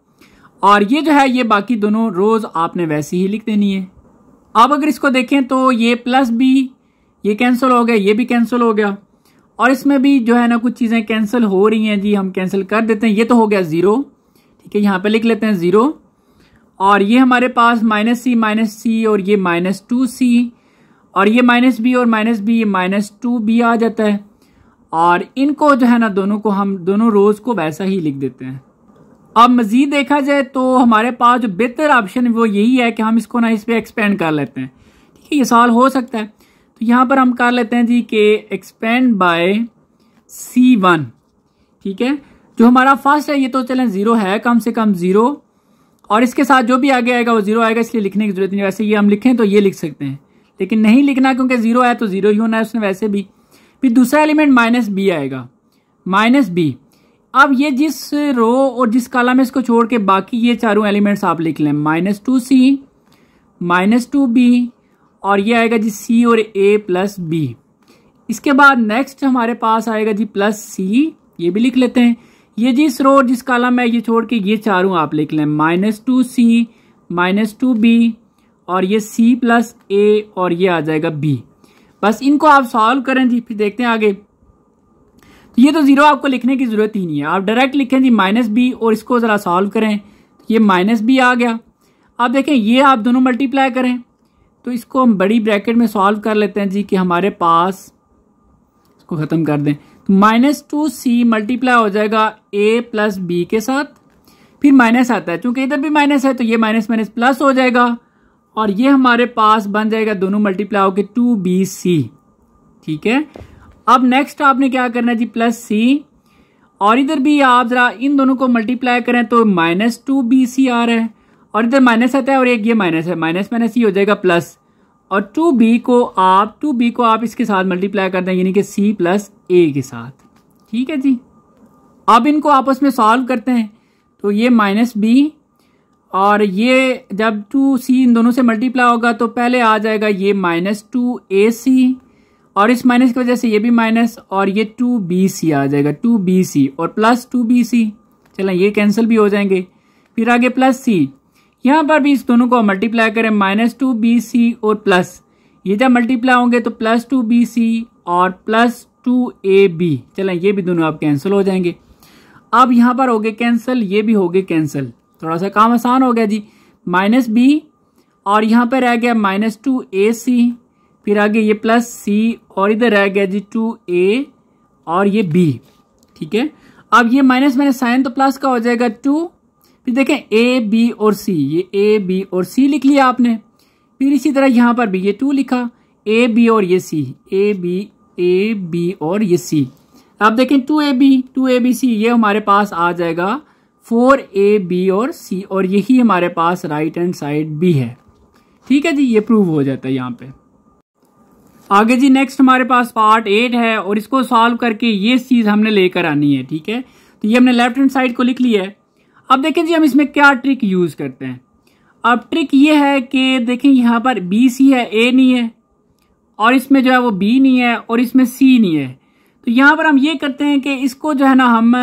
और ये जो है, ये बाकी दोनों रोज आपने वैसे ही लिख देनी है। अब अगर इसको देखें तो ये प्लस बी ये कैंसिल हो गया, ये भी कैंसिल हो गया। और इसमें भी जो है ना कुछ चीज़ें कैंसिल हो रही हैं जी, हम कैंसिल कर देते हैं। ये तो हो गया ज़ीरो ठीक है, यहाँ पे लिख लेते हैं ज़ीरो और ये हमारे पास माइनस सी माइनस सी और ये माइनस टू सी और ये माइनस बी और माइनस बी ये माइनस टू बी आ जाता है। और इनको जो है ना दोनों को हम, दोनों रोज को वैसा ही लिख देते हैं। अब मजीद देखा जाए तो हमारे पास जो बेहतर ऑप्शन वो यही है कि हम इसको ना इस पर एक्सपेंड कर लेते हैं। ठीक है, ये सवाल हो सकता है। तो यहाँ पर हम कर लेते हैं जी के एक्सपेंड बाय सी वन ठीक है? जो हमारा फ़र्स्ट है, ये तो चलें ज़ीरो है, कम से कम ज़ीरो और इसके साथ जो भी आगे आएगा, वो ज़ीरो आएगा, इसलिए लिखने की ज़रूरत नहीं। वैसे ये हम लिखें तो ये लिख सकते हैं। लेकिन नहीं लिखना क्योंकि ज़ीरो है तो ज़ीरो ही होना है उसने वैसे भी। फिर दूसरा एलिमेंट माइनस बी आएगा। माइनस बी अब ये जिस रो और जिस काला में इसको छोड़ के बाकी ये चारों एलिमेंट्स आप लिख लें। Minus two C minus two B और ये आएगा जी सी और ए प्लस बी इसके बाद नेक्स्ट हमारे पास आएगा जी प्लस सी ये भी लिख लेते हैं। ये जिस रो जिस कालम में ये छोड़ के ये चारों आप लिख लें। Minus two C minus two B और ये सी प्लस ए और ये आ जाएगा बी बस इनको आप सॉल्व करें जी, फिर देखते हैं आगे। तो ये तो ज़ीरो आपको लिखने की ज़रूरत ही नहीं है। आप डायरेक्ट लिखें जी माइनस बी और इसको जरा सॉल्व करें। ये माइनस बी आ गया। अब देखें, ये आप दोनों मल्टीप्लाई करें। तो इसको हम बड़ी ब्रैकेट में सॉल्व कर लेते हैं जी कि हमारे पास इसको खत्म कर दें। तो माइनस टू सी मल्टीप्लाई हो जाएगा ए प्लस बी के साथ। फिर माइनस आता है। चूँकि इधर भी माइनस है तो ये माइनस माइनस प्लस हो जाएगा। और ये हमारे पास बन जाएगा दोनों मल्टीप्लाई होकर टू बी सी। ठीक है? अब नेक्स्ट आपने क्या करना है जी? प्लस सी। और इधर भी आप जरा इन दोनों को मल्टीप्लाई करें तो माइनस टू बी सी आ रहा है। और इधर माइनस आता है और एक ये माइनस है। माइनस माइनस ये हो जाएगा प्लस। और टू बी को आप, टू बी को आप इसके साथ मल्टीप्लाई कर दें, यानी कि सी प्लस ए के साथ। ठीक है जी? अब इनको आपस में सॉल्व करते हैं। तो ये माइनस बी और ये जब टू सी इन दोनों से मल्टीप्लाई होगा तो पहले आ जाएगा ये माइनस टू ए सी और इस माइनस की वजह से ये भी माइनस और ये टू बी सी आ जाएगा। टू बी सी और प्लस टू बी सी चलें, ये कैंसिल भी हो जाएँगे। फिर आगे प्लस सी यहाँ पर भी इस दोनों को मल्टीप्लाई करें माइनस टू बी सी और प्लस ये जब मल्टीप्लाई होंगे तो प्लस टू बी सी और प्लस टू ए बी चलें, ये भी दोनों आप कैंसिल हो जाएँगे। अब यहाँ पर हो गए कैंसिल ये भी हो गए कैंसिल थोड़ा सा काम आसान हो गया जी। माइनस बी और यहाँ पर रह गया माइनस टू ए सी फिर आगे ये प्लस सी और इधर रह गया जी टू ए और ये बी ठीक है? अब ये माइनस माइनस साइन तो प्लस का हो जाएगा टू फिर देखें ए बी और सी ये ए बी और सी लिख लिया आपने। फिर इसी तरह यहाँ पर भी ये टू लिखा ए बी और ये C A B A B और ये सी अब देखें two A B two A B C ये हमारे पास आ जाएगा। फोर ए बी और सी और यही हमारे पास राइट हैंड साइड बी है। ठीक है जी, ये प्रूव हो जाता है यहाँ पे। आगे जी नेक्स्ट हमारे पास पार्ट एट है, और इसको सॉल्व करके ये चीज़ हमने लेकर आनी है, ठीक है? तो ये हमने लेफ़्ट हैंड साइड को लिख लिया है। अब देखें जी, हम इसमें क्या ट्रिक यूज़ करते हैं। अब ट्रिक ये है कि देखें, यहाँ पर बी सी है ए नहीं है, और इसमें जो है वो बी नहीं है, और इसमें सी नहीं है। तो यहाँ पर हम ये करते हैं कि इसको जो है ना, हम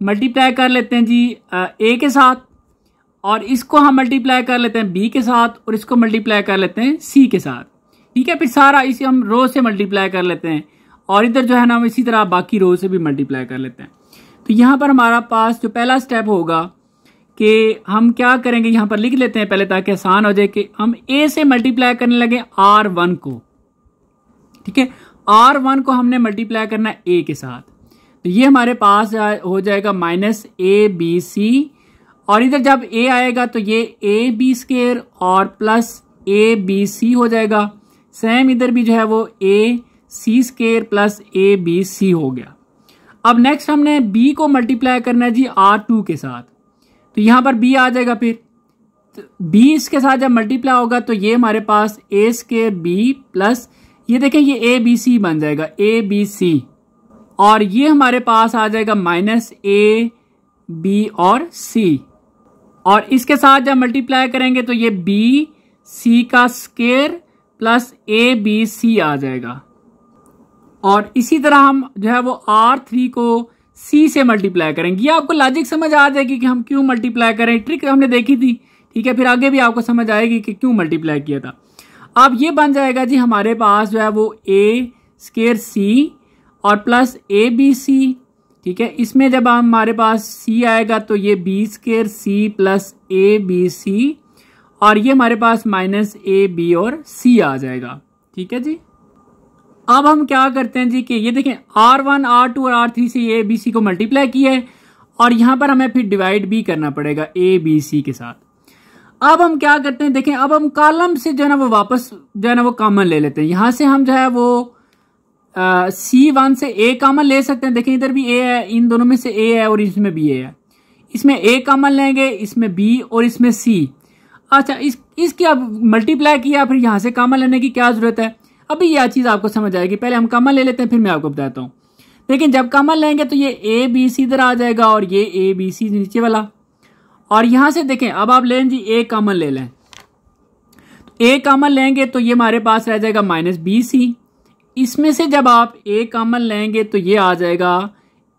मल्टीप्लाई कर लेते हैं जी ए के साथ, और इसको हम मल्टीप्लाई कर लेते हैं बी के साथ, और इसको मल्टीप्लाई कर लेते हैं सी के साथ। ठीक है, फिर सारा इसे हम रो से मल्टीप्लाई कर लेते हैं, और इधर जो है ना, हम इसी तरह बाकी रो से भी मल्टीप्लाई कर लेते हैं। तो यहाँ पर हमारा पास जो पहला स्टेप होगा कि हम क्या करेंगे, यहाँ पर लिख लेते हैं पहले ताकि आसान हो जाए कि हम ए से मल्टीप्लाई करने लगे आर वन को। ठीक है? आर वन को हमने मल्टीप्लाई करना ए के साथ। तो ये हमारे पास हो जाएगा माइनस ए बी सी और इधर जब ए आएगा तो ये ए बी स्केयर और प्लस ए बी सी हो जाएगा। सेम इधर भी जो है वो A C square plus A B C हो गया। अब नेक्स्ट हमने बी को मल्टीप्लाई करना है जी आर टू के साथ। तो यहाँ पर बी आ जाएगा फिर। तो बी इसके साथ जब मल्टीप्लाई होगा तो ये हमारे पास ए स्केयर बी प्लस ये देखें ये ए बी सी बन जाएगा ए बी सी और ये हमारे पास आ जाएगा माइनस ए बी और सी और इसके साथ जब मल्टीप्लाई करेंगे तो ये बी सी का square plus A B C आ जाएगा। और इसी तरह हम जो है वो आर थ्री को सी से मल्टीप्लाई करेंगे। ये आपको लॉजिक समझ आ जाएगी कि हम क्यों मल्टीप्लाई करें। ट्रिक हमने देखी थी, ठीक है? फिर आगे भी आपको समझ आएगी कि क्यों मल्टीप्लाई किया था। अब ये बन जाएगा जी हमारे पास जो है वो ए स्केयर सी और प्लस ए बी सी ठीक है? इसमें जब हमारे पास सी आएगा तो ये B square C plus A B C और ये हमारे पास माइनस ए बी और सी आ जाएगा। ठीक है जी? अब हम क्या करते हैं जी कि ये देखें आर वन आर टू और आर थ्री से ए बी सी को मल्टीप्लाई किया है और यहाँ पर हमें फिर डिवाइड भी करना पड़ेगा ए बी सी के साथ। अब हम क्या करते हैं, देखें, अब हम कॉलम से जो है ना वो वापस जो है ना वो कॉमन ले लेते हैं। यहाँ से हम जो है वो सी वन से ए कॉमन ले सकते हैं। देखें, इधर भी ए है, इन दोनों में से ए है और इसमें बी ए है। इसमें ए कॉमन लेंगे, इसमें बी और इसमें सी अच्छा इस, इसकी अब मल्टीप्लाई किया, फिर यहाँ से कॉमन लेने की क्या ज़रूरत है? अभी यह चीज़ आपको समझ आएगी। पहले हम कॉमन ले लेते हैं, फिर मैं आपको बताता हूँ। लेकिन जब कॉमन लेंगे तो ये ए बी सी इधर आ जाएगा और ये ए बी सी नीचे वाला। और यहाँ से देखें, अब आप लें जी ए कॉमन ले लें। तो ए कॉमन लेंगे तो ये हमारे पास रह जाएगा माइनस बी सी इसमें से जब आप ए कॉमन लेंगे तो ये आ जाएगा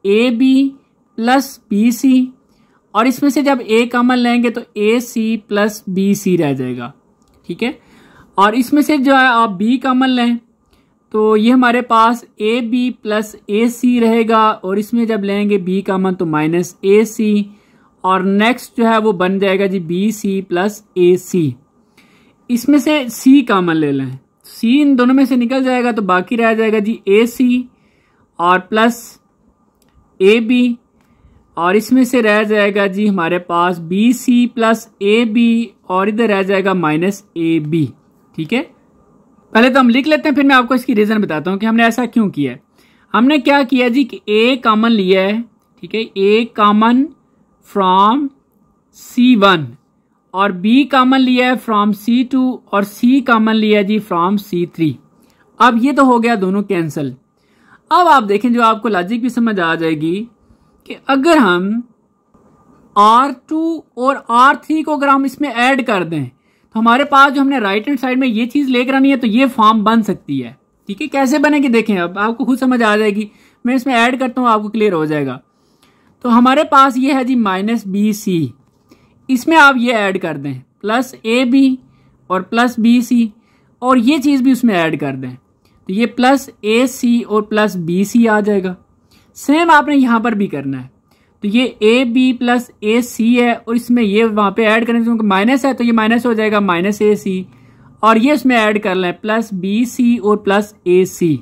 A B plus B C और इसमें से जब ए कॉमन लेंगे तो ए सी प्लस बी सी रह जाएगा। ठीक है? और इसमें से जो है आप बी कॉमन लें तो ये हमारे पास ए बी प्लस ए सी रहेगा, और इसमें जब लेंगे बी कॉमन तो माइनस ए सी और नेक्स्ट जो है वो बन जाएगा जी बी सी प्लस ए सी इसमें से सी कॉमन ले लें। सी इन दोनों में से निकल जाएगा तो बाकी रह जाएगा जी ए सी और प्लस ए बी और इसमें से रह जाएगा जी हमारे पास B C plus A B और इधर रह जाएगा माइनस ए बी ठीक है? पहले तो हम लिख लेते हैं, फिर मैं आपको इसकी रीजन बताता हूँ कि हमने ऐसा क्यों किया है। हमने क्या किया जी कि ए कॉमन लिया है, ठीक है? A common from C one और बी कॉमन लिया है फ्रॉम सी टू और सी कॉमन लिया है जी फ्रॉम सी थ्री अब ये तो हो गया दोनों कैंसल अब आप देखें, जो आपको लॉजिक भी समझ आ जाएगी कि अगर हम आर टू और आर थ्री को अगर हम इसमें ऐड कर दें तो हमारे पास जो हमने राइट हैंड साइड में ये चीज़ लेकर आनी है तो ये फॉर्म बन सकती है। ठीक है? कैसे बनेगी? देखें, अब आपको खुद समझ आ जाएगी। मैं इसमें ऐड करता हूँ, आपको क्लियर हो जाएगा। तो हमारे पास ये है जी माइनस बी सी इसमें आप ये ऐड कर दें प्लस ए बी और प्लस बी सी और ये चीज़ भी उसमें ऐड कर दें। तो ये प्लस ए सी और प्लस बी सी आ जाएगा। सेम आपने यहाँ पर भी करना है। तो ये ए बी प्लस ए सी है और इसमें ये वहाँ पे ऐड करें क्योंकि माइनस है तो ये माइनस हो जाएगा माइनस ए सी और ये इसमें ऐड कर लें प्लस बी सी और प्लस ए सी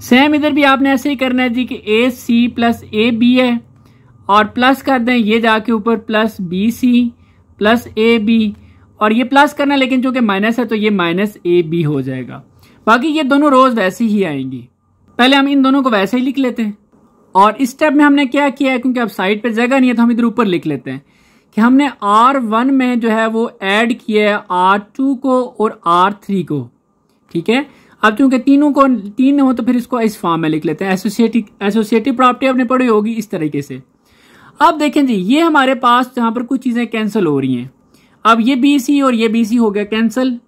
सेम इधर भी आपने ऐसे ही करना है जी कि ए सी प्लस ए बी है और प्लस कर दें ये जाके ऊपर plus B C plus A B और ये प्लस करना लेकिन चूँकि माइनस है तो ये माइनस ए बी हो जाएगा। बाकी ये दोनों रोज वैसे ही आएँगी। पहले हम इन दोनों को वैसे ही लिख लेते हैं। और इस स्टेप में हमने क्या किया है? क्योंकि अब साइड पे जगह नहीं है तो हम इधर ऊपर लिख लेते हैं कि हमने आर वन में जो है वो ऐड किया है आर टू को और आर थ्री को। ठीक है? अब क्योंकि तीनों को, तीन हो तो फिर इसको इस फॉर्म में लिख लेते हैं। एसोसिएटिव एसोसिएटिव प्रॉपर्टी आपने पढ़ी होगी इस तरीके से। अब देखें जी, ये हमारे पास जहाँ पर कुछ चीज़ें कैंसिल हो रही हैं। अब ये बी सी और ये बी सी हो गया कैंसिल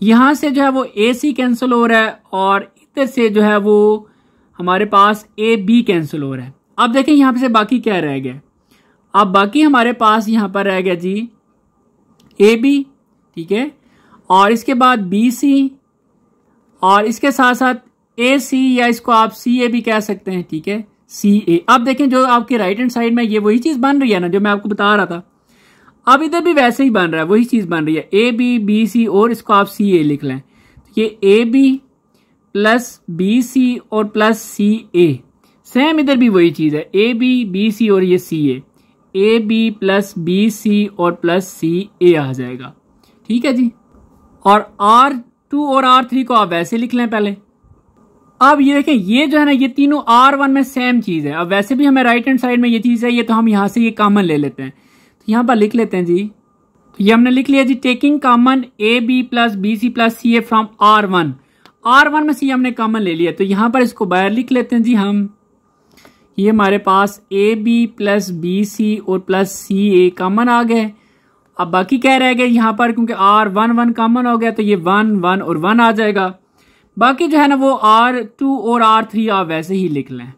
यहाँ से जो है वो ए सी कैंसिल हो रहा है और इधर से जो है वो हमारे पास ए बी कैंसिल हो रहा है। अब देखें यहाँ से बाकी क्या रह गया। अब बाकी हमारे पास यहाँ पर रह गया जी ए बी ठीक है? और इसके बाद बी सी और इसके साथ साथ ए सी या इसको आप सी ए भी कह सकते हैं, ठीक है? सी ए अब देखें जो आपके राइट हैंड साइड में ये वही चीज़ बन रही है ना, जो मैं आपको बता रहा था। अब इधर भी वैसे ही बन रहा है, वही चीज़ बन रही है। ए बी बी सी और इसको आप सी ए लिख लें। तो ये A B plus B C और प्लस सी ए सेम इधर भी वही चीज़ है. ए बी बी सी और ये C A A B plus B C और प्लस सी ए आ जाएगा. ठीक है जी? और आर टू और आर थ्री को आप वैसे लिख लें पहले. अब ये देखें, ये जो है ना, ये तीनों आर वन में सेम चीज़ है. अब वैसे भी हमें राइट हैंड साइड में ये चीज़ है, ये तो हम यहाँ से ये कॉमन ले लेते हैं. तो यहाँ पर लिख लेते हैं जी. तो ये हमने लिख लिया जी taking common A B plus B C plus C A from R one R one में सी हमने कॉमन ले लिया तो यहाँ पर इसको बाहर लिख लेते हैं जी हम। ये हमारे पास A B plus B C और प्लस सी ए कॉमन आ गए। अब बाकी क्या रह गए यहाँ पर, क्योंकि आर वन वन कॉमन हो गया तो ये वन वन और वन आ जाएगा। बाकी जो है ना वो आर टू और आर थ्री आप वैसे ही लिख लें।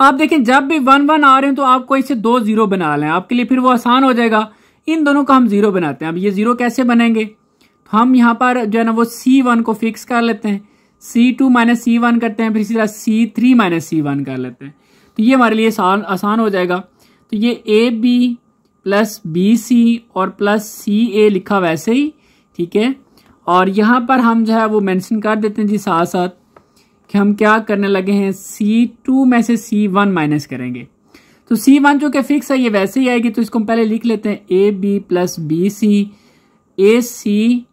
आप देखें, जब भी वन वन आ रहे हैं तो आपको इसे दो ज़ीरो बना लें। आपके लिए फिर वो आसान हो जाएगा। इन दोनों का हम ज़ीरो बनाते हैं। अब ये ज़ीरो कैसे बनेंगे? हम यहाँ पर जो है ना, वो सी वन को फिक्स कर लेते हैं। C two minus C one करते हैं, फिर इसी तरह C three minus C one कर लेते हैं। तो ये हमारे लिए आसान हो जाएगा। तो ये A B plus B C और प्लस सी ए लिखा वैसे ही, ठीक है? और यहाँ पर हम जो है वो मेंशन कर देते हैं जी साथ साथ कि हम क्या करने लगे हैं। सी टू में से सी वन माइनस करेंगे। तो सी वन जो कि फिक्स है, ये वैसे ही आएगी। तो इसको हम पहले लिख लेते हैं A B plus B C A C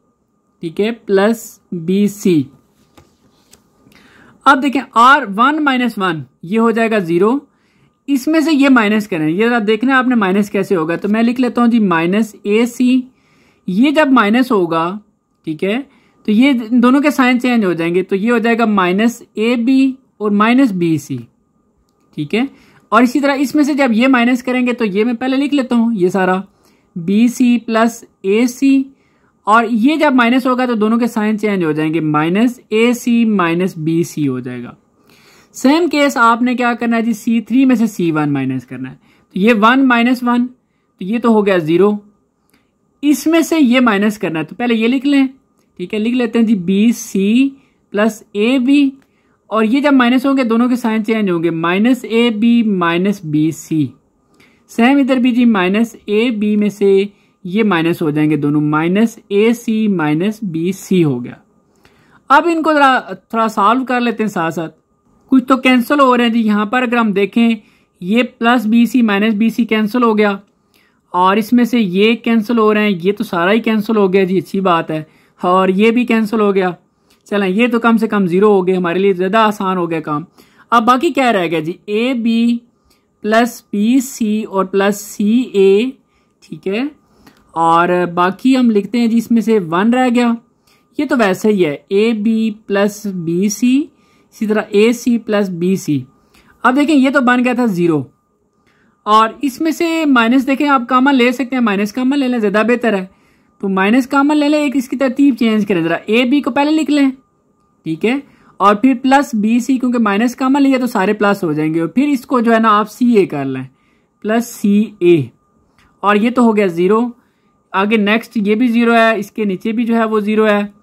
ठीक है प्लस बी सी अब देखें आर वन माइनस वन ये हो जाएगा ज़ीरो इसमें से ये माइनस करें। ये देखना आपने माइनस कैसे होगा। तो मैं लिख लेता हूँ जी माइनस ए सी ये जब माइनस होगा, ठीक है तो ये दोनों के साइन चेंज हो जाएँगे। तो ये हो जाएगा माइनस ए बी और माइनस बी सी ठीक है? और इसी तरह इसमें से जब ये माइनस करेंगे तो ये मैं पहले लिख लेता हूँ, ये सारा। बी सी प्लस ए सी और ये जब माइनस होगा तो दोनों के साइन चेंज हो जाएँगे। Minus A C, minus B C हो जाएगा। सेम केस आपने क्या करना है जी? सी थ्री में से सी वन माइनस करना है। तो ये वन माइनस वन तो ये तो हो गया ज़ीरो। इसमें से ये माइनस करना है तो पहले ये लिख लें। ठीक है, लिख लेते हैं जी, B, C plus A, B. और ये जब माइनस होंगे, दोनों के साइन चेंज होंगे। Minus A, B, minus B, C. Same इधर भी जी, माइनस ए, बी में से ये माइनस हो जाएँगे दोनों, minus A C minus B C हो गया। अब इनको जरा, थोड़ा सॉल्व कर लेते हैं साथ साथ कुछ तो कैंसिल हो रहे हैं जी। यहाँ पर अगर हम देखें, ये plus B C minus B C cancel हो गया। और इसमें से ये कैंसिल हो रहे हैं, ये तो सारा ही कैंसिल हो गया जी। अच्छी बात है। और ये भी कैंसिल हो गया। चलें, ये तो कम से कम ज़ीरो हो गए हमारे लिए ज़्यादा आसान हो गया काम। अब बाकी क्या रह गया जी? A B plus B C और प्लस सी ए ठीक है? और बाकी हम लिखते हैं जी, इसमें से वन रह गया। ये तो वैसे ही है। A B plus B C इसी तरह ए सी प्लस बी सी अब देखें, ये तो बन गया था ज़ीरो और इसमें से माइनस देखें, आप कामन ले सकते हैं। माइनस कामन ले लें, ज़्यादा बेहतर है। तो माइनस कामन ले लें, एक इसकी तरतीब चेंज करें। ज़रा ए बी को पहले लिख लें। ठीक है? और फिर प्लस बी सी क्योंकि माइनस कामन लिया तो सारे प्लस हो जाएँगे। और फिर इसको जो है ना, आप सी ए कर लें। प्लस सी ए और ये तो हो गया ज़ीरो आगे नेक्स्ट ये भी ज़ीरो है, इसके नीचे भी जो है वो ज़ीरो है।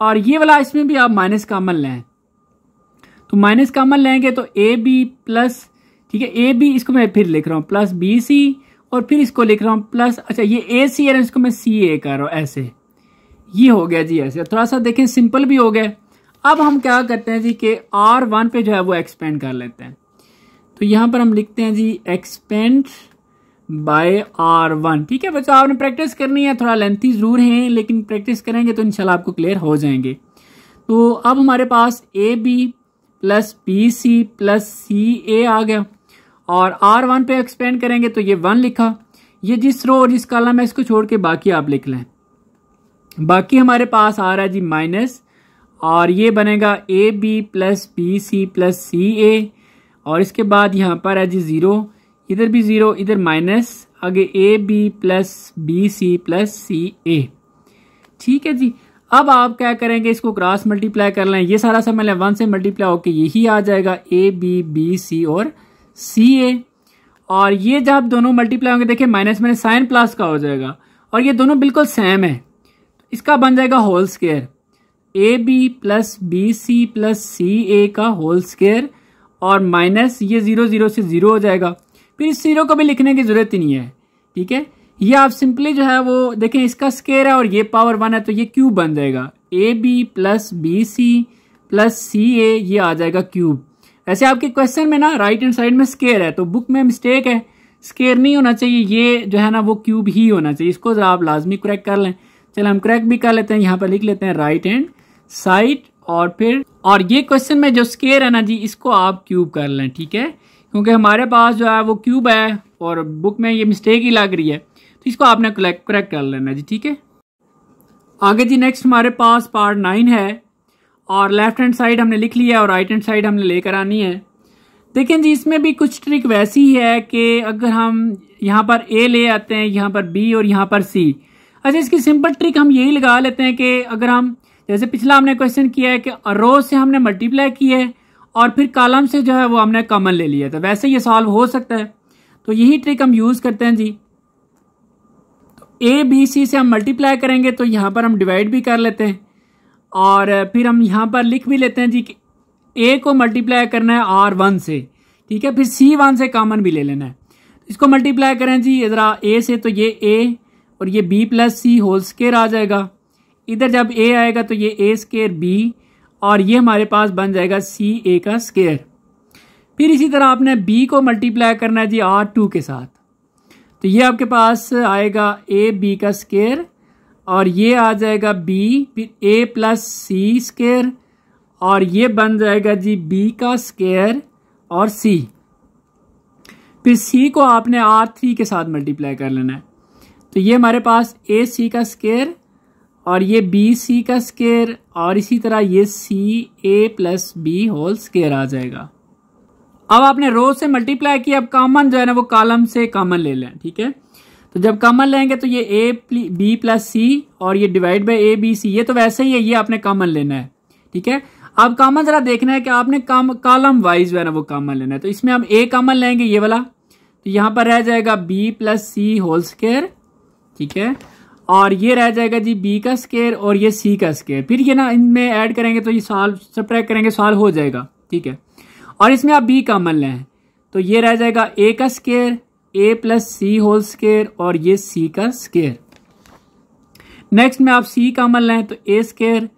और ये वाला इसमें भी आप माइनस कामन लें। तो माइनस कामन लेंगे तो ए बी प्लस ठीक है ए बी इसको मैं फिर लिख रहा हूँ प्लस बी सी और फिर इसको लिख रहा हूँ प्लस अच्छा ये ए सी है इसको मैं सी ए कर रहा हूँ, ऐसे। ये हो गया जी ऐसे। थोड़ा सा देखें सिंपल भी हो गया। अब हम क्या करते हैं जी कि आर वन पे जो है वो एक्सपेंड कर लेते हैं। तो यहाँ पर हम लिखते हैं जी एक्सपेंड बाय आर वन। ठीक है बच्चों, आपने प्रैक्टिस करनी है, थोड़ा लेंथी ज़रूर है, लेकिन प्रैक्टिस करेंगे तो इनशाला आपको क्लियर हो जाएँगे। तो अब हमारे पास A B plus B C plus C A आ गया। और आर वन पे एक्सपेंड करेंगे तो ये वन लिखा। ये जिस रो और जिस कॉलम है इसको छोड़ के बाकी आप लिख लें। बाकी हमारे पास आ रहा है जी माइनस और ये बनेगा A B plus B C plus C A और इसके बाद यहाँ पर है जी ज़ीरो इधर भी ज़ीरो इधर माइनस आगे A B plus B C plus C A ठीक है जी। अब आप क्या करेंगे, इसको क्रॉस मल्टीप्लाई कर लें। ये सारा सब समय वन से मल्टीप्लाई होकर यही आ जाएगा ए बी बी सी और सी ए और ये जब दोनों मल्टीप्लाई होंगे, देखिए माइनस माइनस साइन प्लस का हो जाएगा। और ये दोनों बिल्कुल सेम है। इसका बन जाएगा whole square A B plus B C plus C A का होल स्केयर और माइनस ये ज़ीरो ज़ीरो से ज़ीरो हो जाएगा। फिर इस ज़ीरो को भी लिखने की ज़रूरत ही नहीं है, ठीक है? ये आप सिंपली जो है वो देखें, इसका स्केयर है और ये पावर वन है तो ये क्यूब बन जाएगा। A B plus B C plus C A ये आ जाएगा क्यूब ऐसे आपके क्वेश्चन में ना राइट हैंड साइड में स्केयर है तो बुक में मिस्टेक है। स्केयर नहीं होना चाहिए, ये जो है ना वो क्यूब ही होना चाहिए। इसको जरा आप लाजमी क्रैक कर लें। चलो हम क्रैक भी कर लेते हैं, यहाँ पर लिख लेते हैं राइट हैंड साइड और फिर, और ये क्वेश्चन में जो स्केयर है ना जी, इसको आप क्यूब कर लें, ठीक है? क्योंकि हमारे पास जो है वो क्यूब है और बुक में ये मिस्टेक ही लग रही है। तो इसको आपने करेक्ट कर लेना जी, ठीक है? आगे जी नेक्स्ट हमारे पास पार्ट नाइन है और लेफ़्ट हैंड साइड हमने लिख लिया और राइट हैंड साइड हमने लेकर आनी है। देखें जी, इसमें भी कुछ ट्रिक वैसी है कि अगर हम यहाँ पर ए ले आते हैं, यहाँ पर बी और यहाँ पर सी अच्छा इसकी सिंपल ट्रिक हम यही लगा लेते हैं कि अगर हम, जैसे पिछला हमने क्वेश्चन किया है कि रोज से हमने मल्टीप्लाई किया है और फिर कॉलम से जो है वो हमने कॉमन ले लिया था। वैसे ये सॉल्व हो सकता है। तो यही ट्रिक हम यूज़ करते हैं जी। तो ए बी सी से हम मल्टीप्लाई करेंगे तो यहाँ पर हम डिवाइड भी कर लेते हैं। और फिर हम यहाँ पर लिख भी लेते हैं जी कि ए को मल्टीप्लाई करना है आर वन से। ठीक है? फिर सी वन से कॉमन भी ले लेना है। इसको मल्टीप्लाई करें जी। ज़रा ए से तो ये ए और ये B plus C whole square आ जाएगा। इधर जब ए आएगा तो ये ए स्केयर बी और ये हमारे पास बन जाएगा सी ए का स्केयर फिर इसी तरह आपने बी को मल्टीप्लाई करना है जी आर टू के साथ. तो ये आपके पास आएगा ए बी का स्केयर और ये आ जाएगा बी फिर ए प्लस सी स्केयर और ये बन जाएगा जी बी का स्केयर और सी फिर सी को आपने आर थ्री के साथ मल्टीप्लाई कर लेना है. तो ये हमारे पास ए सी का स्केयर और ये बी सी का स्केयर और इसी तरह ये C A plus B whole square आ जाएगा। अब आपने रो से मल्टीप्लाई किया, अब कॉमन जो है ना, वो कॉलम से कॉमन ले लें, ठीक है? तो जब कॉमन लेंगे तो ये ए बी प्लस सी और ये divide by A B C ये तो वैसे ही है, ये आपने कॉमन लेना है, ठीक है? अब कॉमन जरा देखना है कि आपने कॉलम वाइज जो है ना, वो कॉमन लेना है। तो इसमें हम ए कॉमन लेंगे, ये वाला। तो यहाँ पर रह जाएगा B plus C whole square ठीक है? और ये रह जाएगा जी बी का स्केयर और ये सी का स्केयर फिर ये ना इनमें ऐड करेंगे तो ये सॉल्व सब्ट्रैक्ट करेंगे सॉल्व हो जाएगा। ठीक है? और इसमें आप बी कॉमन लें। तो ये रह जाएगा ए का square A plus C whole square और ये सी का स्केयर नेक्स्ट में आप सी कॉमन लें तो ए स्केयर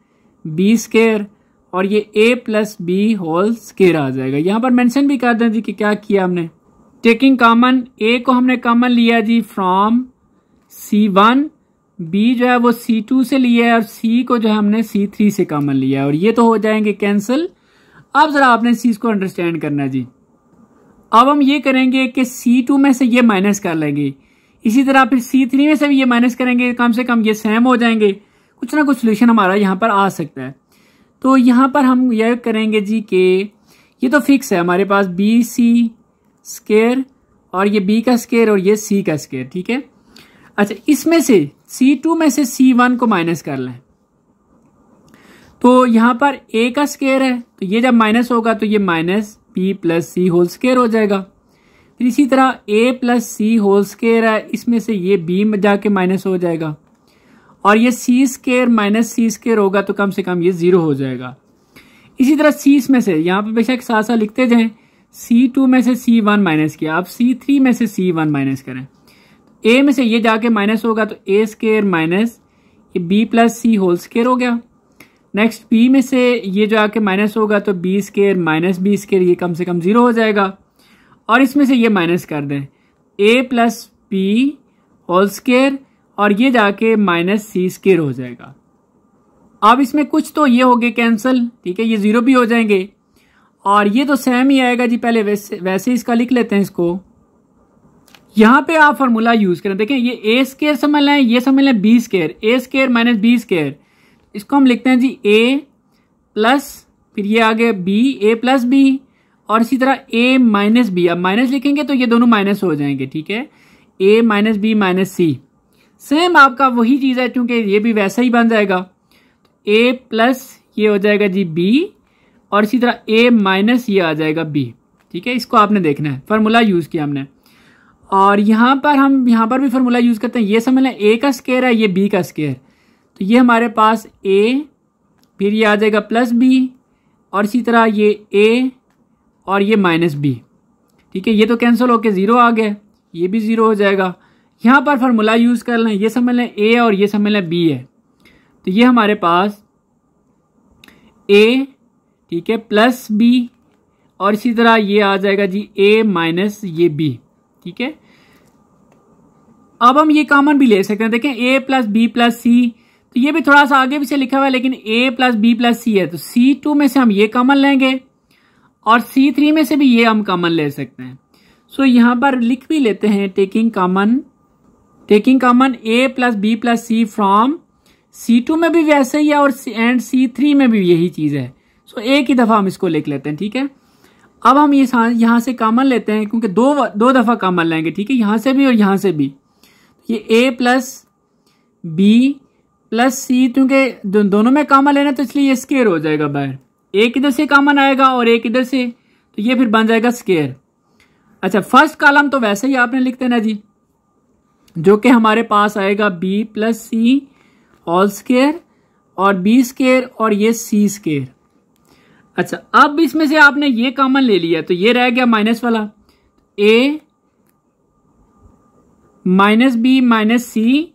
बी स्केयर और ये A plus B whole square आ जाएगा। यहाँ पर मेंशन भी कर दें जी कि क्या किया हमने। टेकिंग कॉमन ए को हमने कॉमन लिया जी फ्रॉम सी वन बी जो है वो सी टू से लिया है और सी को जो है हमने सी थ्री से कॉमन लिया है। और ये तो हो जाएँगे कैंसिल अब जरा आपने इस चीज़ को अंडरस्टैंड करना जी। अब हम ये करेंगे कि सी टू में से ये माइनस कर लेंगे। इसी तरह फिर सी थ्री में से भी ये माइनस करेंगे, कम से कम ये सेम हो जाएँगे। कुछ ना कुछ सोल्यूशन हमारा यहाँ पर आ सकता है। तो यहाँ पर हम यह करेंगे जी कि ये तो फिक्स है, हमारे पास बी सी स्केयर और ये बी का स्केयर और ये सी का स्केयर ठीक है? अच्छा इसमें से सी टू में से सी वन को माइनस कर लें। तो यहाँ पर ए का स्केयर है तो ये जब माइनस होगा तो ये minus B plus C whole square हो जाएगा। फिर इसी तरह A plus C whole square है, इसमें से ये बी में जाके माइनस हो जाएगा। और ये C square minus C square होगा तो कम से कम ये ज़ीरो हो जाएगा। इसी तरह सी इसमें से, यहाँ पर बेशक साथ साथ लिखते जाएँ सी टू में से सी वन माइनस किया। आप सी थ्री में से सी वन माइनस करें। ए में से ये जाके माइनस होगा तो ए स्केयर माइनस ये B plus C whole square हो गया। नेक्स्ट बी में से ये जो आके माइनस होगा तो B square minus B square ये कम से कम ज़ीरो हो जाएगा। और इसमें से ये माइनस कर दें। A plus B whole square और ये जाके माइनस सी स्केयर हो जाएगा। अब इसमें कुछ तो ये हो गए कैंसिल ठीक है? ये ज़ीरो भी हो जाएँगे। और ये तो सेम ही आएगा जी पहले, वैसे वैसे इसका लिख लेते हैं इसको। यहाँ पे आप फॉर्मूला यूज़ करें। देखें, ये ए स्केयर समझ लें, ये समझ लें B square A square minus B square इसको हम लिखते हैं जी ए प्लस फिर ये आगे बी ए प्लस बी और इसी तरह ए माइनस बी अब माइनस लिखेंगे तो ये दोनों माइनस हो जाएँगे, ठीक है? A minus B minus C same आपका वही चीज़ है, क्योंकि ये भी वैसा ही बन जाएगा। ए प्लस ये हो जाएगा जी बी और इसी तरह ए माइनस ये आ जाएगा बी ठीक है, इसको आपने देखना है। फॉर्मूला यूज़ किया हमने। और यहाँ पर हम, यहाँ पर भी फॉर्मूला यूज़ करते हैं। ये समझ लें ए का स्केयर है, ये बी का स्केयर तो ये हमारे पास ए फिर ये आ जाएगा प्लस बी और इसी तरह ये ए और ये माइनस बी ठीक है, ये तो कैंसिल होके ज़ीरो आ गया, ये भी ज़ीरो हो जाएगा। यहाँ पर फार्मूला यूज़ कर लें, ये समझ लें ए और ये समझ लें बी है। तो ये हमारे पास ए ठीक है प्लस बी और इसी तरह ये आ जाएगा जी ए माइनस ये बी ठीक है? अब हम ये कॉमन भी ले सकते हैं। देखें A plus B plus C तो ये भी थोड़ा सा आगे भी से लिखा हुआ है लेकिन A plus B plus C है तो सी टू में से हम ये कॉमन लेंगे और सी थ्री में से भी ये हम कॉमन ले सकते हैं। सो so, यहाँ पर लिख भी लेते हैं taking common taking common A plus B plus C from C two में भी वैसे ही है और एंड सी थ्री में भी यही चीज़ है। सो so, एक ही दफ़ा हम इसको लिख लेते हैं ठीक है? अब हम ये यहाँ से कॉमन लेते हैं, क्योंकि दो दो दफ़ा कॉमन लेंगे, ठीक है? यहाँ से भी और यहाँ से भी। ये A plus B plus C क्योंकि दोनों में कॉमन लेना तो इसलिए ये स्केयर हो जाएगा बाहर। एक इधर से कामन आएगा और एक इधर से? तो ये फिर बन जाएगा स्केयर अच्छा फ़र्स्ट कॉलम तो वैसे ही आपने लिख देना जी। जो कि हमारे पास आएगा B plus C all square और बी स्केयर और ये सी स्केयर अच्छा अब इसमें से आपने ये कॉमन ले लिया तो ये रह गया माइनस वाला। A minus B minus C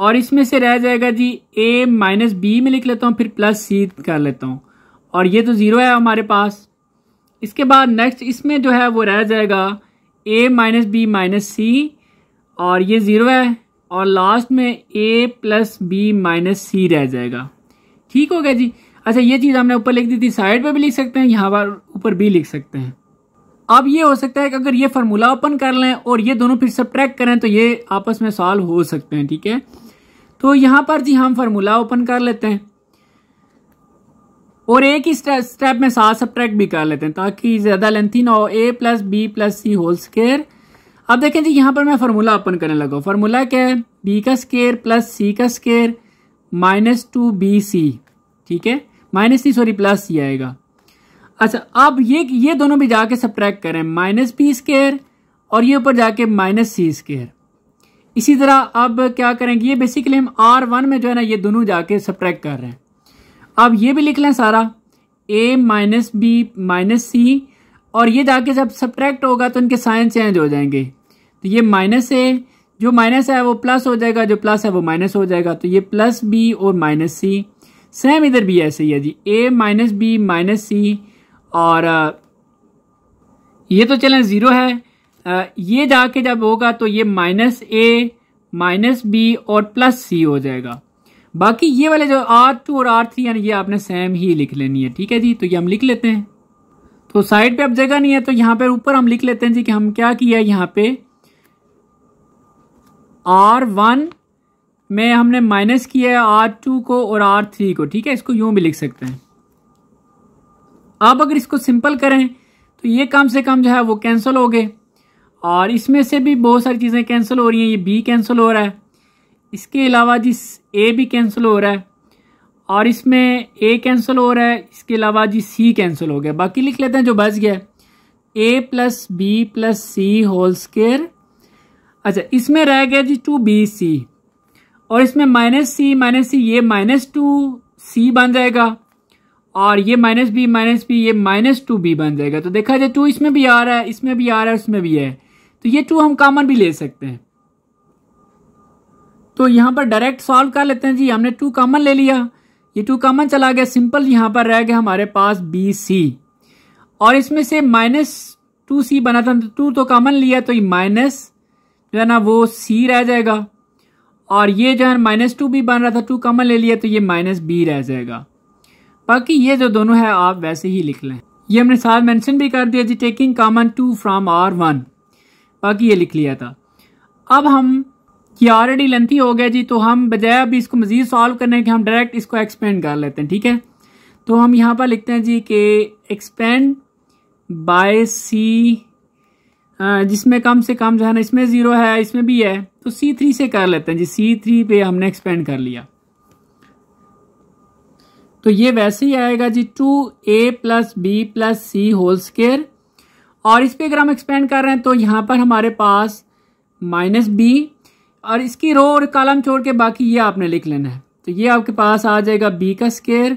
और इसमें से रह जाएगा जी ए माइनस बी में लिख लेता हूँ, फिर प्लस सी कर लेता हूँ। और ये तो ज़ीरो है हमारे पास। इसके बाद नेक्स्ट इसमें जो है, वो रह जाएगा A minus B minus C और ये ज़ीरो है, और लास्ट में A plus B minus C रह जाएगा। ठीक हो गया जी? अच्छा ये चीज़ हमने ऊपर लिख दी थी साइड पे भी लिख सकते हैं, यहाँ पर ऊपर भी लिख सकते हैं। अब ये हो सकता है कि अगर ये फार्मूला ओपन कर लें और ये दोनों फिर सब्ट्रैक्ट करें तो ये आपस में सॉल्व हो सकते हैं, ठीक है? तो यहाँ पर जी हम फार्मूला ओपन कर लेते हैं। और एक ही स्टेप में साथ सब्ट्रैक्ट भी कर लेते हैं, ताकि ज़्यादा लेंथी ना हो A plus B plus C whole square अब देखें जी, यहाँ पर मैं फार्मूला ओपन करने लगा फार्मूला क्या है? बी का स्केयर प्लस सी का square minus two B C ठीक है? Minus C sorry, plus C आएगा। अच्छा अब ये ये दोनों भी जाके सब्ट्रैक्ट करें। माइनस बी स्केयर और ये ऊपर जाके माइनस सी स्केयर इसी तरह अब क्या करेंगे, ये बेसिकली हम आर वन में जो है ना, ये दोनों जाके सब्ट्रैक्ट कर रहे हैं। अब ये भी लिख लें सारा। A minus B minus C और ये जाके जब सब्ट्रैक्ट होगा तो इनके साइन चेंज हो जाएँगे। तो ये माइनस ए जो माइनस है वो प्लस हो जाएगा, जो प्लस है वो माइनस हो जाएगा। तो ये प्लस बी और माइनस सी सेम इधर भी ऐसे ही है जी। A minus B minus C और ये तो चलें ज़ीरो है। ये जाके जब होगा तो ये माइनस ए माइनस बी और प्लस सी हो जाएगा। बाकी ये वाले जो आर टू और आर थ्री यानी ये आपने सेम ही लिख लेनी है, ठीक है जी? तो ये हम लिख लेते हैं। तो साइड पे अब जगह नहीं है तो यहाँ पर ऊपर हम लिख लेते हैं जी कि हम क्या किया यहाँ पे। आर वन में हमने माइनस किया है आर टू को और आर थ्री को, ठीक है? इसको यूँ भी लिख सकते हैं। अब अगर इसको सिंपल करें तो ये कम से कम जो है वो कैंसिल हो गए। और इसमें से भी बहुत सारी चीज़ें कैंसिल हो रही हैं। ये बी कैंसिल हो रहा है। इसके अलावा जी ए भी कैंसिल हो रहा है। और इसमें ए कैंसिल हो रहा है। इसके अलावा जी सी कैंसिल हो गया। बाकी लिख लेते हैं जो बच गया। A plus B plus C whole square अच्छा इसमें रह गया जी टू बी सी और इसमें माइनस सी माइनस सी ये माइनस टू सी बन जाएगा। और ये माइनस बी माइनस बी ये माइनस टू बी बन जाएगा। तो देखा जाए टू इसमें भी आ रहा है, इसमें भी आ रहा है, उसमें भी है। तो ये टू हम कॉमन भी ले सकते हैं। तो यहाँ पर डायरेक्ट सॉल्व कर लेते हैं जी। हमने टू कॉमन ले लिया। ये टू कॉमन चला गया। सिंपल यहाँ पर रह गया हमारे पास बी सी और इसमें से माइनस टू सी बना था। टू तो कॉमन लिया तो ये माइनस जो है ना, वो सी रह जाएगा। और ये जो है माइनस टू भी बन रहा था, टू कॉमन ले लिया तो ये माइनस बी रह जाएगा। बाकी ये जो दोनों है, आप वैसे ही लिख लें। ये हमने साथ मेंशन भी कर दिया जी taking common two from R one बाकी ये लिख लिया था। अब हम, ये ऑलरेडी लेंथी हो गया जी तो हम बजाय अभी इसको मजीद सॉल्व करने के, हम डायरेक्ट इसको एक्सपेंड कर लेते हैं, ठीक है? तो हम यहाँ पर लिखते हैं जी कि एक्सपेंड बाय सी जिसमें कम से कम जो है ना, इसमें ज़ीरो है, इसमें भी है तो सी थ्री से कर लेते हैं जी। सी थ्री पे हमने एक्सपेंड कर लिया। तो ये वैसे ही आएगा जी two A plus B plus C whole square और इस पर अगर हम एक्सपेंड कर रहे हैं तो यहाँ पर हमारे पास माइनस बी और इसकी रो और कॉलम छोड़ के बाकी ये आपने लिख लेना है। तो ये आपके पास आ जाएगा बी का square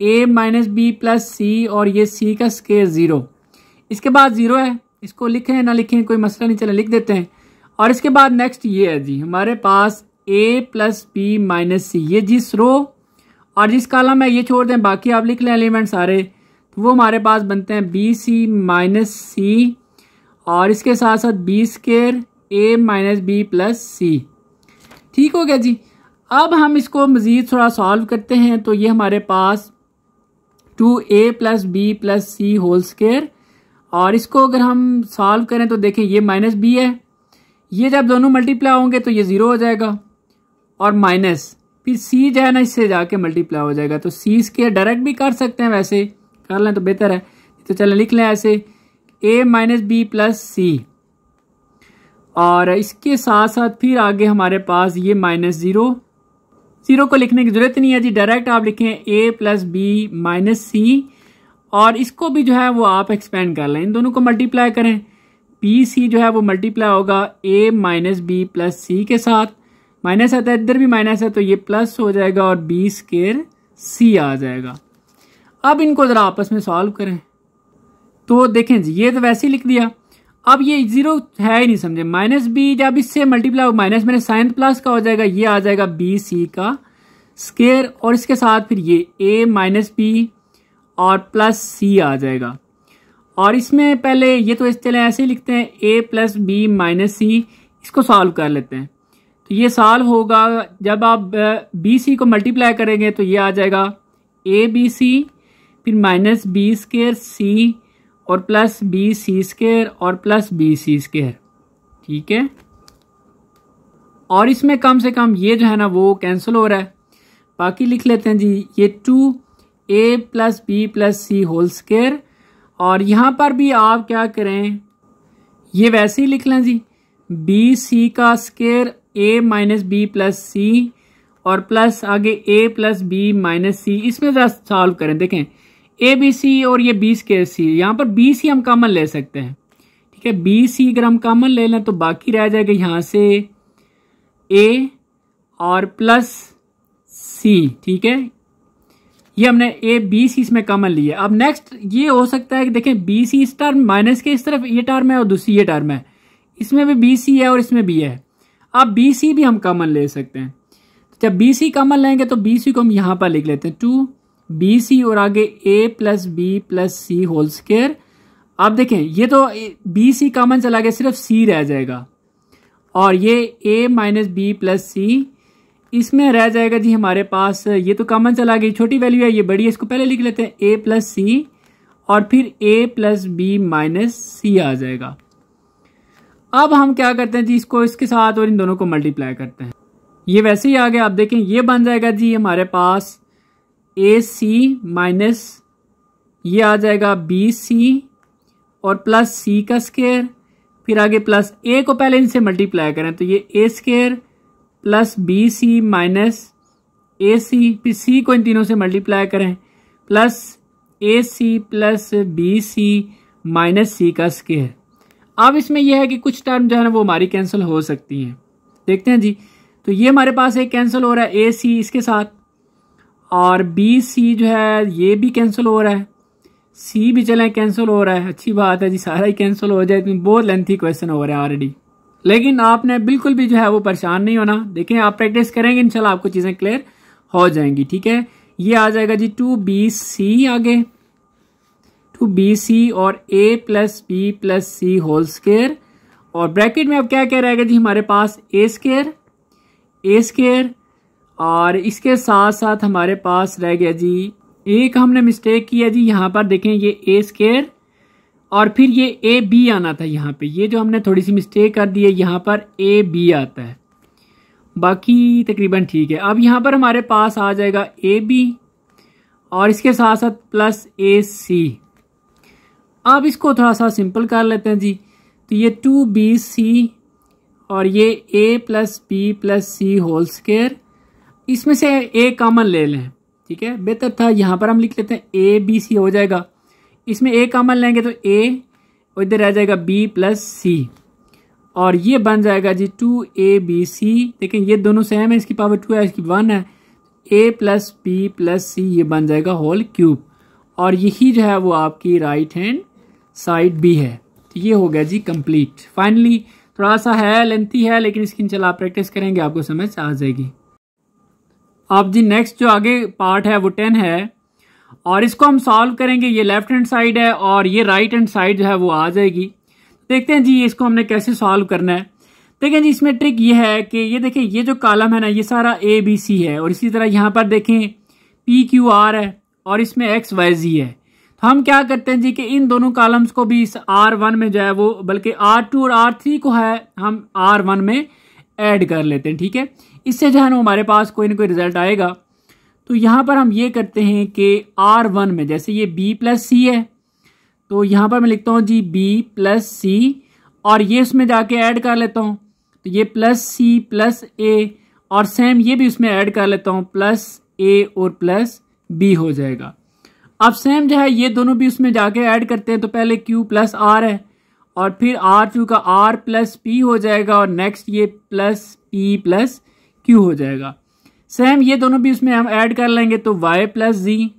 A minus B plus C और ये सी का स्केयर ज़ीरो इसके बाद ज़ीरो है। इसको लिखें ना लिखें, कोई मसला नहीं, चले, लिख देते हैं। और इसके बाद नेक्स्ट ये है जी, हमारे पास A plus B minus C ये जिस रो और जिस कॉलम है ये छोड़ दें, बाकी आप लिख लें एलिमेंट सारे तो वो हमारे पास बनते हैं बी सी माइनस सी और इसके साथ साथ B square A minus B plus C ठीक हो गया जी? अब हम इसको मज़ीद थोड़ा सॉल्व करते हैं तो ये हमारे पास two A plus B plus C whole square और इसको अगर हम सॉल्व करें तो देखें ये माइनस बी है। ये जब दोनों मल्टीप्लाई होंगे तो ये ज़ीरो हो जाएगा और माइनस फिर सी जो है ना, इससे जाके मल्टीप्लाई हो जाएगा। तो सी स्केयर डायरेक्ट भी कर सकते हैं वैसे। कर लें तो बेहतर है। तो चलें, लिख लें ऐसे। A minus B plus C और इसके साथ साथ फिर आगे हमारे पास ये माइनस ज़ीरो ज़ीरो को लिखने की ज़रूरत नहीं है जी। डायरेक्ट आप लिखें A plus B minus C और इसको भी जो है वो आप एक्सपेंड कर लें। इन दोनों को मल्टीप्लाई करें। बी सी जो है वो मल्टीप्लाई होगा A minus B plus C के साथ। माइनस आता है इधर भी माइनस है तो ये प्लस हो जाएगा और बी स्केयर सी आ जाएगा। अब इनको ज़रा आपस में सॉल्व करें। तो देखें जी, ये तो वैसे ही लिख दिया। अब ये ज़ीरो है ही नहीं समझे। माइनस बी जब इससे मल्टीप्लाई हो माइनस मैंने साइंथ प्लस का हो जाएगा, ये आ जाएगा बी सी का स्केयर और इसके साथ फिर ये ए माइनस बी और प्लस सी आ जाएगा। और इसमें पहले ये तो इस चले ऐसे ही लिखते हैं A plus B minus C इसको सॉल्व कर लेते हैं। तो ये सॉल्व होगा, जब आप बी सी को मल्टीप्लाई करेंगे तो ये आ जाएगा ए बी सी फिर माइनस बी स्केयर सी और प्लस बी सी स्केयर और प्लस बी सी स्केयर ठीक है? और इसमें कम से कम ये जो है ना, वो कैंसिल हो रहा है। बाकी लिख लेते हैं जी, ये two A plus B plus C whole square और यहाँ पर भी आप क्या करें? ये वैसे ही लिख लें जी। बी सी का square A minus B plus C और प्लस आगे A plus B minus C इसमें ज़रा सॉल्व करें, देखें। ए बी सी और ये बी स्केयर सी यहाँ पर बी सी हम कॉमन ले सकते हैं। ठीक है बी सी अगर हम कॉमन ले लें तो बाकी रह जाएगा यहाँ से ए और प्लस सी ठीक है ये हमने ए बी सी इसमें कॉमन लिया अब नेक्स्ट ये हो सकता है कि देखें बी सी इस टर्म माइनस के इस तरफ़ ये टर्म है और दूसरी ये टर्म है। इसमें भी बी सी है और इसमें बी है। अब बी सी भी हम कॉमन ले सकते हैं। तो जब बी सी कॉमन लेंगे तो बी सी को हम यहाँ पर लिख लेते हैं। टू बी सी और आगे A plus B plus C whole square अब देखें, ये तो बी सी कॉमन चला गया सिर्फ़ सी रह जाएगा। और ये A minus B plus C इसमें रह जाएगा जी हमारे पास, ये तो कॉमन चला गई छोटी वैल्यू है, ये बड़ी है, इसको पहले लिख लेते हैं ए प्लस सी और फिर A plus B minus C आ जाएगा। अब हम क्या करते हैं जी, इसको, इसके साथ और इन दोनों को मल्टीप्लाई करते हैं। ये वैसे ही आ गया, आप देखें, ये बन जाएगा जी हमारे पास ए सी माइनस ये आ जाएगा बी सी और प्लस सी का स्केयर फिर आगे प्लस ए को पहले इनसे मल्टीप्लाई करें तो ये A square plus B C minus A C, फिर सी को इन तीनों से मल्टीप्लाई करें। Plus A C plus B C minus C का स्केयर। अब इसमें यह है कि कुछ टर्म जो है ना, वो हमारी कैंसिल हो सकती हैं। देखते हैं जी। तो ये हमारे पास एक कैंसिल हो रहा है, ए सी इसके साथ, और बी सी जो है, ये भी कैंसिल हो रहा है। सी भी चले, कैंसिल हो रहा है। अच्छी बात है जी, सारा ही कैंसिल हो जाए बहुत लेंथी क्वेश्चन हो रहा है ऑलरेडी लेकिन आपने बिल्कुल भी जो है वो परेशान नहीं होना। देखें, आप प्रैक्टिस करेंगे इनशाला आपको चीज़ें क्लियर हो जाएँगी, ठीक है? ये आ जाएगा जी टू बी सी आगे। टू बी सी और A plus B plus C whole square और ब्रैकेट में अब क्या क्या रहेगा जी हमारे पास ए स्केयर ए स्केयर और इसके साथ साथ हमारे पास रह गया जी, एक हमने मिस्टेक किया जी, यहाँ पर देखें, ये ए स्केयर और फिर ये ए बी आना था यहाँ पे। ये जो हमने थोड़ी सी मिस्टेक कर दी है, यहाँ पर ए बी आता है। बाकी तकरीबन ठीक है। अब यहाँ पर हमारे पास आ जाएगा ए बी और इसके साथ साथ प्लस ए सी अब इसको थोड़ा सा सिंपल कर लेते हैं जी। तो ये टू बी सी और ये A plus B plus C whole square इसमें से ए कॉमन ले लें, ठीक है? बेहतर था, यहाँ पर हम लिख लेते हैं ए बी सी हो जाएगा। इसमें ए कॉमन लेंगे तो ए और इधर रह जाएगा बी प्लस सी और ये बन जाएगा जी टू ए बी सी लेकिन ये दोनों सेम है, इसकी पावर टू है, इसकी वन है। A plus B plus C ये बन जाएगा होल क्यूब और यही जो है वो आपकी राइट हैंड साइड बी है। तो ये हो गया जी कंप्लीट फाइनली थोड़ा सा है लेंथी है, लेकिन इसकी इंशाल्लाह आप प्रैक्टिस करेंगे, आपको समझ आ जाएगी। अब जी नेक्स्ट जो आगे पार्ट है, वो टेन है। और इसको हम सॉल्व करेंगे, ये लेफ़्ट हैंड साइड है और ये राइट हैंड साइड जो है वो आ जाएगी। देखते हैं जी इसको हमने कैसे सॉल्व करना है। देखें जी, इसमें ट्रिक ये है कि ये देखें, ये जो कॉलम है ना, ये सारा ए बी सी है और इसी तरह यहाँ पर देखें पी क्यू आर है और इसमें एक्स वाई जी है। तो हम क्या करते हैं जी कि इन दोनों कॉलम्स को भी इस आर वन में जो है वो, बल्कि आर टू और आर थ्री को है, हम आर वन में ऐड कर लेते हैं, ठीक है? इससे जो है ना, हमारे पास कोई ना कोई रिज़ल्ट आएगा। तो यहाँ पर हम ये करते हैं कि आर वन में, जैसे ये बी प्लस सी है तो यहाँ पर मैं लिखता हूँ जी बी प्लस सी और ये उसमें जाके ऐड कर लेता हूँ। तो ये प्लस सी प्लस ए और सेम ये भी उसमें ऐड कर लेता हूँ प्लस ए और प्लस बी हो जाएगा। अब सेम जो है, ये दोनों भी उसमें जाके ऐड करते हैं तो पहले क्यू प्लस आर है, और फिर आर क्यू का आर प्लस पी हो जाएगा, और नेक्स्ट ये प्लस पी प्लस क्यू हो जाएगा। सेम ये दोनों भी उसमें हम ऐड कर लेंगे तो वाई प्लस जी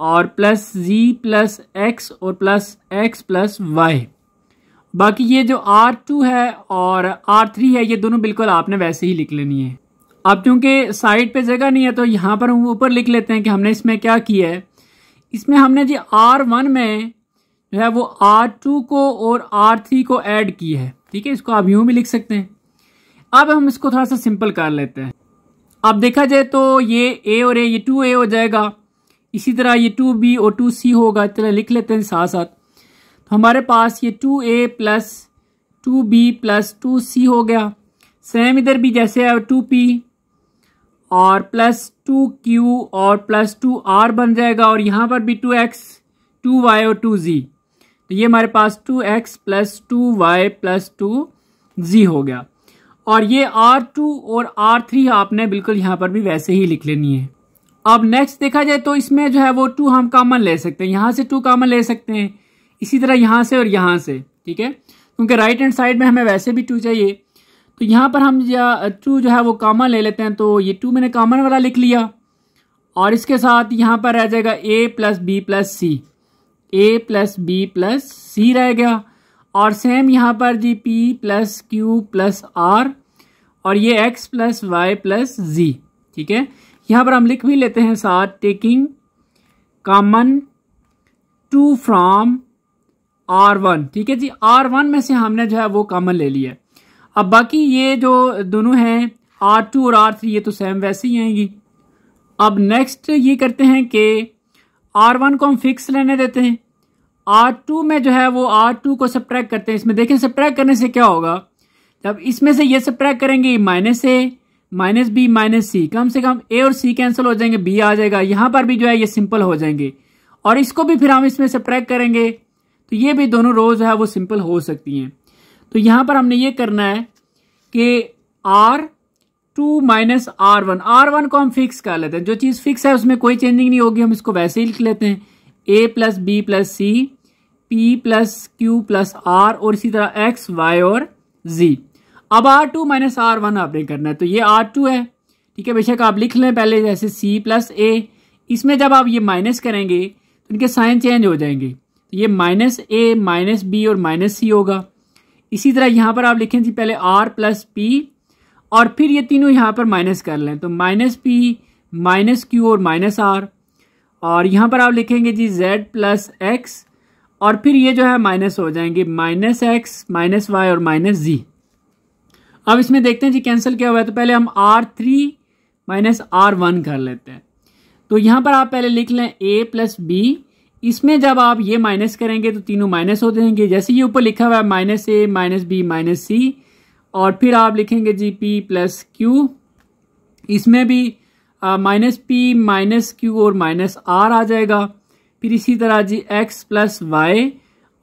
और प्लस जी प्लस एक्स और प्लस एक्स प्लस वाई बाकी ये जो आर टू है और आर थ्री है, ये दोनों बिल्कुल आपने वैसे ही लिख लेनी है। अब क्योंकि साइड पे जगह नहीं है तो यहाँ पर हम ऊपर लिख लेते हैं कि हमने इसमें क्या किया है। इसमें हमने जी आर वन में जो है वो आर टू को और आर थ्री को ऐड की है। ठीक है, इसको आप यूँ भी लिख सकते हैं। अब हम इसको थोड़ा सा सिंपल कर लेते हैं। अब देखा जाए तो ये ए और ए ये टू ए हो जाएगा। इसी तरह ये टू बी और टू सी होगा चलो लिख लेते हैं साथ साथ। तो हमारे पास ये two A plus two B plus two C हो गया। सेम इधर भी जैसे है टू पी और प्लस टू क्यू और प्लस टू आर बन जाएगा और यहाँ पर भी टू एक्स टू वाई और टू जी तो ये हमारे पास two X plus two Y plus two Z हो गया। और ये आर टू और आर थ्री आपने बिल्कुल यहाँ पर भी वैसे ही लिख लेनी है। अब नेक्स्ट देखा जाए तो इसमें जो है वो टू हम कॉमन ले सकते हैं। यहाँ से टू कॉमन ले सकते हैं। इसी तरह यहाँ से और यहाँ से, ठीक है? क्योंकि राइट हैंड साइड में हमें वैसे भी टू चाहिए। तो यहाँ पर हम टू जो है वो कॉमन ले लेते हैं। तो ये टू मैंने कॉमन वाला लिख लिया। और इसके साथ यहाँ पर रह जाएगा A plus B plus C A plus B plus C रह गया। और सेम यहाँ पर जी P plus Q plus R और ये X plus Y plus Z ठीक है? यहाँ पर हम लिख भी लेते हैं साथ taking common two from R one ठीक है जी? आर वन में से हमने जो है वो कॉमन ले लिया। अब बाकी ये जो दोनों हैं आर टू और आर थ्री ये तो सेम वैसे ही आएँगी। अब नेक्स्ट ये करते हैं कि आर वन को हम फिक्स लेने देते हैं। आर टू में जो है वो आर टू को सब्ट्रैक्ट करते हैं। इसमें देखें सब्ट्रैक्ट करने से क्या होगा? जब इसमें से ये सब्ट्रैक्ट करेंगे minus A minus B minus C कम से कम ए और सी कैंसिल हो जाएँगे बी आ जाएगा। यहाँ पर भी जो है ये सिंपल हो जाएँगे। और इसको भी फिर हम इसमें सब्ट्रैक्ट करेंगे तो ये भी दोनों रोज है वो सिंपल हो सकती हैं। तो यहाँ पर हमने ये करना है कि R two minus R one R one को हम फिक्स कर लेते हैं। जो चीज़ फिक्स है, उसमें कोई चेंजिंग नहीं होगी, हम इसको वैसे ही लिख लेते हैं। A plus B plus C P plus Q plus R और इसी तरह एक्स वाई और जी अब R two minus R one आपने करना है। तो ये आर टू है। ठीक है, बेशक आप लिख लें पहले जैसे सी प्लस ए इसमें जब आप ये माइनस करेंगे तो इनके साइन चेंज हो जाएँगे। तो ये माइनस ए माइनस बी और माइनस सी होगा। इसी तरह यहाँ पर आप लिखें जी, पहले आर प्लस पी और फिर ये तीनों यहाँ पर माइनस कर लें। तो माइनस पी माइनस क्यू और माइनस आर और यहाँ पर आप लिखेंगे जी जेड प्लस एक्स और फिर ये जो है माइनस हो जाएँगे, माइनस एक्स माइनस वाई और माइनस जी अब इसमें देखते हैं जी कैंसिल क्या हुआ है? तो पहले हम R three minus R one कर लेते हैं। तो यहाँ पर आप पहले लिख लें ए प्लस बी इसमें जब आप ये माइनस करेंगे तो तीनों माइनस हो जाएँगे। जैसे ये ऊपर लिखा हुआ है minus A minus B minus C और फिर आप लिखेंगे जी पी प्लस क्यू इसमें भी माइनस पी माइनस क्यू और माइनस आर आ जाएगा। फिर इसी तरह जी एक्स प्लस वाई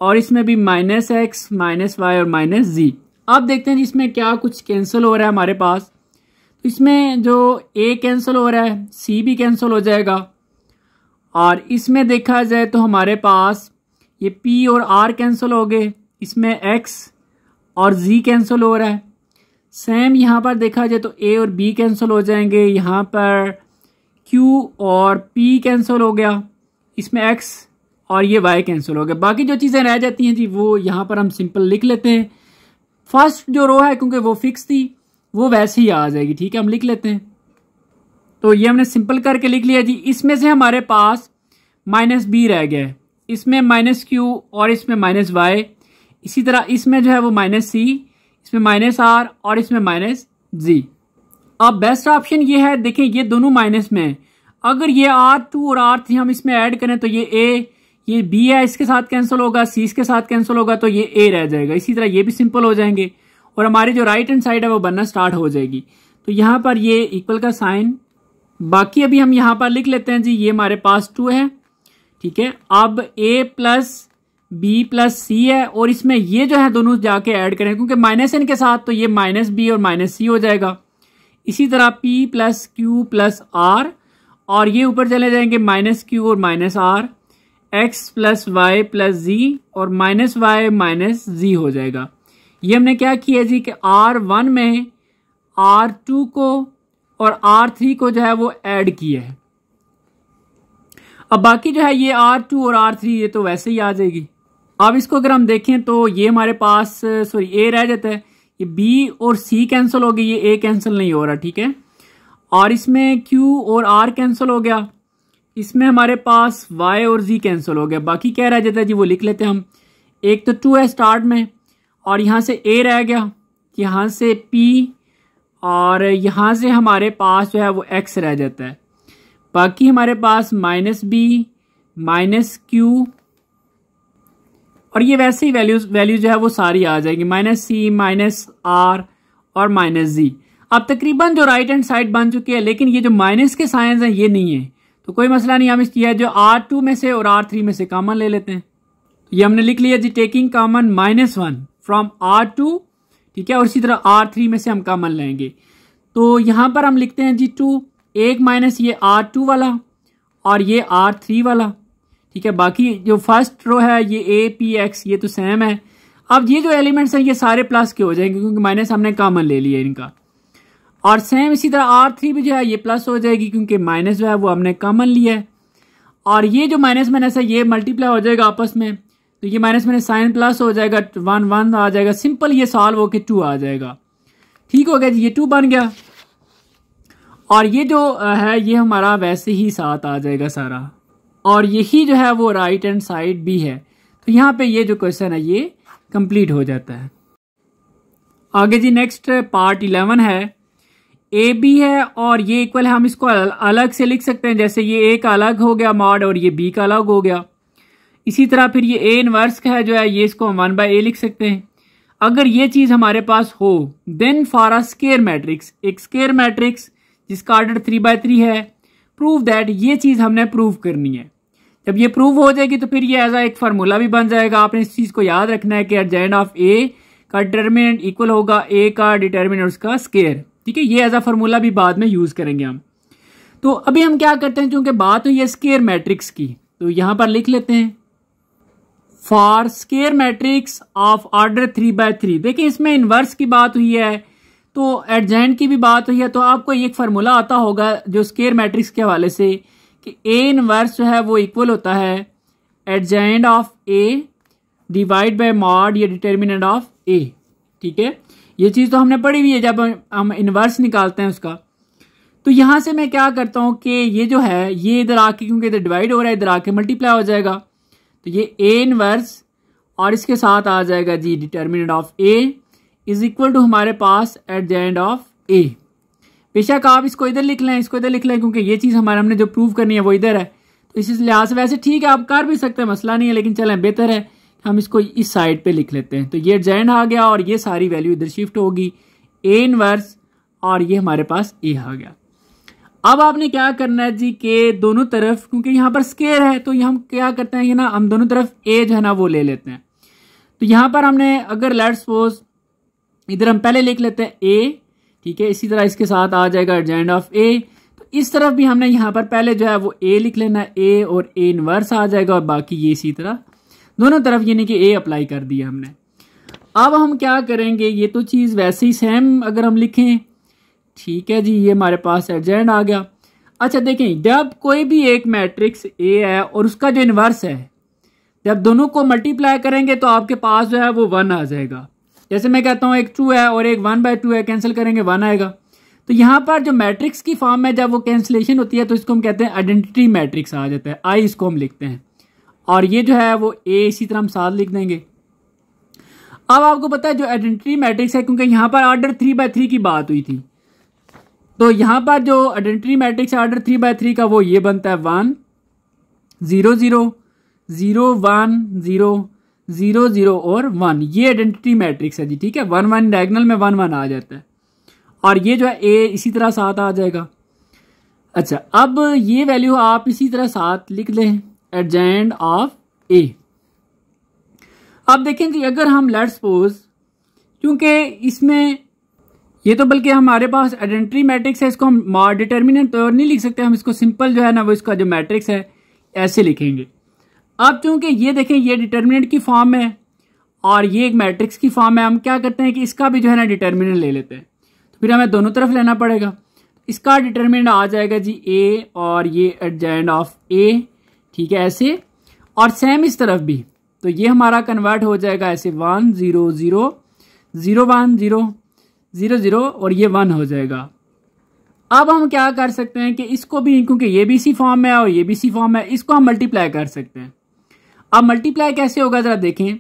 और इसमें भी माइनस एक्स माइनस वाई और माइनस जी अब देखते हैं इसमें क्या कुछ कैंसिल हो रहा है हमारे पास। तो इसमें जो ए कैंसिल हो रहा है सी भी कैंसिल हो जाएगा। और इसमें देखा जाए तो हमारे पास ये पी और आर कैंसिल हो गए। इसमें एक्स और जी कैंसिल हो रहा है। सेम यहाँ पर देखा जाए तो ए और बी कैंसिल हो जाएँगे। यहाँ पर क्यू और पी कैंसिल हो गया। इसमें एक्स और ये वाई कैंसिल हो गया। बाकी जो चीज़ें रह जाती हैं जी, वो यहाँ पर हम सिंपल लिख लेते हैं। फ़र्स्ट जो रो है, क्योंकि वो फिक्स थी, वो वैसे ही आ जाएगी, ठीक है? हम लिख लेते हैं। तो ये हमने सिंपल करके लिख लिया जी। इसमें से हमारे पास माइनस बी रह गया है। इसमें माइनस क्यू और इसमें माइनस वाई इसी तरह इसमें जो है वो माइनस सी इसमें माइनस आर और इसमें माइनस जी अब बेस्ट ऑप्शन ये है, देखें, ये दोनों माइनस में है। अगर ये आर टू और आर थ्री हम इसमें ऐड करें तो ये ए ये बी है, इसके साथ कैंसिल होगा सी इसके साथ कैंसिल होगा तो ये ए रह जाएगा। इसी तरह ये भी सिंपल हो जाएँगे और हमारी जो राइट हैंड साइड है वो बनना स्टार्ट हो जाएगी। तो यहाँ पर ये इक्वल का साइन बाकी अभी हम यहाँ पर लिख लेते हैं जी, ये हमारे पास टू है, ठीक है? अब A plus B plus C है और इसमें ये जो है दोनों जाके ऐड करें, क्योंकि माइनस एन के साथ तो ये माइनस बी और माइनस सी हो जाएगा। इसी तरह P plus Q plus R और ये ऊपर चले जाएँगे माइनस क्यू और minus R. X plus Y plus Z और माइनस वाई माइनस जी हो जाएगा। ये हमने क्या किया जी कि आर वन में आर टू को और आर थ्री को जो है वो ऐड किया है। अब बाकी जो है ये आर टू और आर थ्री, ये तो वैसे ही आ जाएगी। अब इसको अगर हम देखें तो ये हमारे पास, सॉरी, ए रह जाता है। ये बी और सी कैंसिल हो गई, ये ए कैंसिल नहीं हो रहा, ठीक है? और इसमें क्यू और आर कैंसिल हो गया। इसमें हमारे पास वाई और जी कैंसिल हो गया। बाकी क्या रह जाता है जी, वो लिख लेते हैं हम। एक तो टू है स्टार्ट में, और यहाँ से ए रह गया यहाँ से पी और यहाँ से हमारे पास जो है वो एक्स रह जाता है। बाकी हमारे पास माइनस बी माइनस क्यू और ये वैसे ही वैल्यूज़ वैल्यू जो है वो सारी आ जाएगी। माइनस सी माइनस आर और माइनस जी अब तकरीबन जो राइट हैंड साइड बन चुकी है, लेकिन ये जो माइनस के साइंस हैं, ये नहीं है। तो कोई मसला नहीं, हम इस है जो आर टू में से और आर थ्री में से कॉमन ले लेते हैं। तो ये हमने लिख लिया जी taking common minus one from R two ठीक है, और इसी तरह आर थ्री में से हम कॉमन लेंगे। तो यहाँ पर हम लिखते हैं जी टू एक माइनस ये आर टू वाला और ये आर थ्री वाला, ठीक है, बाकी जो फ़र्स्ट रो है, ये ए पी एक्स ये तो सेम है। अब ये जो एलिमेंट्स हैं, ये सारे प्लस के हो जाएँगे, क्योंकि माइनस हमने कॉमन ले लिया इनका। और सेम इसी तरह आर थ्री भी जो है, ये प्लस हो जाएगी क्योंकि माइनस जो है, वो हमने कॉमन लिया है। और ये जो माइनस माइनस है, ये मल्टीप्लाई हो जाएगा आपस में। तो ये माइनस माइनस साइन प्लस हो जाएगा वन वन आ जाएगा। सिंपल ये सॉल्व होके टू आ जाएगा। ठीक हो गया जी, ये टू बन गया। और ये जो है, ये हमारा वैसे ही साथ आ जाएगा सारा। और यही जो है, वो राइट एंड साइड भी है। तो यहाँ पे ये जो क्वेश्चन है, ये कंप्लीट हो जाता है। आगे जी नेक्स्ट पार्ट इलेवन है। ए बी है और ये इक्वल है, हम इसको अलग से लिख सकते हैं। जैसे ये ए का अलग हो गया मॉड और ये बी का अलग हो गया। इसी तरह फिर ये ए इनवर्स का है जो है, ये इसको हम वन बाय ए लिख सकते हैं। अगर ये चीज़ हमारे पास हो then for a square matrix एक स्केयर मैट्रिक्स जिसका ऑर्डर थ्री बाय थ्री है प्रूव दैट ये चीज़ हमने प्रूव करनी है। जब ये प्रूव हो जाएगी तो फिर ये एज एक फार्मूला भी बन जाएगा। आपने इस चीज़ को याद रखना है कि एट ऑफ़ ए का डिटर्मिनेंट इक्वल होगा ए का डिटर्मिनेंट उसका स्केयर ठीक है, ये एज अ फार्मूला भी बाद में यूज़ करेंगे हम। तो अभी हम क्या करते हैं क्योंकि बात हुई है स्केयर मैट्रिक्स की तो यहाँ पर लिख लेते हैं। For square matrix of order three by three देखिए, इसमें इनवर्स की बात हुई है तो एडजेंट की भी बात हुई है तो आपको एक फार्मूला आता होगा जो स्केयर मैट्रिक्स के हवाले से, कि ए इनवर्स जो है, वो इक्वल होता है adjoint of A divide by mod या डिटर्मिनेंट ऑफ़ ए ठीक है? ये चीज़ तो हमने पढ़ी हुई है, जब हम इनवर्स निकालते हैं उसका। तो यहाँ से मैं क्या करता हूँ कि ये जो है, ये इधर आके, क्योंकि इधर डिवाइड हो रहा है, इधर आके मल्टीप्लाई हो जाएगा। तो ये ए इनवर्स और इसके साथ आ जाएगा जी determinant of A is equal to हमारे पास at the end of A बेशक आप इसको इधर लिख लें, इसको इधर लिख लें, क्योंकि ये चीज़ हमारे हमने जो प्रूव करनी है वो इधर है। तो इस लिहाज से वैसे ठीक है, आप कर भी सकते हैं, मसला नहीं है, लेकिन चलें, बेहतर है। हम इसको इस साइड पे लिख लेते हैं। तो ये जेंड आ गया और ये सारी वैल्यू इधर शिफ्ट होगी। ए इनवर्स और ये हमारे पास ए आ गया। अब आपने क्या करना है जी के दोनों तरफ़, क्योंकि यहाँ पर स्केयर है तो हम क्या करते हैं ना, हम दोनों तरफ़ ए जो है ना, वो ले लेते हैं। तो यहाँ पर हमने, अगर लेट सपोज़ इधर हम पहले लिख लेते हैं ए ठीक है, इसी तरह इसके साथ आ जाएगा जेंड ऑफ़ ए तो इस तरफ़ भी हमने यहाँ पर पहले जो है, वो ए लिख लेना ए और ए इनवर्स आ जाएगा और बाकी ये इसी तरह दोनों तरफ़ यानी कि ए अप्लाई कर दिया हमने। अब हम क्या करेंगे? ये तो चीज़ वैसे ही सेम अगर हम लिखें। ठीक है जी, ये हमारे पास एजेंड आ गया। अच्छा देखें, जब कोई भी एक मैट्रिक्स ए है और उसका जो इन्वर्स है, जब दोनों को मल्टीप्लाई करेंगे तो आपके पास जो है वो वन आ जाएगा। जैसे मैं कहता हूँ, एक टू है और एक वन बाय टू है कैंसिल करेंगे वन आएगा। तो यहाँ पर जो मैट्रिक्स की फॉर्म में जब वो कैंसिलेशन होती है तो इसको हम कहते हैं आइडेंटिटी मैट्रिक्स आ जाता है। आई इसको हम लिखते हैं। और ये जो है वो ए इसी तरह हम साथ लिख देंगे। अब आपको पता है जो आइडेंटिटी मैट्रिक्स है, क्योंकि यहाँ पर ऑर्डर थ्री बाय थ्री की बात हुई थी। तो यहाँ पर जो आइडेंटिटी मैट्रिक्स है ऑर्डर थ्री बाय थ्री का, वो ये बनता है one zero zero zero one zero zero zero और वन ये आइडेंटिटी मैट्रिक्स है जी, ठीक है? वन वन डायगनल में वन वन आ जाता है। और ये जो है ए इसी तरह साथ आ जाएगा। अच्छा अब ये वैल्यू आप इसी तरह साथ लिख लें। एडजेंड ऑफ़ ए अब देखें जी अगर हम लेट सपोज़ क्योंकि इसमें, ये तो बल्कि हमारे पास आइडेंटिटी मैट्रिक्स है, इसको हम डिटर्मिनेंट तो नहीं लिख सकते, हम इसको सिंपल जो है ना, वो इसका जो मैट्रिक्स है, ऐसे लिखेंगे। अब चूँकि ये देखें, ये डिटर्मिनेंट की फॉर्म है, और ये एक मैट्रिक्स की फॉर्म है, हम क्या करते हैं कि इसका भी जो है ना डिटर्मिनेंट ले लेते हैं। तो फिर हमें दोनों तरफ़ लेना पड़ेगा। इसका डिटर्मिनेंट आ जाएगा जी ए और ये एडजेंड ऑफ़ ए ठीक है, ऐसे। और सेम इस तरफ़ भी। तो ये हमारा कन्वर्ट हो जाएगा ऐसे one zero zero zero one zero zero zero और ये वन हो जाएगा। अब हम क्या कर सकते हैं कि इसको भी, क्योंकि ये भी सी फॉर्म है और ये भी सी फॉर्म है, इसको हम मल्टीप्लाई कर सकते हैं। अब मल्टीप्लाई कैसे होगा, ज़रा देखें।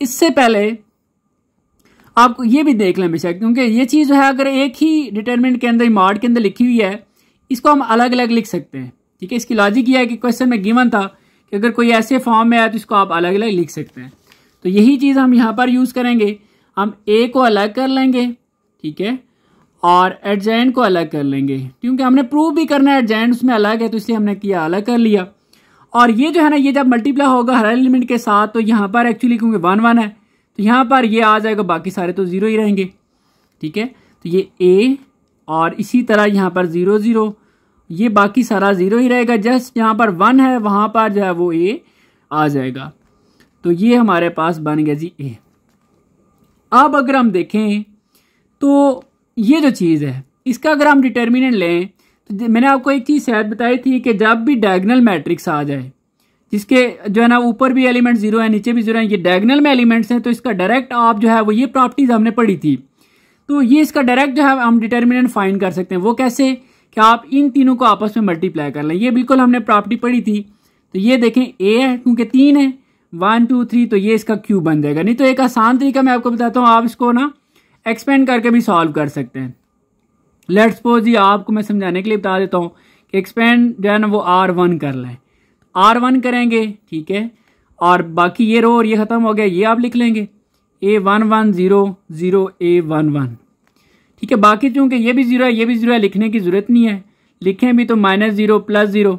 इससे पहले आप ये भी देख लें बेशक, क्योंकि ये चीज़ जो है, अगर एक ही डिटर्मिनेंट के अंदर मॉड के अंदर लिखी हुई है, इसको हम अलग अलग लिख सकते हैं। ठीक है, इसकी लॉजिक यह है कि क्वेश्चन में गिवन था कि अगर कोई ऐसे फॉर्म में आया तो इसको आप अलग अलग लिख सकते हैं। तो यही चीज़ हम यहाँ पर यूज़ करेंगे। हम ए को अलग कर लेंगे, ठीक है, और एडजेंट को अलग कर लेंगे। क्योंकि हमने प्रूव भी करना है एडजेंट उसमें अलग है तो इसलिए हमने किया, अलग कर लिया। और ये जो है ना, ये जब मल्टीप्लाई होगा हर एलिमेंट के साथ तो यहाँ पर एक्चुअली क्योंकि वन वन है। तो यहाँ पर ये आ जाएगा, बाकी सारे तो ज़ीरो ही रहेंगे, ठीक है। तो ये ए और इसी तरह यहाँ पर ज़ीरो ज़ीरो ये बाकी सारा ज़ीरो ही रहेगा। जस्ट यहाँ पर वन है, वहाँ पर जो है वो ए आ जाएगा। तो ये हमारे पास बन गया जी ए अब अगर हम देखें तो ये जो चीज़ है, इसका अगर हम डिटर्मिनेंट लें तो मैंने आपको एक चीज़ शायद बताई थी कि जब भी डायगनल मैट्रिक्स आ जाए, जिसके जो है ना ऊपर भी एलिमेंट ज़ीरो है, नीचे भी ज़ीरो है, ये डायगनल में एलिमेंट्स हैं तो इसका डायरेक्ट आप जो है वो ये प्रॉपर्टीज़ हमने पढ़ी थी। तो ये इसका डायरेक्ट जो है हम डिटर्मिनेंट फाइंड कर सकते हैं। वो कैसे? कि आप इन तीनों को आपस में मल्टीप्लाई कर लें। ये बिल्कुल हमने प्रॉपर्टी पढ़ी थी। तो ये देखें ए है, क्योंकि तीन है। वन टू थ्री तो ये इसका क्यू बन जाएगा। नहीं तो एक आसान तरीका मैं आपको बताता हूँ, आप इसको ना एक्सपेंड करके भी सॉल्व कर सकते हैं। लेट सपोज़ ये आपको मैं समझाने के लिए बता देता हूँ कि एक्सपेंड जो है ना वो आर वन कर लें। आर वन करेंगे, ठीक है? और बाकी ये रो और ये ख़त्म हो गया, ये आप लिख लेंगे। A one one zero zero A one one ठीक है, बाकी चूँकि ये भी ज़ीरो है, ये भी ज़ीरो है, लिखने की ज़रूरत नहीं है। लिखें भी तो माइनस ज़ीरो प्लस ज़ीरो।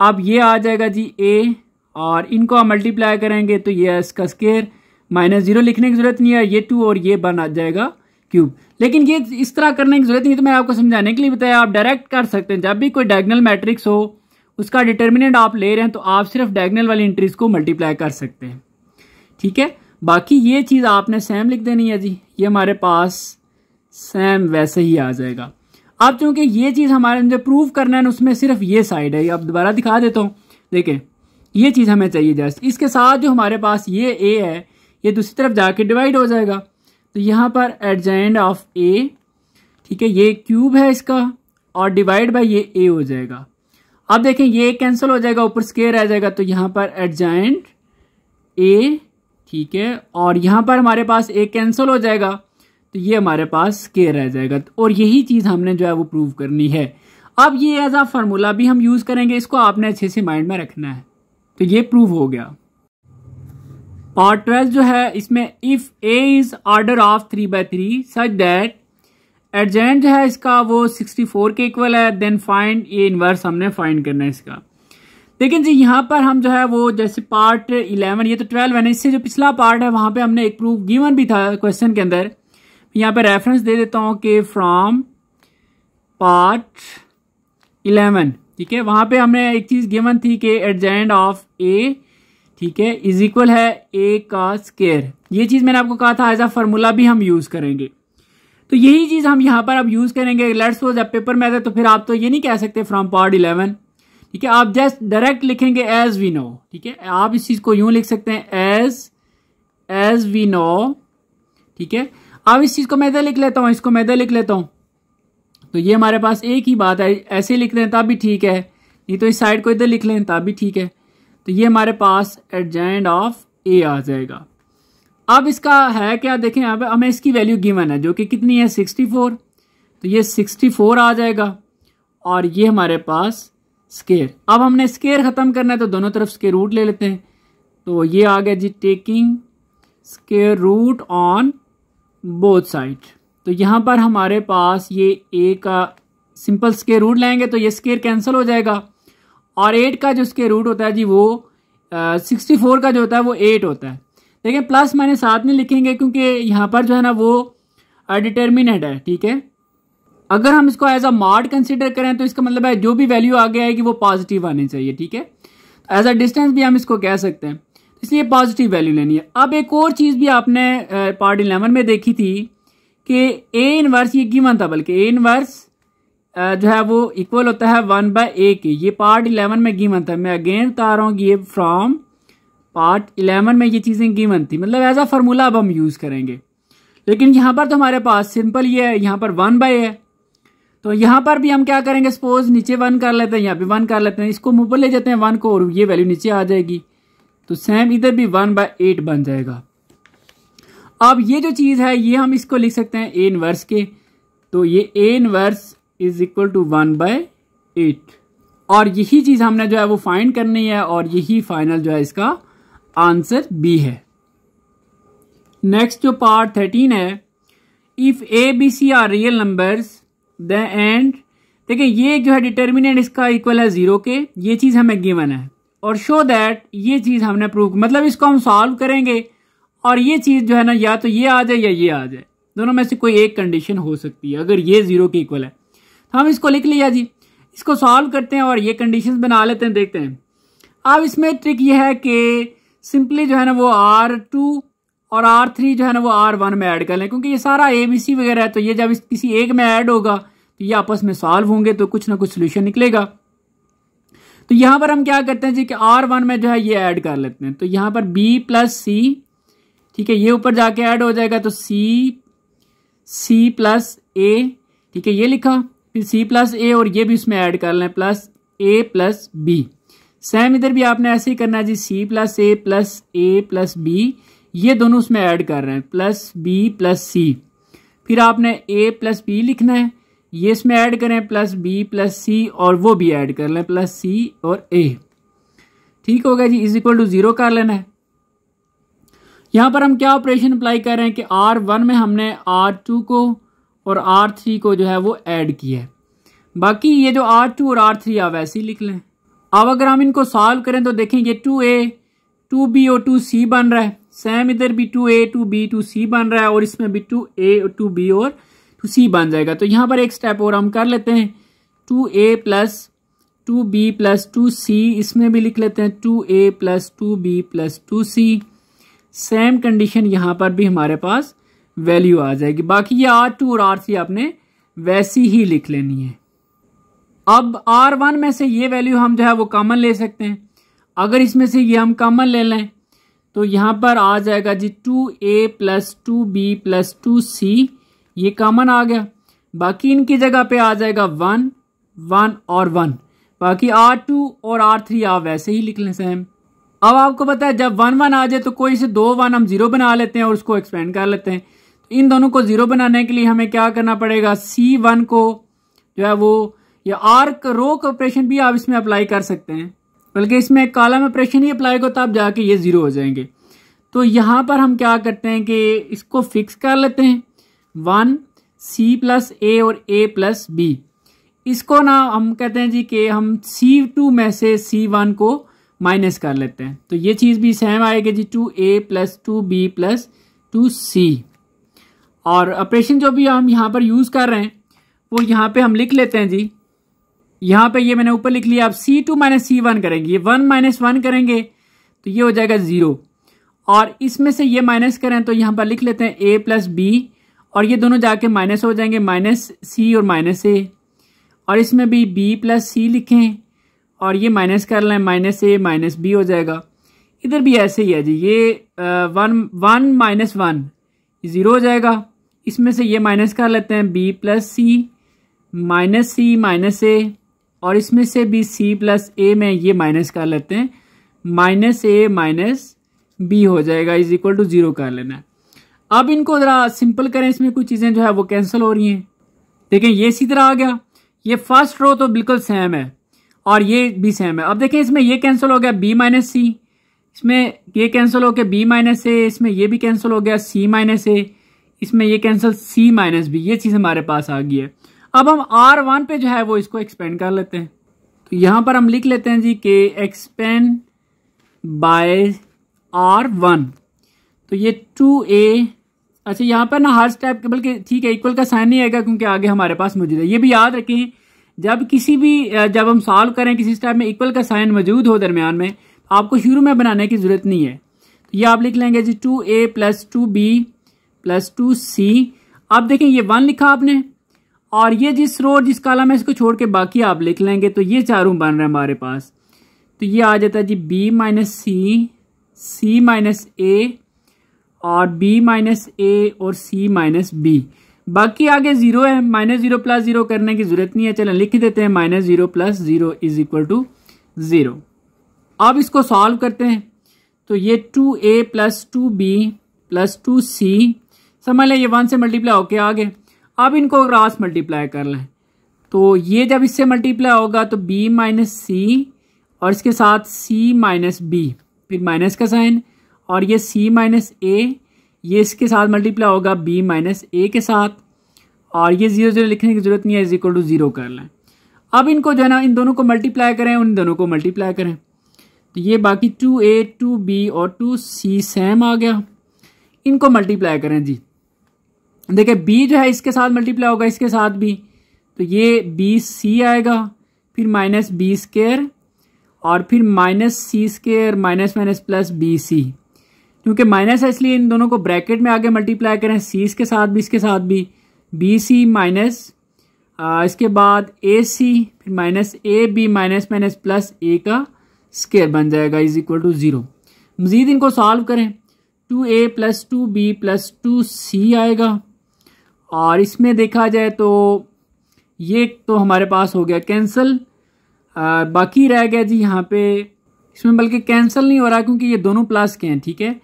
अब ये आ जाएगा जी ए, और इनको आप मल्टीप्लाई करेंगे तो ये इसका स्केयर। माइनस ज़ीरो लिखने की ज़रूरत नहीं है, ये टू और ये बन आ जाएगा क्यूब। लेकिन ये इस तरह करने की ज़रूरत नहीं तो मैं आपको समझाने के लिए बताया, आप डायरेक्ट कर सकते हैं। जब भी कोई डायगनल मैट्रिक्स हो, उसका डिटर्मिनेंट आप ले रहे हैं तो आप सिर्फ़ डायगनल वाली इंट्रीज को मल्टीप्लाई कर सकते हैं। ठीक है? बाकी ये चीज़ आपने सेम लिख देनी है जी। ये हमारे पास सेम वैसे ही आ जाएगा। अब चूँकि ये चीज़ हमारे अंदर प्रूव करना है उसमें सिर्फ़ ये साइड है अब दोबारा दिखा देता हूँ। देखें, ये चीज़ हमें चाहिए जस्ट इसके साथ जो हमारे पास ये ए है, ये दूसरी तरफ़ जाके डिवाइड हो जाएगा। तो यहाँ पर एडजेंड ऑफ़ ए ठीक है, ये क्यूब है इसका, और डिवाइड बाय ये ए हो जाएगा। अब देखें, ये कैंसिल हो जाएगा, ऊपर स्केयर रह जाएगा तो यहाँ पर एडजेंट ए ठीक है, और यहाँ पर हमारे पास ए कैंसिल हो जाएगा। तो ये हमारे पास के रह जाएगा। और यही चीज़ हमने जो है वो प्रूव करनी है। अब ये एज आ फार्मूला भी हम यूज़ करेंगे, इसको आपने अच्छे से माइंड में रखना है। तो ये प्रूव हो गया। पार्ट ट्वेल्व जो है, इसमें if A is order of three by three such that adjoint जो है इसका वो सिक्सटी फोर के इक्वल है देन फाइंड ये इनवर्स हमने फाइंड करना है इसका। लेकिन जी यहाँ पर हम जो है वो जैसे पार्ट इलेवन ये तो ट्वेल्व है ना, इससे जो पिछला पार्ट है, वहाँ पे हमने एक प्रूफ गिवन भी था क्वेश्चन के अंदर। यहाँ पे रेफरेंस दे देता हूँ कि फ्रॉम पार्ट इलेवन ठीक है? वहाँ पे हमने एक चीज़ गिवन थी कि एडजेंट ऑफ़ ए ठीक है? इज़ इक्वल है ए का स्केयर ये चीज़ मैंने आपको कहा था एज अ फार्मूला भी हम यूज़ करेंगे। तो यही चीज़ हम यहाँ पर अब यूज़ करेंगे। लेट्स सपोज़ जब पेपर में आते तो फिर आप तो ये नहीं कह सकते फ्रॉम पार्ट इलेवन ठीक है? आप जस्ट डायरेक्ट लिखेंगे एज वी नो ठीक है? आप इस चीज़ को यूँ लिख सकते हैं एज एज वी नो ठीक है? अब इस चीज़ को मैं इधर लिख लेता हूँ, इसको मैं इधर लिख लेता हूँ। तो ये हमारे पास एक ही बात है, ऐसे लिख दें तब भी ठीक है, नहीं तो इस साइड को इधर लिख लें तब भी ठीक है। तो ये हमारे पास एडजेंड ऑफ़ ए आ जाएगा। अब इसका है क्या, देखें अब हमें इसकी वैल्यू गिवन है, जो कि कितनी है सिक्सटी फोर तो ये सिक्सटी फोर आ जाएगा, और ये हमारे पास स्केयर अब हमने स्केयर ख़त्म करना है तो दोनों तरफ़ स्केयर रूट ले लेते हैं। तो ये आ गया जी taking square root on both side तो यहाँ पर हमारे पास ये ए का सिंपल स्केयर रूट लेंगे तो ये स्केयर कैंसिल हो जाएगा। और एट का जो स्केयर रूट होता है जी, वो सिक्सटी फोर का जो होता है, वो एट होता है। देखिए प्लस माइनस साथ में लिखेंगे, क्योंकि यहाँ पर जो है ना, वो डिटर्मिनेट है, ठीक है? अगर हम इसको एज अ मॉड कंसिडर करें तो इसका मतलब है, जो भी वैल्यू आगे आएगी, वो पॉजिटिव आनी चाहिए, ठीक है? एज अ डिस्टेंस भी हम इसको कह सकते हैं। इसलिए पॉजिटिव वैल्यू लेनी है। अब एक और चीज़ भी आपने पार्ट इलेवन में देखी थी कि ए इनवर्स ये गिवन था, बल्कि ए इनवर्स जो है वो इक्वल होता है वन बाय ए के। ये पार्ट इलेवन में गिवन था। मैं अगेन बता रहा हूँ ये फ्रॉम पार्ट इलेवन में ये चीज़ें गिवन थी। मतलब एज अ फार्मूला अब हम यूज़ करेंगे। लेकिन यहाँ पर तो हमारे पास सिंपल ये है, यहाँ पर वन बाय है। तो यहाँ पर भी हम क्या करेंगे? सपोज़ नीचे वन कर लेते हैं, यहाँ पे वन कर लेते हैं। इसको ऊपर ले जाते हैं वन को और ये वैल्यू नीचे आ जाएगी। तो सेम इधर भी वन बाय एट बन जाएगा। अब ये जो चीज़ है, ये हम इसको लिख सकते हैं ए इनवर्स के। तो ये A inverse is equal to one by eight और यही चीज़ हमने जो है वो फाइंड करनी है और यही फाइनल जो है इसका आंसर बी है। नेक्स्ट जो पार्ट थर्टीन है if A B C are real numbers the end देखिए ये जो है डिटर्मिनेंट इसका इक्वल है ज़ीरो के, ये चीज़ हमें गिवन है। और शो दैट ये चीज़ हमने प्रूव मतलब इसको हम सॉल्व करेंगे और ये चीज़ जो है ना, या तो ये आ जाए या ये आ जाए। दोनों में से कोई एक कंडीशन हो सकती है, अगर ये ज़ीरो के इक्वल है। तो हम इसको लिख लिया जी। इसको सॉल्व करते हैं और ये कंडीशन बना लेते हैं, देखते हैं। अब इसमें ट्रिक ये है कि सिंपली जो है ना, वो आर टू और आर थ्री जो है ना, वो आर वन में ऐड कर लें, क्योंकि ये सारा ए बी सी वगैरह है तो ये जब किसी एक में ऐड होगा तो ये आपस में सॉल्व होंगे तो कुछ ना कुछ सोल्यूशन निकलेगा। तो यहाँ पर हम क्या करते हैं जी कि आर वन में जो है ये ऐड कर लेते हैं। तो यहाँ पर बी प्लस सी ठीक है, ये ऊपर जाके ऐड हो जाएगा तो सी सी प्लस ए ठीक है, ये लिखा, फिर सी प्लस ए और ये भी उसमें ऐड कर लें plus A plus B same इधर भी आपने ऐसे ही करना है जी C plus A plus A plus B ये दोनों उसमें ऐड कर रहे हैं प्लस बी प्लस सी फिर आपने ए प्लस बी लिखना है ये इसमें ऐड करें, प्लस बी, प्लस सी, और वो भी ऐड कर लें, प्लस सी और ए। ठीक होगा जी, इज़ इक्वल टू ज़ीरो कर लेना है। यहाँ पर हम क्या ऑपरेशन अप्लाई कर रहे हैं कि आर वन में हमने आर टू को और आर थ्री को जो है वो ऐड किया है। बाकी ये जो आर टू और आर थ्री, आप वैसे ही लिख लें। अब अगर हम इनको सॉल्व करें तो देखेंगे टू ए, टू बी और टू सी बन रहा है। सेम इधर भी two A, two B, two C बन रहा है और इसमें भी टू ए, टू बी और सी बन जाएगा। तो यहाँ पर एक स्टेप और हम कर लेते हैं। Two A plus two B plus two C, इसमें भी लिख लेते हैं। Two A plus two B plus two C. Same condition यहाँ पर भी हमारे पास वैल्यू आ जाएगी। बाकी ये आर टू और आर थ्री आपने वैसी ही लिख लेनी है। अब आर वन में से ये वैल्यू हम जो है वो कॉमन ले सकते हैं। अगर इसमें से ये हम कॉमन ले लें तो यहाँ पर आ जाएगा जी two A plus two B plus two C. ये कॉमन आ गया। बाकी इनकी जगह पे आ जाएगा वन वन और वन। बाकी आर टू और आर थ्री आप वैसे ही लिख लें सेम अब आपको पता है, जब वन वन आ जाए तो कोई से दो वन हम ज़ीरो बना लेते हैं और उसको एक्सपेंड कर लेते हैं। तो इन दोनों को ज़ीरो बनाने के लिए हमें क्या करना पड़ेगा? सी वन को जो है वो, या आर रो का ऑपरेशन भी आप इसमें अप्लाई कर सकते हैं। बल्कि इसमें कॉलम ऑपरेशन ही अप्लाई को आप जाके ये ज़ीरो हो जाएँगे। तो यहाँ पर हम क्या करते हैं कि इसको फिक्स कर लेते हैं। वन सी प्लस ए और ए प्लस बी इसको ना हम कहते हैं जी कि हम सी टू में से सी वन को माइनस कर लेते हैं। तो ये चीज़ भी सेम आएगी जी two A plus two B plus two C और ऑपरेशन जो भी हम यहाँ पर यूज़ कर रहे हैं, वो यहाँ पे हम लिख लेते हैं जी। यहाँ पे ये मैंने ऊपर लिख लिया आप C two minus C one करेंगे। ये वन माइनस वन करेंगे तो ये हो जाएगा ज़ीरो और इसमें से ये माइनस करें तो यहाँ पर लिख लेते हैं ए प्लस बी और ये दोनों जाके माइनस हो जाएँगे, माइनस सी और माइनस ए। और इसमें भी बी प्लस सी लिखें और ये माइनस कर लें, माइनस ए, माइनस बी हो जाएगा। इधर भी ऐसे ही है जी, ये one one minus one, zero हो जाएगा। इसमें से ये माइनस कर लेते हैं, B plus C, minus C, minus A, और इसमें से भी सी प्लस ए में ये माइनस कर लेते हैं, माइनस ए, माइनस बी हो जाएगा, इज़ इक्वल टू ज़ीरो कर लेना। है अब इनको ज़रा सिंपल करें, इसमें कुछ चीज़ें जो है वो कैंसिल हो रही हैं। देखें, ये इसी तरह आ गया। ये फ़र्स्ट रो तो बिल्कुल सेम है, और ये भी सेम है। अब देखें, इसमें ये कैंसिल हो गया बी माइनस सी इसमें ये कैंसिल हो गया बी माइनस ए इसमें ये भी कैंसिल हो गया सी माइनस ए इसमें ये कैंसिल सी माइनस बी ये चीज़ हमारे पास आ गई है। अब हम आर वन पे जो है वो इसको एक्सपेंड कर लेते हैं। तो यहाँ पर हम लिख लेते हैं जी के एक्सपेंड बाय आर वन तो ये टू ए अच्छा यहाँ पर ना हर स्टेप के, बल्कि ठीक है इक्वल का साइन नहीं आएगा क्योंकि आगे हमारे पास मौजूद है। ये भी याद रखें, जब किसी भी जब हम सॉल्व करें किसी स्टेप में इक्वल का साइन मौजूद हो दरमियान में, आपको शुरू में बनाने की ज़रूरत नहीं है। तो ये आप लिख लेंगे जी two A plus two B plus two C अब देखें, ये वन लिखा आपने, और ये जिस रो जिस कालम है, इसको छोड़ के बाकी आप लिख लेंगे तो ये चारों बन रहे हमारे पास। तो ये आ जाता है जी B minus C C minus A और बी माइनस ए और सी माइनस बी बाकी आगे ज़ीरो है माइनस ज़ीरो प्लस ज़ीरो करने की ज़रूरत नहीं है, चलो लिख देते हैं minus zero plus zero is equal to zero अब इसको सॉल्व करते हैं। तो ये two A plus two B plus two C समझ लें ये वन से मल्टीप्लाई होके आगे। अब इनको क्रॉस मल्टीप्लाई कर लें। तो ये जब इससे मल्टीप्लाई होगा तो बी माइनस सी और इसके साथ सी माइनस बी फिर माइनस का साइन और ये सी माइनस ए ये इसके साथ मल्टीप्लाई होगा बी माइनस ए के साथ, और ये ज़ीरो ज़ीरो लिखने की ज़रूरत नहीं है इज़ इक्वल टू ज़ीरो कर लें। अब इनको जो है ना, इन दोनों को मल्टीप्लाई करें, उन दोनों को मल्टीप्लाई करें। तो ये बाकी टू ए टू बी और टू सी सेम आ गया। इनको मल्टीप्लाई करें जी। देखिए बी जो है, इसके साथ मल्टीप्लाई होगा, इसके साथ भी। तो ये बी सी आएगा, फिर माइनस बी स्केयर और फिर minus C square minus minus plus B C क्योंकि माइनस है इसलिए इन दोनों को ब्रैकेट में आगे मल्टीप्लाई करें सी इसके साथ भी, इसके साथ भी। बी सी माइनस इसके बाद ए सी फिर minus A B minus minus plus A का स्केयर बन जाएगा इज़ इक्वल टू ज़ीरो मज़ीद इनको सॉल्व करें। Two A plus two B plus two C आएगा। और इसमें देखा जाए तो ये तो हमारे पास हो गया कैंसल बाकी रह गया जी यहाँ पे। इसमें बल्कि कैंसिल नहीं हो रहा क्योंकि ये दोनों प्लस के हैं, ठीक है?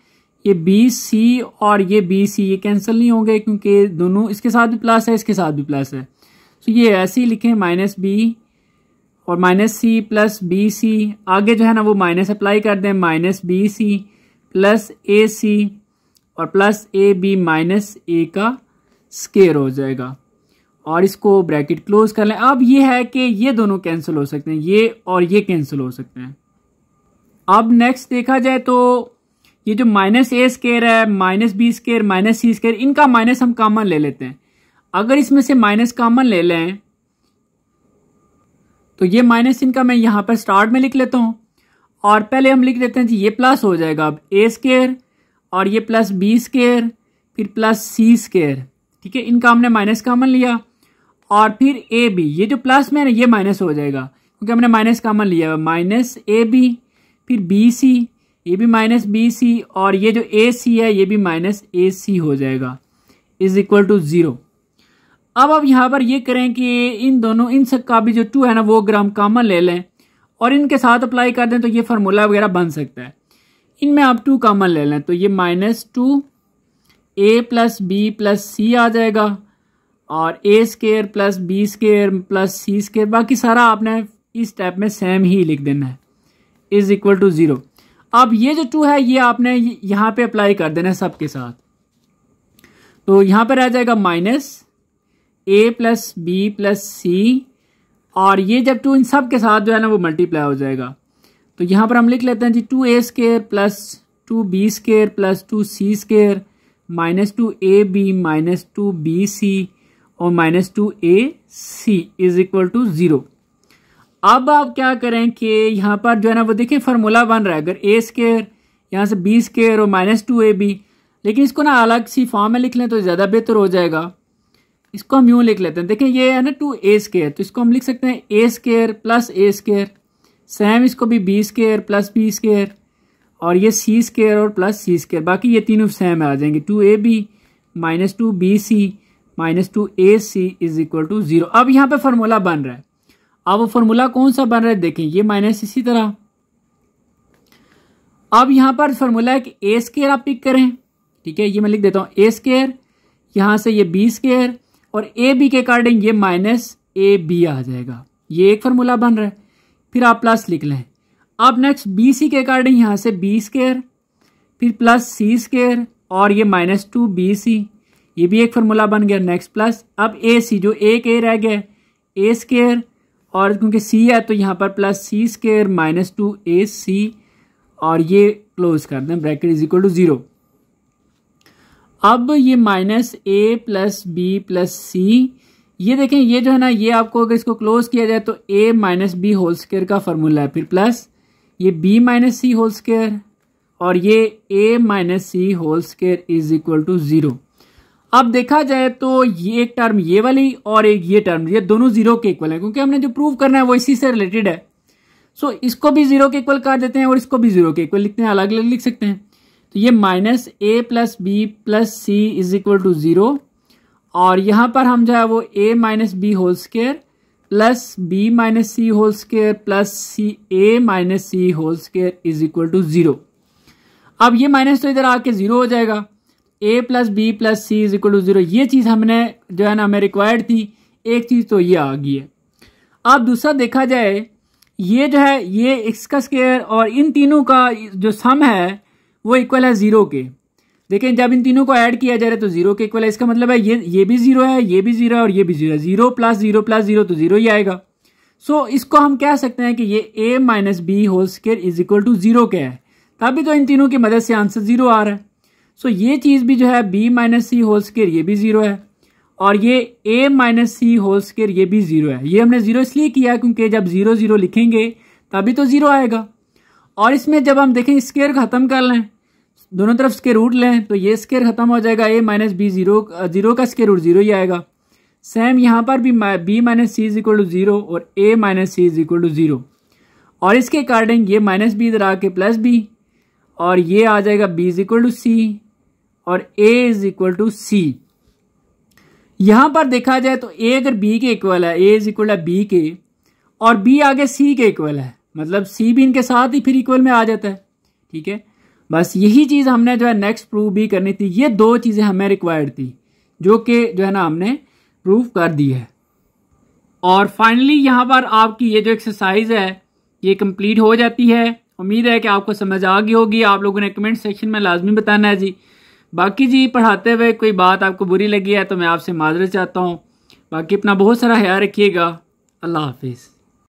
ये बी सी और ये बी सी ये कैंसिल नहीं होंगे क्योंकि दोनों इसके साथ भी प्लस है, इसके साथ भी प्लस है। तो ये ऐसे ही लिखें माइनस बी और minus C plus B C आगे जो है ना, वो माइनस अप्लाई कर दें minus B C plus A C और plus A B minus A का स्केयर हो जाएगा। और इसको ब्रैकेट क्लोज कर लें। अब ये है कि ये दोनों कैंसिल हो सकते हैं, ये और ये कैंसिल हो सकते हैं। अब नेक्स्ट देखा जाए तो ये जो माइनस ए स्केयर है minus B square minus C square इनका माइनस हम कॉमन ले लेते हैं। अगर इसमें से माइनस कॉमन ले लें तो ये माइनस इनका मैं यहाँ पर स्टार्ट में लिख लेता हूँ। और पहले हम लिख देते हैं जी, ये प्लस हो जाएगा अब ए स्केयर और ये प्लस बी स्केयर फिर प्लस सी स्केयर ठीक है, इनका हमने माइनस कॉमन लिया। और फिर ए बी ये जो प्लस में है ये माइनस हो जाएगा। क्योंकि हमने माइनस कॉमन लिया माइनस ए बी फिर बी सी ये भी माइनस बी सी और ये जो ए सी है, ये भी माइनस ए सी हो जाएगा। Is equal to zero. अब अब यहाँ पर ये करें कि इन दोनों, इन सब का भी जो टू है ना, वो ग्राम कॉमन ले लें और इनके साथ अप्लाई कर दें तो ये फार्मूला वगैरह बन सकता है। इनमें आप टू कॉमन ले लें तो ये minus two A plus B plus C आ जाएगा और A square plus B square plus C square बाकी सारा आपने इस टाइप में सेम ही लिख देना है। इज़ इक्वल टू ज़ीरो अब ये जो टू है, ये आपने यहाँ पे अप्लाई कर देना है सबके साथ। तो यहाँ पर रह जाएगा minus A plus B plus C और ये जब टू इन सब के साथ जो है ना, वो मल्टीप्लाई हो जाएगा। तो यहाँ पर हम लिख लेते हैं जी two A square plus two B square plus two C square minus two A B minus two B C और minus two A C is equal to zero अब आप क्या करें कि यहाँ पर जो है ना, वो देखें फार्मूला बन रहा है। अगर ए स्केयर यहाँ से बी स्केयर और माइनस टू ए बी लेकिन इसको ना अलग सी फॉर्म में लिख लें तो ज़्यादा बेहतर हो जाएगा। इसको हम यूँ लिख लेते हैं। देखें, ये है ना टू ए स्केयर तो इसको हम लिख सकते हैं A square plus A square same इसको भी B square plus B square और ये सी स्केयर और प्लस सी स्केयर बाकी ये तीनों सेम आ जाएँगे। Two A B minus two B C minus two A C is equal to zero अब यहाँ पे फॉर्मूला बन रहा है। अब फॉर्मूला कौन सा बन रहा है? देखें, ये माइनस इसी तरह। अब यहाँ पर फॉर्मूला है कि ए स्केयर आप पिक करें। ठीक है, ये मैं लिख देता हूँ। ए स्केयर यहाँ से ये बी स्केयर और ए बी के अकॉर्डिंग ये माइनस ए बी आ जाएगा। ये एक फार्मूला बन रहा है। फिर आप प्लस लिख लें। अब नेक्स्ट बी सी के अकॉर्डिंग यहाँ से बी स्केयर फिर प्लस सी स्केयर और ये माइनस टू बी सी ये भी एक फार्मूला बन गया। नेक्स्ट प्लस अब ए सी जो एक ए रह गया ए स्केयर और क्योंकि सी है तो यहाँ पर plus C square minus two A C और ये क्लोज कर दें bracket is equal to zero अब ये minus A plus B plus C ये देखें, ये जो है ना, ये आपको अगर इसको क्लोज किया जाए तो A minus B whole square का फॉर्मूला है, फिर प्लस ये B minus C whole square और ये A minus C whole square is equal to zero अब देखा जाए तो ये एक टर्म ये वाली और एक ये टर्म ये दोनों ज़ीरो के इक्वल है क्योंकि हमने जो प्रूव करना है वो इसी से रिलेटेड है। सो so, इसको भी ज़ीरो के इक्वल कर देते हैं और इसको भी ज़ीरो के इक्वल लिखते हैं अलग अलग लिख सकते हैं। तो ये minus A plus B plus C is equal to zero और यहाँ पर हम जो है वो A minus B whole square plus B minus C whole square plus C A minus C whole square is equal to zero अब ये minus तो इधर आके ज़ीरो हो जाएगा। A plus B plus C is equal to zero ये चीज़ हमने जो है ना हमें रिक्वायर्ड थी। एक चीज़ तो ये आ गई है। अब दूसरा देखा जाए ये जो है ये एक्स का स्केयर और इन तीनों का जो सम है वो इक्वल है ज़ीरो के। देखें जब इन तीनों को ऐड किया जा रहा है तो ज़ीरो के इक्वल है। इसका मतलब है ये ये भी ज़ीरो है ये भी ज़ीरो है और ये भी ज़ीरो है। Zero plus zero plus zero तो ज़ीरो ही आएगा। सो so, इसको हम कह सकते हैं कि ये A minus B whole square is equal to zero क्या है। तभी तो इन तीनों की मदद से आंसर ज़ीरो आ रहा है। सो ये चीज़ भी जो है B minus C whole square ये भी ज़ीरो है। और ये A minus C whole square ये भी ज़ीरो है। ये हमने ज़ीरो इसलिए किया क्योंकि जब ज़ीरो ज़ीरो लिखेंगे, तभी तो ज़ीरो आएगा। और इसमें जब हम देखें स्केयर ख़त्म कर लें, दोनों तरफ़ स्केयर रूट लें तो ये स्केयर ख़त्म हो जाएगा। A minus B zero zero का स्केयर रूट ज़ीरो ही आएगा। सेम यहाँ पर भी B minus C is equal to zero और A minus C is equal to zero और इसके अकॉर्डिंग ये माइनस बी इधर आके प्लस बी और ये आ जाएगा B is equal to C और A is equal to C यहाँ पर देखा जाए तो ए अगर बी के इक्वल है ए इज़ इक्वल है बी के, और बी आगे सी के इक्वल है मतलब सी भी इनके साथ ही फिर इक्वल में आ जाता है, ठीक है? बस यही चीज़ हमने जो है नेक्स्ट प्रूव भी करनी थी, ये दो चीज़ें हमें रिक्वायर्ड थी, जो कि जो है ना हमने प्रूव कर दी है। और फाइनली यहाँ पर आपकी ये जो एक्सरसाइज है, ये कंप्लीट हो जाती है। उम्मीद है कि आपको समझ आ गई होगी। आप लोगों ने कमेंट सेक्शन में लाजमी बताना है जी। बाकी जी, पढ़ाते हुए कोई बात आपको बुरी लगी है तो मैं आपसे माजरत चाहता हूँ। बाकी अपना बहुत सारा ख्याल रखिएगा। अल्लाह हाफिज़।